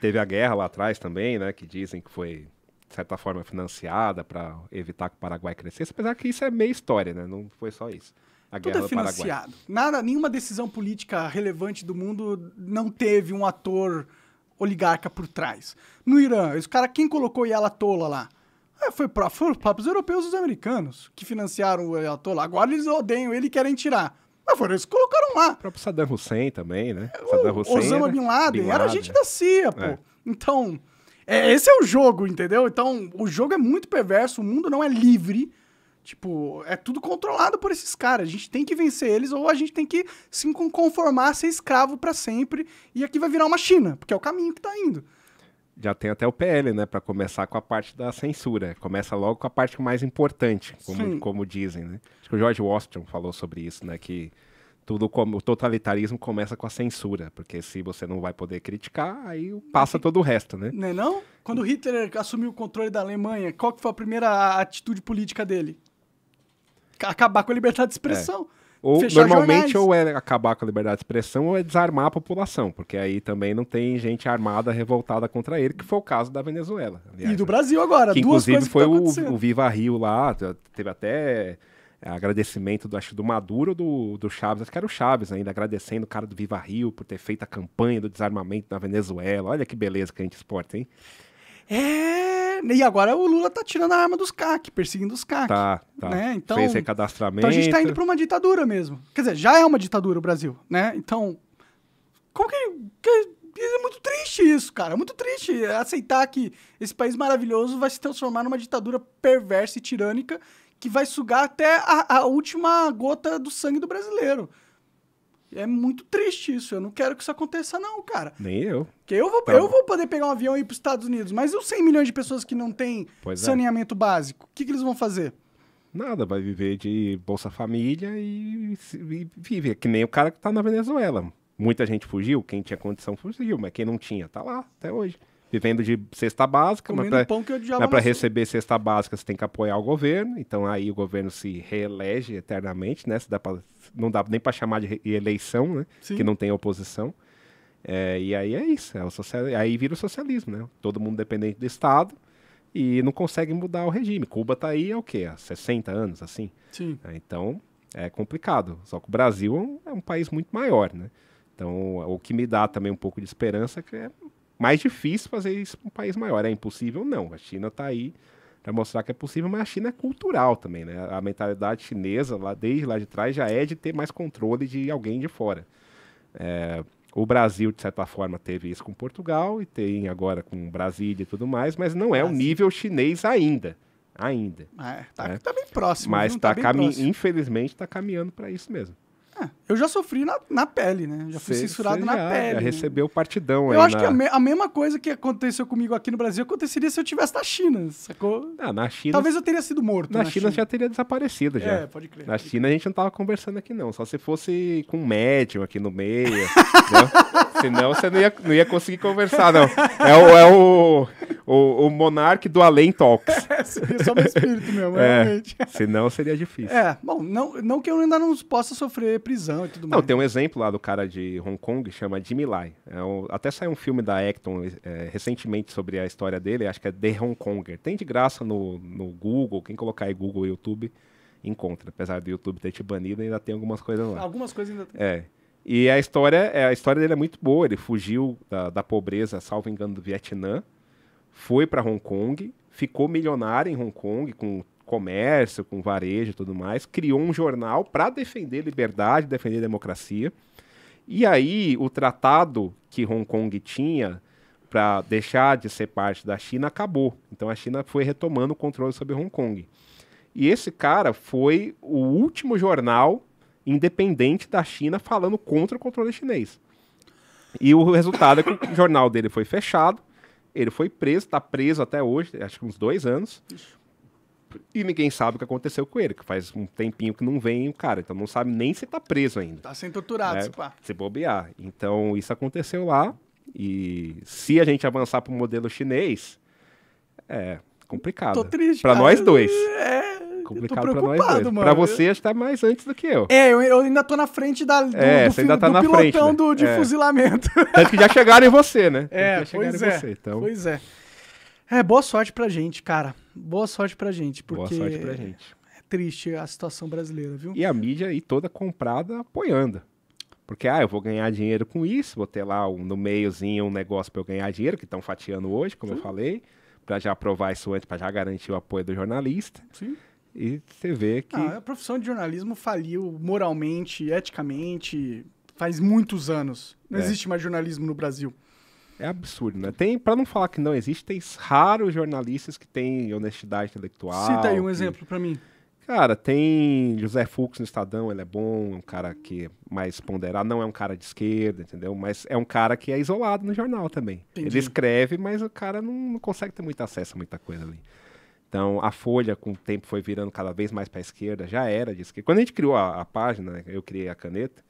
Teve a guerra lá atrás também, né? Que dizem que foi de certa forma, financiada para evitar que o Paraguai crescesse, apesar que isso é meia história, né? Não foi só isso. A Tudo é financiado. Nada, nenhuma decisão política relevante do mundo não teve um ator oligarca por trás. No Irã, esse cara, quem colocou o Ayatollah lá? É, foi, foi os próprios europeus e os americanos que financiaram o Ayatollah. Agora eles odeiam ele e querem tirar. Mas foram eles que colocaram lá. O próprio Saddam Hussein também, né? O, Saddam Hussein Osama Bin Laden, Bin Laden, era gente da CIA, pô. É. Então, é, esse é o jogo, entendeu? Então, o jogo é muito perverso, o mundo não é livre. Tipo, é tudo controlado por esses caras. A gente tem que vencer eles ou a gente tem que se conformar, ser escravo para sempre. E aqui vai virar uma China, porque é o caminho que tá indo. Já tem até o PL, né, para começar com a parte da censura. Começa logo com a parte mais importante, como, como dizem, né? Acho que o George Washington falou sobre isso, né, que tudo como o totalitarismo começa com a censura, porque se você não vai poder criticar, aí passa todo o resto, né? Não é não? Quando Hitler assumiu o controle da Alemanha, qual que foi a primeira atitude política dele? Acabar com a liberdade de expressão. É. Ou normalmente jornais. ou é acabar com a liberdade de expressão ou é desarmar a população, porque aí também não tem gente armada revoltada contra ele, que foi o caso da Venezuela. Aliás, e do Brasil agora, que duas inclusive foi o, o Viva Rio lá, teve até agradecimento do, acho, do Maduro do, do Chaves, acho que era o Chaves ainda, agradecendo o cara do Viva Rio por ter feito a campanha do desarmamento na Venezuela. Olha que beleza que a gente exporta, hein? É, e agora o Lula tá tirando a arma dos CAC, perseguindo os CAC. Tá, tá. Né? Então, Fez recadastramento. Então a gente tá indo pra uma ditadura mesmo. Quer dizer, já é uma ditadura o Brasil, né? Então, como que... que é muito triste isso, cara. É muito triste aceitar que esse país maravilhoso vai se transformar numa ditadura perversa e tirânica que vai sugar até a, a última gota do sangue do brasileiro. É muito triste isso. Eu não quero que isso aconteça, não, cara. Nem eu. Porque eu vou, Tá eu vou poder pegar um avião e ir para os Estados Unidos, mas e os 100 milhões de pessoas que não têm Pois é. saneamento básico? O que, que eles vão fazer? Nada, vai viver de Bolsa Família e, e vive. É que nem o cara que tá na Venezuela. Muita gente fugiu, quem tinha condição fugiu, mas quem não tinha, tá lá até hoje. Vivendo de cesta básica, Comendo mas pra receber cesta básica você tem que apoiar o governo, então aí o governo se reelege eternamente, né? Dá pra- não dá nem para chamar de eleição, né? Sim. Que não tem oposição. É, e aí é isso, é o social... aí vira o socialismo, né? Todo mundo dependente do Estado e não consegue mudar o regime. Cuba tá aí há o quê? Há 60 anos, assim. Sim. né? Então é complicado. Só que o Brasil é um, é um país muito maior, né? Então o que me dá também um pouco de esperança é que é mais difícil fazer isso para um país maior. É impossível? Não. A China está aí para mostrar que é possível, mas a China é cultural também, né? A mentalidade chinesa, lá desde lá de trás, já é de ter mais controle de alguém de fora. É, o Brasil, de certa forma, teve isso com Portugal e tem agora com Brasília e tudo mais, mas não é o nível chinês ainda. Ainda. É, tá, É. tá bem próximo. Mas tá cami próximo. infelizmente está caminhando para isso mesmo. É, eu já sofri na, na pele, né? Já fui Cê- censurado cê na já, pele. Já né? recebeu o partidão Eu acho na... que a, me- a mesma coisa que aconteceu comigo aqui no Brasil aconteceria se eu tivesse na China, sacou? Ah, na China, Talvez eu teria sido morto. na China, já teria desaparecido já. É, pode crer. Na pode China a gente não tava conversando aqui não, só se fosse com um médium aqui no meio, <laughs> entendeu? Senão você não ia, não ia conseguir conversar, não. É o, é o, o, o monarque do Além Talks. <laughs> crer. Seria só meu espírito mesmo, É, realmente. senão seria difícil. É, bom, não, não que eu ainda não possa sofrer prisão e tudo Não, mais. tem um exemplo lá do cara de Hong Kong, chama Jimmy Lai. É um- até saiu um filme da Acton é, recentemente sobre a história dele, acho que é The Hong Konger. Tem de graça no, no Google, quem colocar aí Google YouTube encontra. Apesar do YouTube ter te banido, ainda tem algumas coisas lá. Algumas coisas ainda tem. É. E a história, é, a história dele é muito boa. Ele fugiu da, da pobreza, salvo engano, do Vietnã, foi para Hong Kong, ficou milionário em Hong Kong com comércio, com varejo e tudo mais, criou um jornal para defender liberdade, defender democracia. E aí o tratado que Hong Kong tinha para deixar de ser parte da China acabou. Então a China foi retomando o controle sobre Hong Kong. E esse cara foi o último jornal independente da China falando contra o controle chinês. E o resultado é que o jornal dele foi fechado, ele foi preso, está preso até hoje, acho que uns dois anos. E ninguém sabe o que aconteceu com ele, que faz um tempinho que não vem o cara, então não sabe nem se está preso ainda Tá sendo torturado, né, se pá. se bobear. Então, isso aconteceu lá. E se a gente avançar para o modelo chinês, é complicado. Tô triste, Para cara. nós dois. É, Complicado para nós dois. mano. Para você, acho que tá mais antes do que eu. É, eu, eu ainda tô na frente da, do, É, do, ainda tá do na pilotão frente, né? do, de É. fuzilamento. Tanto que já chegaram em você, né? <laughs> É, já chegaram pois em é. você. Então, Pois é. É, boa sorte pra gente, cara. Boa sorte pra gente, boa porque sorte pra gente. é triste a situação brasileira, viu? E a mídia aí toda comprada apoiando. Porque, ah, eu vou ganhar dinheiro com isso, vou ter lá um, no meiozinho um negócio para eu ganhar dinheiro, que estão fatiando hoje, como eu falei, para já aprovar isso antes, para já garantir o apoio do jornalista. Sim. E você vê que. Ah, a profissão de jornalismo faliu moralmente, eticamente, faz muitos anos. Não É. existe mais jornalismo no Brasil. É absurdo, né? Tem, para não falar que não existe, tem raros jornalistas que têm honestidade intelectual. Cita aí um que- exemplo pra mim. Cara, tem José Fux no Estadão, ele é bom, é um cara que é mais ponderado, não é um cara de esquerda, entendeu? Mas é um cara que é isolado no jornal também. Entendi. Ele escreve, mas o cara não, não consegue ter muito acesso a muita coisa ali. Então, a Folha, com o tempo, foi virando cada vez mais para a esquerda, já era de esquerda. Quando a gente criou a, a página, né, eu criei a caneta,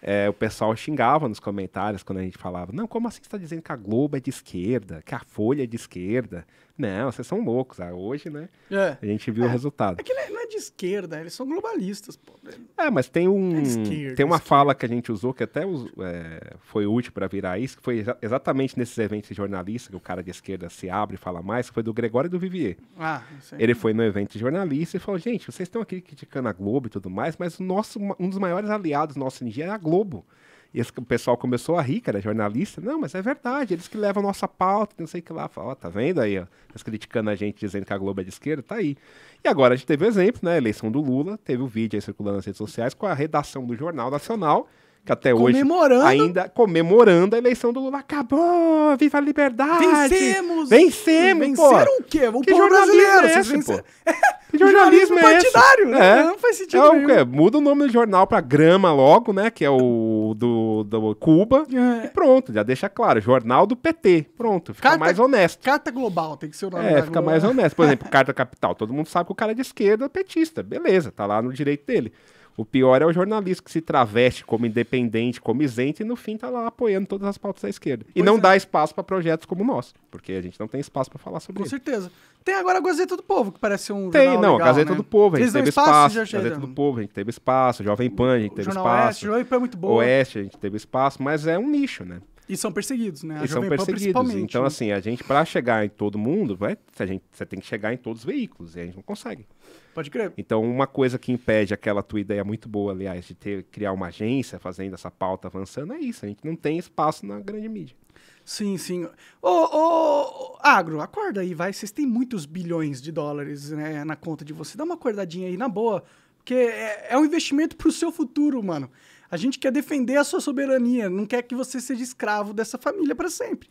é, o pessoal xingava nos comentários quando a gente falava: Não, como assim você está dizendo que a Globo é de esquerda, que a Folha é de esquerda? Não, vocês são loucos. Ah, hoje, né? É. A gente viu o resultado. É que não é de esquerda, eles são globalistas, pô. É, mas tem um. É esquerda, tem uma esquerda. fala que a gente usou que até é, foi útil para virar isso, que foi exa- exatamente nesses eventos de jornalista, que o cara de esquerda se abre e fala mais, que foi do Gregório do Vivier. Ah, aí. Ele foi no evento de jornalista e falou: gente, vocês estão aqui criticando a Globo e tudo mais, mas o nosso, um dos maiores aliados nosso em dia é a Globo. E esse- o pessoal começou a rir, era jornalista. Não, mas é verdade, eles que levam nossa pauta, não sei o que lá. Fala, ó, tá vendo aí, ó? Eles criticando a gente, dizendo que a Globo é de esquerda, tá aí. E agora a gente teve o exemplo, né? Eleição do Lula, teve o vídeo aí circulando nas redes sociais com a redação do Jornal Nacional, que até hoje ainda comemorando a eleição do Lula. Acabou! Viva a liberdade! Vencemos! Vencemos, pô! Venceram o quê? O Que povo jornalismo brasileiro. é esse, pô? <laughs> Que jornalismo é esse? partidário, né? É. Não faz sentido É nenhum. quê? Muda o nome do jornal pra Grama logo, né? Que é o do, do Cuba. É. E pronto, já deixa claro. Jornal do PT. Pronto, fica Carta- mais honesto. Carta global tem que ser o nome É, fica Globo. mais honesto. Por exemplo, Carta Capital. Todo mundo sabe que o cara é de esquerda é petista. Beleza, tá lá no direito dele. O pior é o jornalista que se traveste como independente, como isento, e no fim tá lá apoiando todas as pautas da esquerda. E Pois não é. dá espaço pra projetos como o nosso, porque a gente não tem espaço pra falar sobre Com isso. certeza. Tem agora a Gazeta do Povo, que parece um Tem, não, legal, a Gazeta né? do Povo, a gente Eles teve espaço, espaço, Gazeta do Povo, a gente teve espaço, Jovem Pan, a gente teve espaço, Oeste, Jovem Pan é muito boa. Oeste, a gente teve espaço, mas é um nicho, né? E são perseguidos, né? A E são Jovem perseguidos. Então, né? assim, a gente, pra chegar em todo mundo, vai, a gente, você tem que chegar em todos os veículos, e a gente não consegue. Pode crer. Então, uma coisa que impede aquela tua ideia muito boa, aliás, de ter, criar uma agência fazendo essa pauta avançando, é isso. A gente não tem espaço na grande mídia. Sim, sim. Ô, ô, ô, Agro, acorda aí, vai. Vocês têm muitos bilhões de dólares né, na conta de vocês. Dá uma acordadinha aí, na boa. Porque é, é um investimento pro seu futuro, mano. A gente quer defender a sua soberania, não quer que você seja escravo dessa família para sempre.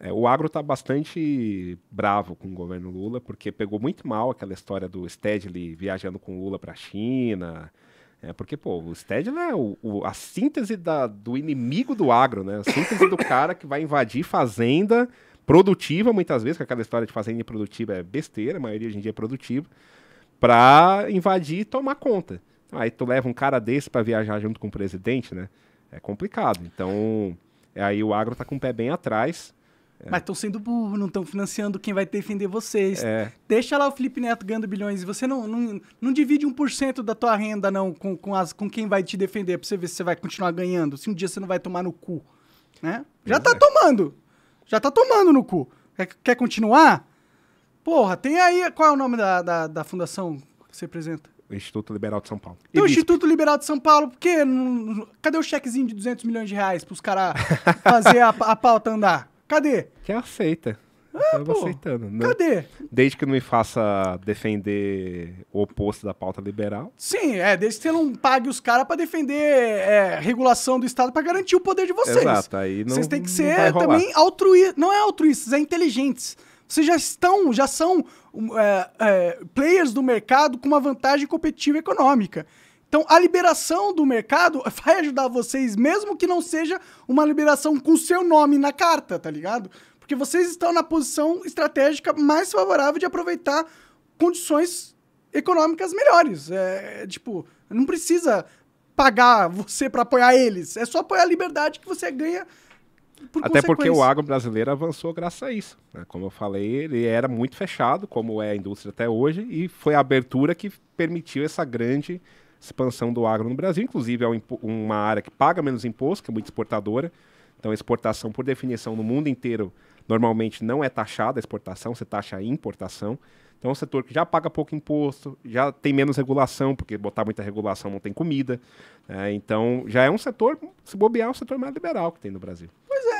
É, o agro está bastante bravo com o governo Lula, porque pegou muito mal aquela história do Stedley viajando com Lula para a China. É, porque, pô, o Stedley é o, o- a síntese da- do inimigo do agro, né? A síntese do cara que vai invadir fazenda produtiva, muitas vezes, que aquela história de fazenda improdutiva é besteira, a maioria hoje em dia é produtiva, para invadir e tomar conta. Aí tu leva um cara desse para viajar junto com o presidente, né? É complicado. Então, aí o agro tá com o pé bem atrás. Mas estão sendo burro, não estão financiando quem vai defender vocês. É, Deixa lá o Felipe Neto ganhando bilhões e você não, não, não divide 1% da tua renda, não, com, com, as, com quem vai te defender, pra você ver se você vai continuar ganhando, se um dia você não vai tomar no cu. Né? Já tá é. tomando. Já tá tomando no cu. Quer, quer continuar? Porra, tem aí. Qual é o nome da, da, da fundação que você representa? Instituto Liberal de São Paulo. Tem o. Instituto Liberal de São Paulo, por quê? Cadê o chequezinho de 200 milhões de reais pros caras fazer a, a pauta andar? Cadê? Que aceita. Eu vou pô. aceitando. né? Cadê? Desde que não me faça defender o oposto da pauta liberal. Sim, é, desde que você não pague os caras pra defender é, regulação do Estado pra garantir o poder de vocês. Exato, aí não- Vocês têm que ser também altruístas. Não é altruístas, é inteligentes. Vocês já estão, já são um, é, é, players do mercado com uma vantagem competitiva econômica. Então, a liberação do mercado <laughs> vai ajudar vocês, mesmo que não seja uma liberação com seu nome na carta, tá ligado? Porque vocês estão na posição estratégica mais favorável de aproveitar condições econômicas melhores. É, tipo, não precisa pagar você pra apoiar eles. É só apoiar a liberdade que você ganha por Até porque o agro brasileiro avançou graças a isso. né? Como eu falei, ele era muito fechado, como é a indústria até hoje, e foi a abertura que permitiu essa grande expansão do agro no Brasil. Inclusive, é um uma área que paga menos imposto, que é muito exportadora. Então, a exportação, por definição, no mundo inteiro, normalmente não é taxada a exportação, você taxa a importação. Então, é um setor que já paga pouco imposto, já tem menos regulação, porque botar muita regulação não tem comida. né? então, já é um setor, se bobear, é o setor mais liberal que tem no Brasil.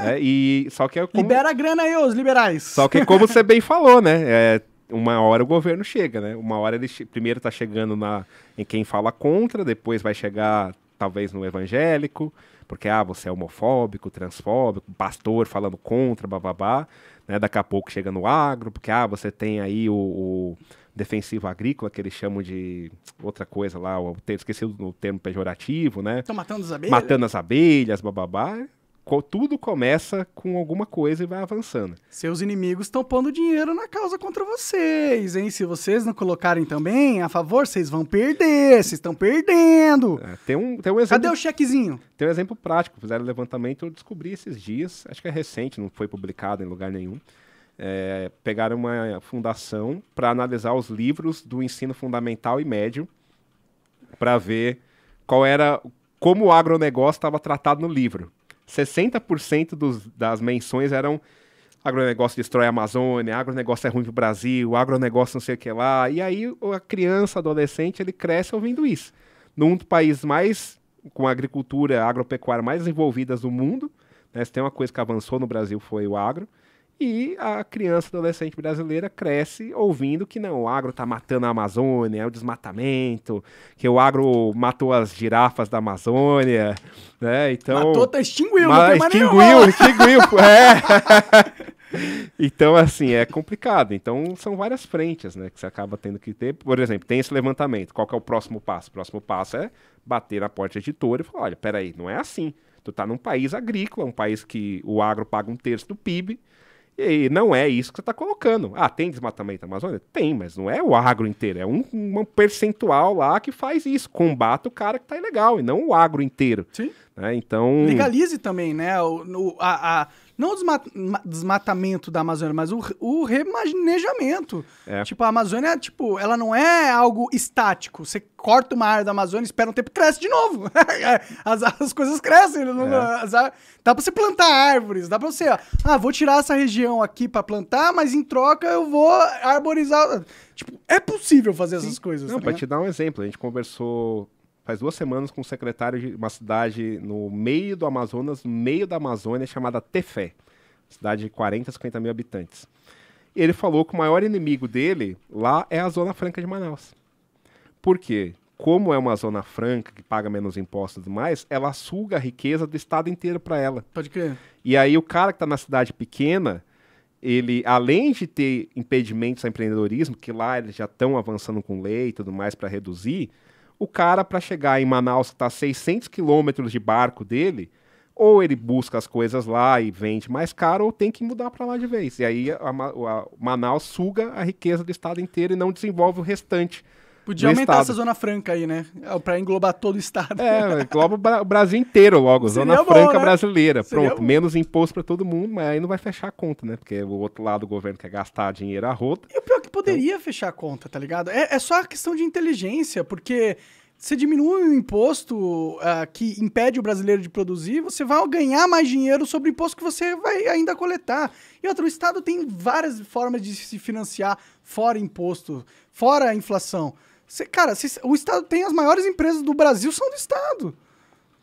É. e, só que é como, Libera a grana aí, os liberais. só que como você bem falou, né? é, uma hora o governo chega, né? Uma hora ele che- primeiro tá chegando na, em quem fala contra, depois vai chegar talvez no evangélico, porque ah, você é homofóbico, transfóbico, pastor falando contra, bababá, né? Daqui a pouco chega no agro, porque ah, você tem aí o, o defensivo agrícola, que eles chamam de outra coisa lá, o esqueci o termo pejorativo, né? Estão matando os abelhas? Matando as abelhas, bababá. Tudo começa com alguma coisa e vai avançando. Seus inimigos estão pondo dinheiro na causa contra vocês, hein? Se vocês não colocarem também a favor, vocês vão perder. Vocês estão perdendo. É, tem, um, tem um exemplo Cadê o chequezinho? Tem um exemplo prático, fizeram levantamento, eu descobri esses dias, acho que é recente, não foi publicado em lugar nenhum. é, pegaram uma fundação para analisar os livros do ensino fundamental e médio para ver qual era como o agronegócio estava tratado no livro. 60% dos, das menções eram agronegócio destrói a Amazônia, agronegócio é ruim para o Brasil, agronegócio não sei o que lá. E aí a criança, adolescente, ele cresce ouvindo isso. Num países mais com a agricultura agropecuária mais desenvolvidas do mundo, né, se tem uma coisa que avançou no Brasil foi o agro. E a criança adolescente brasileira cresce ouvindo que não, o agro está matando a Amazônia, é o desmatamento, que o agro matou as girafas da Amazônia, né? Então, matou, tá extinguiu, mas, não tem mais extinguiu, extinguiu, <laughs> é. <laughs> então, assim, é complicado. Então, são várias frentes, né, que você acaba tendo que ter. Por exemplo, tem esse levantamento. Qual é o próximo passo? O próximo passo é bater na porta editora e falar, olha, peraí, não é assim. Tu tá num país agrícola, um país que o agro paga um terço do PIB, e não é isso que você está colocando. Ah, tem desmatamento na Amazônia? Tem, mas não é o agro inteiro. É um, um percentual lá que faz isso. Combate o cara que está ilegal e não o agro inteiro. Sim. Né? Então. Legalize também, né? O, no, a, a, não o desmatamento da Amazônia, mas o, o remanejamento. É. Tipo, a Amazônia, tipo, ela não é algo estático. Você corta uma área da Amazônia, espera um tempo cresce de novo. <laughs> as, as coisas crescem. É. As, dá pra você plantar árvores, dá pra você, ó, ah, vou tirar essa região aqui para plantar, mas em troca eu vou arborizar. Tipo, é possível fazer Sim. essas coisas. Não, tá pra te dar um exemplo, a gente conversou faz duas semanas com um secretário de uma cidade no meio do Amazonas, no meio da Amazônia, chamada Tefé. Cidade de 40, 50 mil habitantes. E ele falou que o maior inimigo dele lá é a Zona Franca de Manaus. Por quê? Como é uma zona franca que paga menos impostos e mais, ela suga a riqueza do estado inteiro para ela. Pode crer. E aí o cara que está na cidade pequena, ele, além de ter impedimentos ao empreendedorismo, que lá eles já estão avançando com lei e tudo mais para reduzir, o cara, para chegar em Manaus, que está a 600 quilômetros de barco dele, ou ele busca as coisas lá e vende mais caro, ou tem que mudar para lá de vez. E aí a, a, a, Manaus suga a riqueza do estado inteiro e não desenvolve o restante. Podia aumentar estado. essa zona franca aí, né? É, para englobar todo o estado. É, <laughs> engloba o Brasil inteiro logo. Seria zona bom, franca né? brasileira. Seria Pronto, bom. menos imposto para todo mundo, mas aí não vai fechar a conta, né? Porque o outro lado do governo quer gastar dinheiro a rota. E o pior é que poderia então... fechar a conta, tá ligado? É, é só questão de inteligência, porque você diminui o imposto uh, que impede o brasileiro de produzir, você vai ganhar mais dinheiro sobre o imposto que você vai ainda coletar. E outro, o Estado tem várias formas de se financiar fora imposto, fora a inflação. Você, cara, o Estado tem as maiores empresas do Brasil, são do Estado.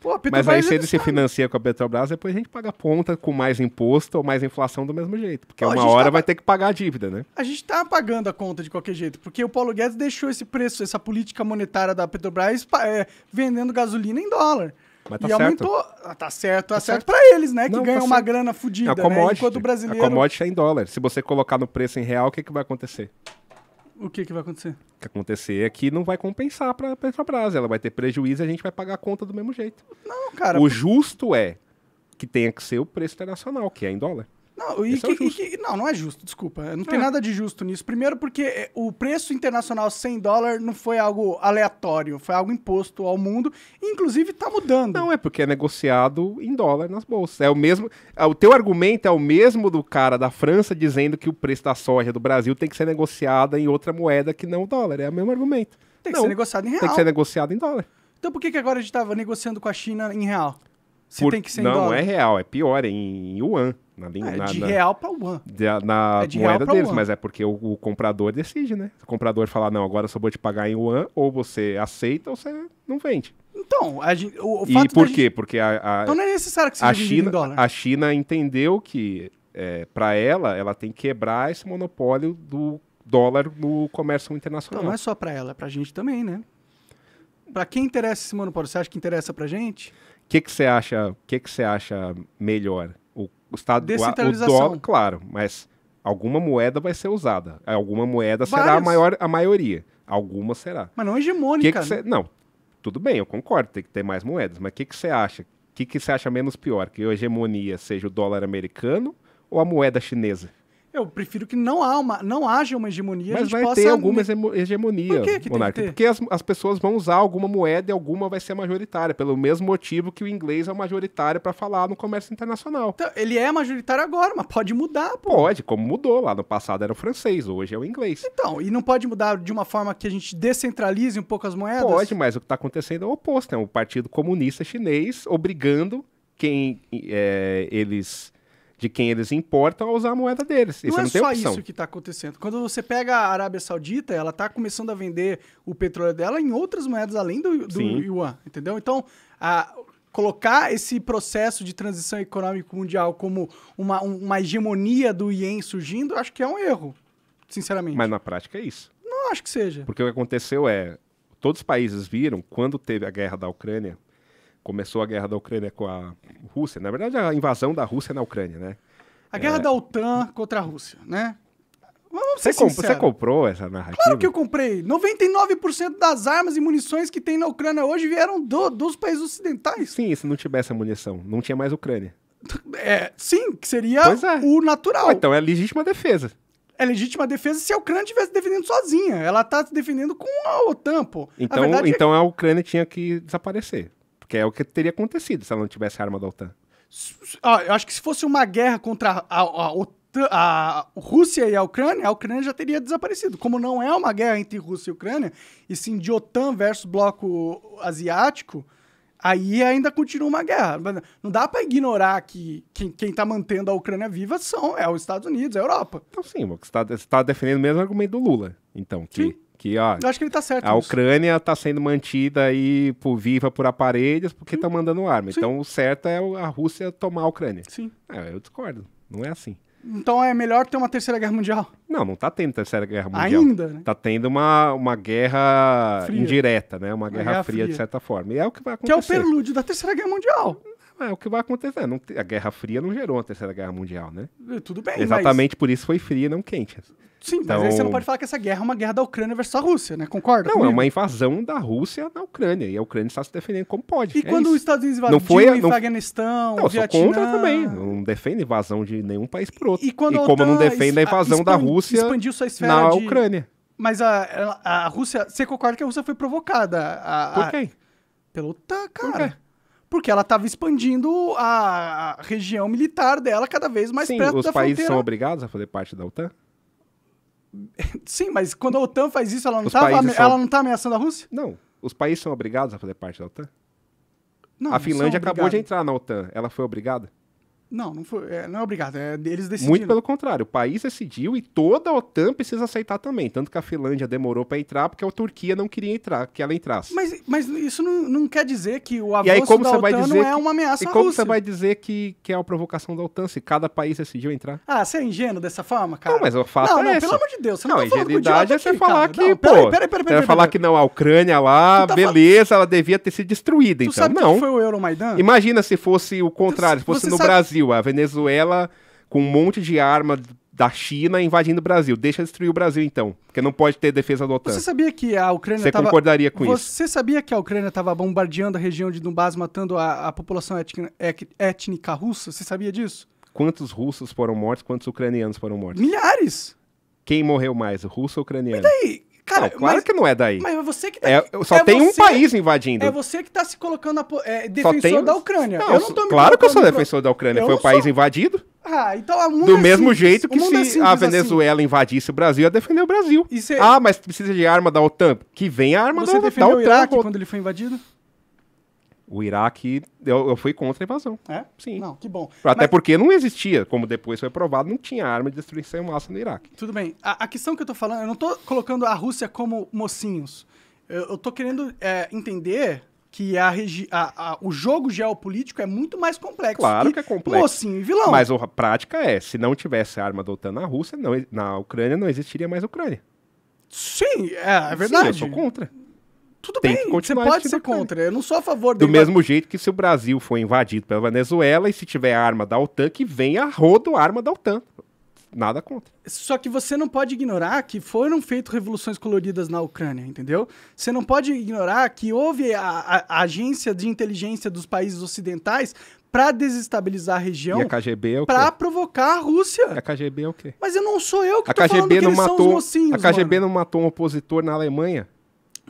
Pô, Mas aí se ele se financia com a Petrobras, depois a gente paga a ponta com mais imposto ou mais inflação do mesmo jeito. Porque uma hora tá... vai ter que pagar a dívida, né? A gente tá pagando a conta de qualquer jeito, porque o Paulo Guedes deixou esse preço, essa política monetária da Petrobras é, vendendo gasolina em dólar. Mas tá e certo. aumentou. Ah, tá certo, tá, tá certo, certo pra eles, né? Que Não, ganham tá uma grana fodida, é né? Enquanto o brasileiro. A commodity é em dólar. Se você colocar no preço em real, o que, que vai acontecer? O que, que vai acontecer? O que acontecer é que não vai compensar para a Petrobras. Ela vai ter prejuízo e a gente vai pagar a conta do mesmo jeito. Não, cara. O justo é que tenha que ser o preço internacional, que é em dólar. Não, e é que, é e que, não, não é justo, desculpa. Não tem é. nada de justo nisso. Primeiro porque é, o preço internacional 100 dólares não foi algo aleatório, foi algo imposto ao mundo, inclusive está mudando. Não, é porque é negociado em dólar nas bolsas. É o mesmo, é, o teu argumento é o mesmo do cara da França dizendo que o preço da soja do Brasil tem que ser negociado em outra moeda que não o dólar. É o mesmo argumento. Tem que não, ser negociado em real. Tem que ser negociado em dólar. Então por que, que agora a gente estava negociando com a China em real? Se Por, tem que ser não, não é real, é pior, é em yuan. Na, é, na, de na, real para yuan. Na, é de moeda deles, mas é porque o, o, comprador decide, né? Se o comprador falar, não, agora só vou te pagar em yuan, ou você aceita ou você não vende. Então, a gente, o, o e por quê? Gente... Porque a, a, então não é necessário que seja a China, em dólar. A China entendeu que, é, para ela, ela tem que quebrar esse monopólio do dólar no comércio internacional. Então, não é só para ela, é para a gente também, né? Para quem interessa esse monopólio? Você acha que interessa para gente? Que que você acha, que que você acha melhor? O, o estado o dólar, claro, mas alguma moeda vai ser usada. Alguma moeda Várias. será a maior a maioria. Alguma será. Mas não hegemônica. Que que cê, não, tudo bem, eu concordo, tem que ter mais moedas, mas o que que você acha? O que que você acha menos pior? Que a hegemonia seja o dólar americano ou a moeda chinesa? Eu prefiro que não, há uma, não haja uma hegemonia. Mas vai ter alguma hegemo- hegemonia, Por que que Monarca. Porque as, as pessoas vão usar alguma moeda e alguma vai ser majoritária, pelo mesmo motivo que o inglês é o majoritário para falar no comércio internacional. Então, ele é majoritário agora, mas pode mudar, pô. Pode, como mudou. Lá no passado era o francês, hoje é o inglês. Então, e não pode mudar de uma forma que a gente descentralize um pouco as moedas? Pode, mas o que está acontecendo é o oposto. É o Partido Comunista Chinês obrigando quem é, eles de quem eles importam a usar a moeda deles. Isso não é não tem só opção. isso que está acontecendo. Quando você pega a Arábia Saudita, ela está começando a vender o petróleo dela em outras moedas além do, do yuan, entendeu? Então, a- colocar esse processo de transição econômica mundial como uma, um- uma hegemonia do ien surgindo, acho que é um erro, sinceramente. Mas na prática é isso. Não acho que seja. Porque o que aconteceu é, todos os países viram, quando teve a guerra da Ucrânia, começou a guerra da Ucrânia com a Rússia, na verdade a invasão da Rússia na Ucrânia, né? A guerra da OTAN contra a Rússia, né? Vamos Você, comp- você comprou essa narrativa? Claro que eu comprei. 99% das armas e munições que tem na Ucrânia hoje vieram do- dos países ocidentais. Sim, se não tivesse a munição, não tinha mais Ucrânia. <laughs> É, sim, que seria é. o natural. Então é legítima defesa. É legítima defesa se a Ucrânia estivesse defendendo sozinha. Ela tá se defendendo com a OTAN, pô. a Então, é então a Ucrânia tinha que desaparecer. Porque é o que teria acontecido se ela não tivesse arma da OTAN. que- ó, eu acho que se fosse uma guerra contra a, a OTAN, a Rússia e a Ucrânia, a Ucrânia já teria desaparecido. Como não é uma guerra entre Rússia e Ucrânia, e sim de OTAN versus bloco asiático, aí ainda continua uma guerra. Não dá pra ignorar que quem, quem tá mantendo a Ucrânia viva são é os Estados Unidos, a Europa. Então, sim, você está você tá defendendo o mesmo argumento do Lula. Então, que, Sim. Que ó, Eu acho que ele tá certo. a nisso. Ucrânia está sendo mantida aí por viva por aparelhos porque está mandando arma. Sim. Então, o certo é a Rússia tomar a Ucrânia. Sim. É, eu discordo. Não é assim. Então é melhor ter uma terceira guerra mundial. Não, não tá tendo terceira guerra mundial. Ainda, né? Tá tendo uma, uma guerra Fria. indireta, né? Uma guerra, guerra fria, de fria. certa forma. E é o que vai Que é o acontecer. prelúdio da terceira guerra mundial. É o que vai acontecer. Não a Guerra Fria não gerou uma terceira guerra mundial, né? Tudo bem, Exatamente por isso foi fria e não quente. Sim, Então- mas aí você não pode falar que essa guerra é uma guerra da Ucrânia versus a Rússia, né? Concorda Não, é comigo? uma invasão da Rússia na Ucrânia. E a Ucrânia está se defendendo como pode. E É quando isso. os Estados Unidos invadiu Não foi a- o não- Afeganistão, Não, o Vietnã... contra também. Não defendo invasão de nenhum país por outro. E quando a como não OTAN defendo a invasão da expan- Rússia expandiu sua esfera na de- Ucrânia. Mas a, a Rússia... Você concorda que a Rússia foi provocada? A, Por quê? Pela OTAN, Por cara. quê? Porque ela estava expandindo a região militar dela cada vez mais Sim, perto os da países fronteira. são obrigados a fazer parte da OTAN? <laughs> Sim, mas quando a OTAN faz isso, ela não, são- ela não tá ameaçando a Rússia? Não. Os países são obrigados a fazer parte da OTAN? Não, a Finlândia acabou de entrar na OTAN. Ela foi obrigada? Não, não, foi, é, não é obrigado. É, eles decidiram. Muito pelo contrário. O país decidiu e toda a OTAN precisa aceitar também. Tanto que a Finlândia demorou para entrar porque a Turquia não queria entrar, que ela entrasse. Mas, mas isso não, não quer dizer que o e avanço aí como da você OTAN vai dizer não é que- uma ameaça E à como Rússia. você vai dizer que, que é uma provocação da OTAN se cada país decidiu entrar? Ah, você é ingênuo dessa forma, cara? Não, mas o fato não, é não, esse. pelo amor de Deus, você não, Não, tá falando com ingenuidade é você aqui, falar cara. que, não, pô, peraí, peraí, peraí, peraí, vai falar que não, a Ucrânia lá, tá beleza, ela devia ter sido destruída, Tu então. não. que foi o Euromaidan? Imagina se fosse o contrário, se fosse no sabe- Brasil, a Venezuela com um monte de arma da China invadindo o Brasil. Deixa destruir o Brasil, então. Porque não pode ter defesa da OTAN. Você sabia que a Ucrânia Você tava... concordaria com isso? Você sabia que a Ucrânia estava bombardeando a região de Donbass, matando a, a população étnica, étnica russa? Você sabia disso? Quantos russos foram mortos, quantos ucranianos foram mortos? Milhares! Quem morreu mais, russo ou ucraniano? Ei, cara, não, claro mas, que não é daí. mas é você que tá... É, só é tem um você- país invadindo. É você que tá se colocando a, é, defensor tem- da Ucrânia. Não, eu não tô me claro que eu sou defensor da Ucrânia. Eu Foi o país sou. invadido. Ah, então mundo Do é mesmo simples. jeito que é se simples a assim. Venezuela invadisse o Brasil, ia defender o Brasil. Cê- Ah, mas precisa de arma da OTAN. Que vem a arma Você da, da defendeu OTAN. o Iraque quando ele foi invadido? O Iraque, eu, eu fui contra a invasão. É? Sim. Não, que bom. Até Mas- porque não existia, como depois foi provado, não tinha arma de destruição em massa no Iraque. Tudo bem. A, a questão que eu tô falando, eu não tô colocando a Rússia como mocinhos. Eu, eu tô querendo é, entender que a a- a- o jogo geopolítico é muito mais complexo. Claro que é complexo. Mocinho e vilão. Mas a prática é, se não tivesse arma da OTAN na Rússia, não, na Ucrânia não existiria mais Ucrânia. Sim, é, é verdade. Sim, eu sou contra. Tudo Tem bem, que você pode existindo ser contra. Eu não sou a favor Do da mesmo jeito que se o Brasil for invadido pela Venezuela e se tiver arma da OTAN, que venha a rodo arma da OTAN. nada contra. Só que você não pode ignorar que foram feitas revoluções coloridas na Ucrânia, entendeu? Você não pode ignorar que houve a, a- a agência de inteligência dos países ocidentais para desestabilizar a região, E a KGB é o quê? provocar a Rússia. A KGB é o quê? Mas eu não sou eu que A tô falando KGB que não eles são os matou, mocinhos, a KGB mano. não matou um opositor na Alemanha.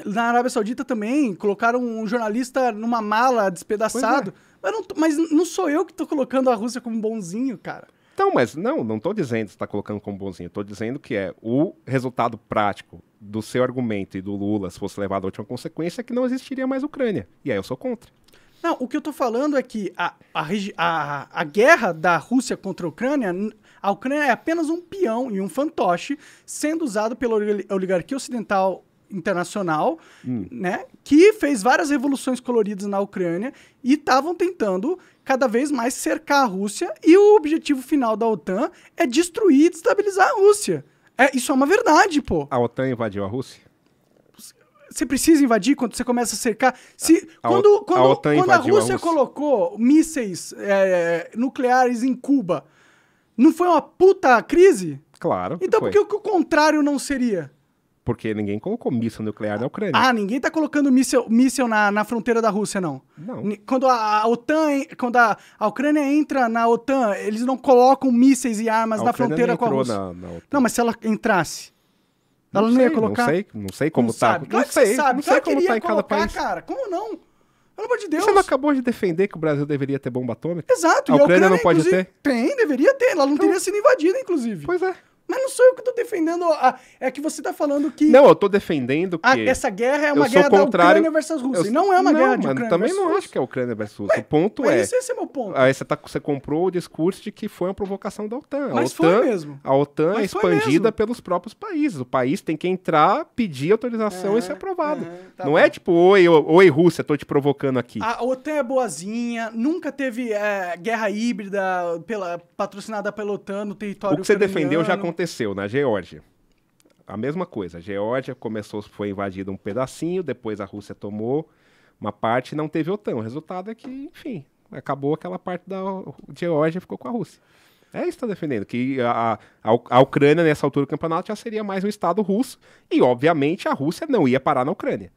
Na Arábia Saudita também, colocaram um jornalista numa mala despedaçado. é. Mas, não, mas não sou eu que tô colocando a Rússia como bonzinho, cara. Então, mas não, não tô dizendo que você tá colocando como bonzinho. Tô dizendo que é o resultado prático do seu argumento e do Lula, se fosse levado à última consequência, é que não existiria mais Ucrânia. E aí eu sou contra. Não, o que eu tô falando é que a, a, a, a guerra da Rússia contra a Ucrânia, a Ucrânia é apenas um peão e um fantoche sendo usado pela oli- oligarquia ocidental internacional, né, que fez várias revoluções coloridas na Ucrânia e estavam tentando cada vez mais cercar a Rússia e o objetivo final da OTAN é destruir e destabilizar a Rússia. É, isso é uma verdade, pô. A OTAN invadiu a Rússia? Você precisa invadir quando você começa a cercar. Se, A quando, O- quando, a quando a a Rússia Rússia. colocou mísseis é, nucleares em Cuba, não foi uma puta crise? Claro. Então por que o contrário não seria? Porque ninguém colocou míssil nuclear na Ucrânia. Ah, ninguém tá colocando míssel, míssel na, na fronteira da Rússia, não. Não. Quando a, a OTAN, quando a, a Ucrânia entra na OTAN, eles não colocam mísseis e armas a na Ucrânia fronteira não com a Rússia. Na, na. Não, mas se ela entrasse, ela não, sei, ia colocar. Não sei, não sei como não tá. Sabe. Não Claro que sei, sabe. não sei claro como tá em cada colocar, país. cara. Como não? Pelo amor de Deus. Você não acabou de defender que o Brasil deveria ter bomba atômica? Exato. A e Ucrânia não pode ter? Tem, deveria ter. Ela não teria sido invadida, inclusive. Pois é. Mas não sou eu que tô defendendo. a- é que você tá falando que Não, eu tô defendendo que... a- essa guerra é uma guerra da contrário- Ucrânia versus Rússia. Eu- não é uma guerra de mas Ucrânia também não Rússia. acho que é Ucrânia versus Rússia. O ponto Mas é... esse, esse é meu ponto. Aí você, tá, você comprou o discurso de que foi uma provocação da OTAN. A Mas OTAN, foi mesmo. A OTAN é Mas foi expandida pelos próprios países. O país tem que entrar, pedir autorização É, e ser aprovado. é, tá não bom. é tipo, oi, oi, Rússia, tô te provocando aqui. A OTAN é boazinha, nunca teve é, guerra híbrida pela, patrocinada pela OTAN no território o que você defendeu já ucraniano. Aconteceu na Geórgia. A mesma coisa. A Geórgia começou, foi invadida um pedacinho, depois a Rússia tomou uma parte e não teve OTAN. O resultado é que, enfim, acabou aquela parte da Geórgia ficou com a Rússia. É isso que está defendendo, que a, a, a Ucrânia, nessa altura do campeonato, já seria mais um Estado russo, e, obviamente, a Rússia não ia parar na Ucrânia.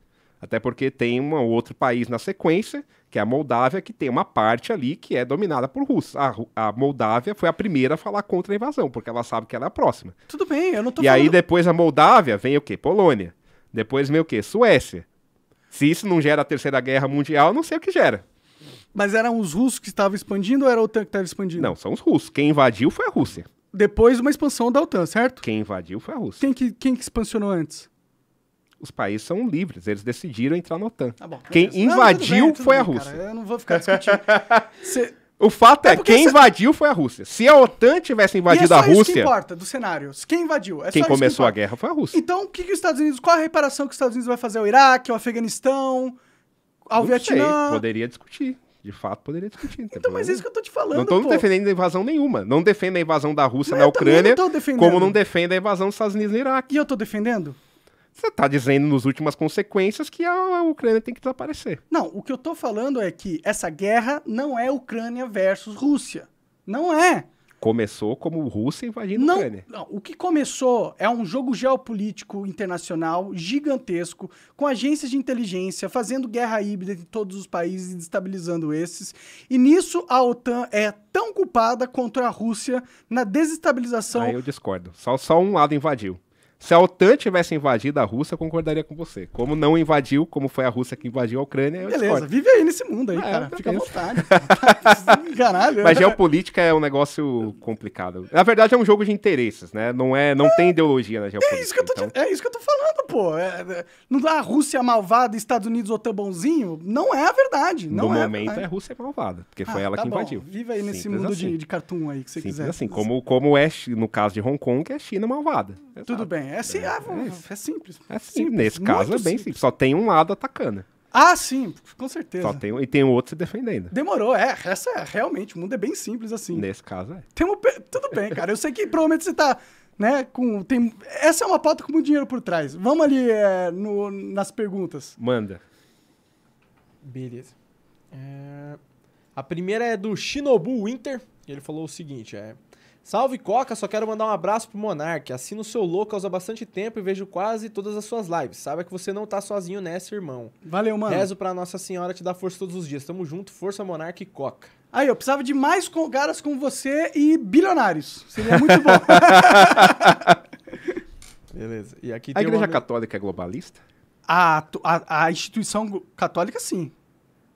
Até porque tem um outro país na sequência, que é a Moldávia, que tem uma parte ali que é dominada por russos. A, a Moldávia foi a primeira a falar contra a invasão, porque ela sabe que ela é a próxima. Tudo bem, eu não tô e aí, falando... depois da Moldávia, vem o quê? Polônia. Depois vem o quê? Suécia. Se isso não gera a Terceira Guerra Mundial, eu não sei o que gera. Mas eram os russos que estavam expandindo ou era a OTAN que estava expandindo? Não, são os russos. Quem invadiu foi a Rússia. Depois de uma expansão da OTAN, certo? Quem invadiu foi a Rússia. Quem que, quem que expansionou antes? Os países são livres, eles decidiram entrar na OTAN. Tá bom. Quem. Não, invadiu bem, foi a bem, Rússia. cara, eu não vou ficar discutindo. <laughs> Cê- O fato é, É quem cê- invadiu foi a Rússia. Se a OTAN tivesse é invadido só a isso que Rússia, importa do cenário. Quem invadiu? É quem isso que começou a guerra foi a Rússia. Então, o que, que os Estados Unidos. Qual a reparação que os Estados Unidos vai fazer ao Iraque, ao Afeganistão, ao Não Vietnã? sei, poderia discutir. De fato, poderia discutir. não Então, mas é problema. isso que eu tô te falando. Não estou defendendo a invasão nenhuma. Não defendo a invasão da Rússia Mas na Ucrânia, não como não defendo a invasão dos Estados Unidos no Iraque. E eu tô defendendo? Você está dizendo nas últimas consequências que a Ucrânia tem que desaparecer. Não, o que eu tô falando é que essa guerra não é Ucrânia versus Rússia. Não é. Começou como Rússia invadindo a Não, Ucrânia. não, o que começou é um jogo geopolítico internacional gigantesco, com agências de inteligência fazendo guerra híbrida em todos os países e destabilizando esses. E nisso a OTAN é tão culpada contra a Rússia na desestabilização. Aí eu discordo. Só, só um lado invadiu. Se a OTAN tivesse invadido a Rússia, eu concordaria com você. Como não invadiu, como foi a Rússia que invadiu a Ucrânia, eu Beleza, discordo. vive aí nesse mundo aí, É, cara. Fica à vontade. <laughs> Caralho. Mas geopolítica é um negócio complicado. Na verdade, é um jogo de interesses, né? Não, é, não tem ideologia na geopolítica. É isso, que eu tô, então- é isso que eu tô falando, pô. É, é, não dá a Rússia malvada Estados Unidos OTAN bonzinho? Não é a verdade. Não no é a momento, verdade. é Rússia malvada, porque foi Ah, ela tá que bom. invadiu. Vive aí nesse Simples mundo assim. de, de cartoon aí que você Simples quiser. assim, como, como é no caso de Hong Kong, que é China malvada. Tudo Exato. bem. É, assim, é é simples. É Simples, nesse caso muito é bem simples. Só tem um lado atacando. Ah, sim, com certeza. Só tem, um- e tem o outro se defendendo. Demorou, é. Essa é realmente, o mundo é bem simples assim. Nesse caso é. Tem pe- Tudo bem, cara. Eu sei que provavelmente você tá, né, com. Tem... Essa é uma pauta com muito dinheiro por trás. Vamos ali é, no, nas perguntas. Manda. Beleza. É, A primeira é do Shinobu Winter. e Ele falou o seguinte: é, Salve Coca, só quero mandar um abraço pro Monark. Assino o seu louco há bastante tempo e vejo quase todas as suas lives. Saiba que você não tá sozinho nessa, irmão. Valeu, mano. Rezo pra Nossa Senhora te dar força todos os dias. Tamo junto, força Monark e Coca. Aí, eu precisava de mais com- caras como você e bilionários. Seria muito bom. <laughs> Beleza. E aqui A tem Igreja uma... Católica é globalista? a, a, a instituição católica, sim.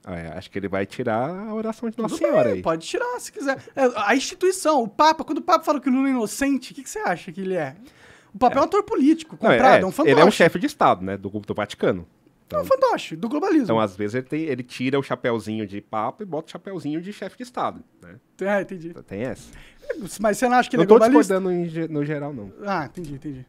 Ah, é, acho que ele vai tirar a oração de Nossa Senhora bem, aí. Pode tirar se quiser. É, a instituição, o Papa, quando o Papa fala que o Lula é inocente, o que, que você acha que ele é? O Papa é, um ator político, Não, comprado, é, é, um fantoche. ele é um chefe de Estado, né? Do, do Vaticano. É um fantoche, do globalismo. Então, às vezes, ele, tem- ele tira o chapéuzinho de papa e bota o chapéuzinho de chefe de Estado, né? É, entendi. Tem essa. Mas você não acha que ele não é tô globalista? discordando em ge- no geral, não. Ah, entendi, entendi.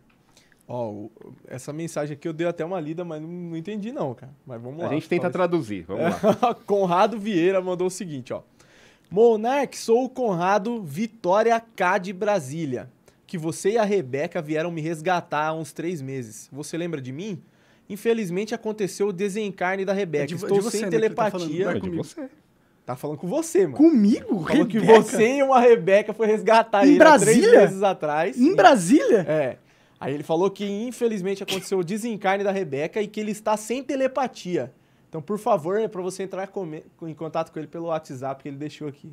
Ó, o- essa mensagem aqui eu dei até uma lida, mas não, não entendi não, cara. Mas vamos lá. A gente tenta traduzir, vamos lá. <laughs> Conrado Vieira mandou o seguinte, ó. Monark, sou o Conrado Vitória K de Brasília. Que você e a Rebeca vieram me resgatar há uns três meses. Você lembra de mim? Infelizmente aconteceu o desencarne da Rebeca. É de Estou de você, sem né, que ele tá falando. telepatia. É você. Tá falando com você, mano. Comigo? Falou que Rebeca? você e uma Rebeca foi resgatar Em ele há três Brasília? meses atrás. Em E- Brasília? É. Aí ele falou que infelizmente aconteceu o desencarne da Rebeca e que ele está sem telepatia. Então, por favor, é pra você entrar em contato com ele pelo WhatsApp que ele deixou aqui.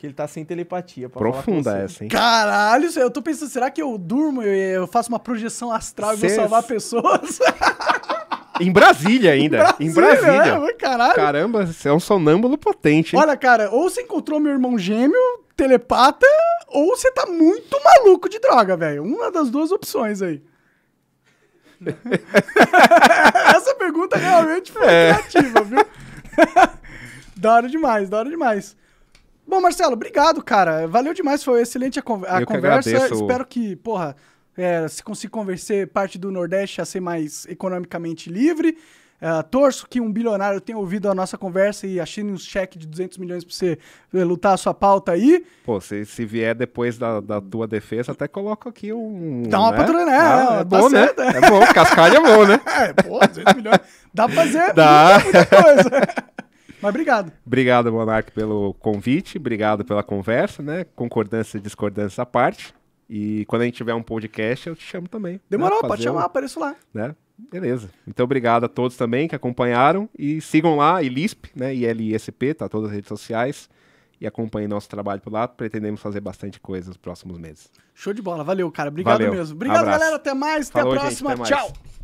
Que ele tá sem telepatia. pra falar com Profunda você. essa, hein? Caralho, eu tô pensando, será que eu durmo, eu, eu faço uma projeção astral e vou Cês- salvar pessoas? <laughs> Em Brasília ainda. em Brasília. É, caralho. Caramba, você é um sonâmbulo potente, hein? Olha, cara, ou você encontrou meu irmão gêmeo, telepata, ou você tá muito maluco de droga, velho. Uma das duas opções aí. <laughs> Essa pergunta realmente foi É. criativa, viu? <laughs> da hora demais, da hora demais. Bom, Marcelo, obrigado, cara. Valeu demais, foi excelente a, con- a que conversa. agradeço. Espero que, porra, é, se consiga convencer parte do Nordeste a ser mais economicamente livre. É, torço que um bilionário tenha ouvido a nossa conversa e achine um cheque de 200 milhões pra você é, lutar a sua pauta aí. Pô, se, se vier depois da, da tua defesa, até coloco aqui um. Dá uma né? patrulha, Ah, é, é tá bom, né? certo, é. É bom, cascalho é bom, né? <laughs> É, pô, 200 milhões. Dá pra fazer Dá. muita coisa. <laughs> Mas obrigado. Obrigado, Monark, pelo convite, obrigado pela conversa, né? Concordância e discordância à parte. E quando a gente tiver um podcast, eu te chamo também. né? Demorou, Fazer pode um- chamar, apareço lá. né? Beleza. Então, obrigado a todos também que acompanharam. E sigam lá, ILISP, né? ILISP, tá todas as redes sociais. E acompanhem nosso trabalho por lá. Pretendemos fazer bastante coisa nos próximos meses. Show de bola, valeu, cara. Obrigado Valeu. mesmo. Obrigado, Abraço. galera. Até mais, até Falou, a gente, próxima. até mais. Tchau.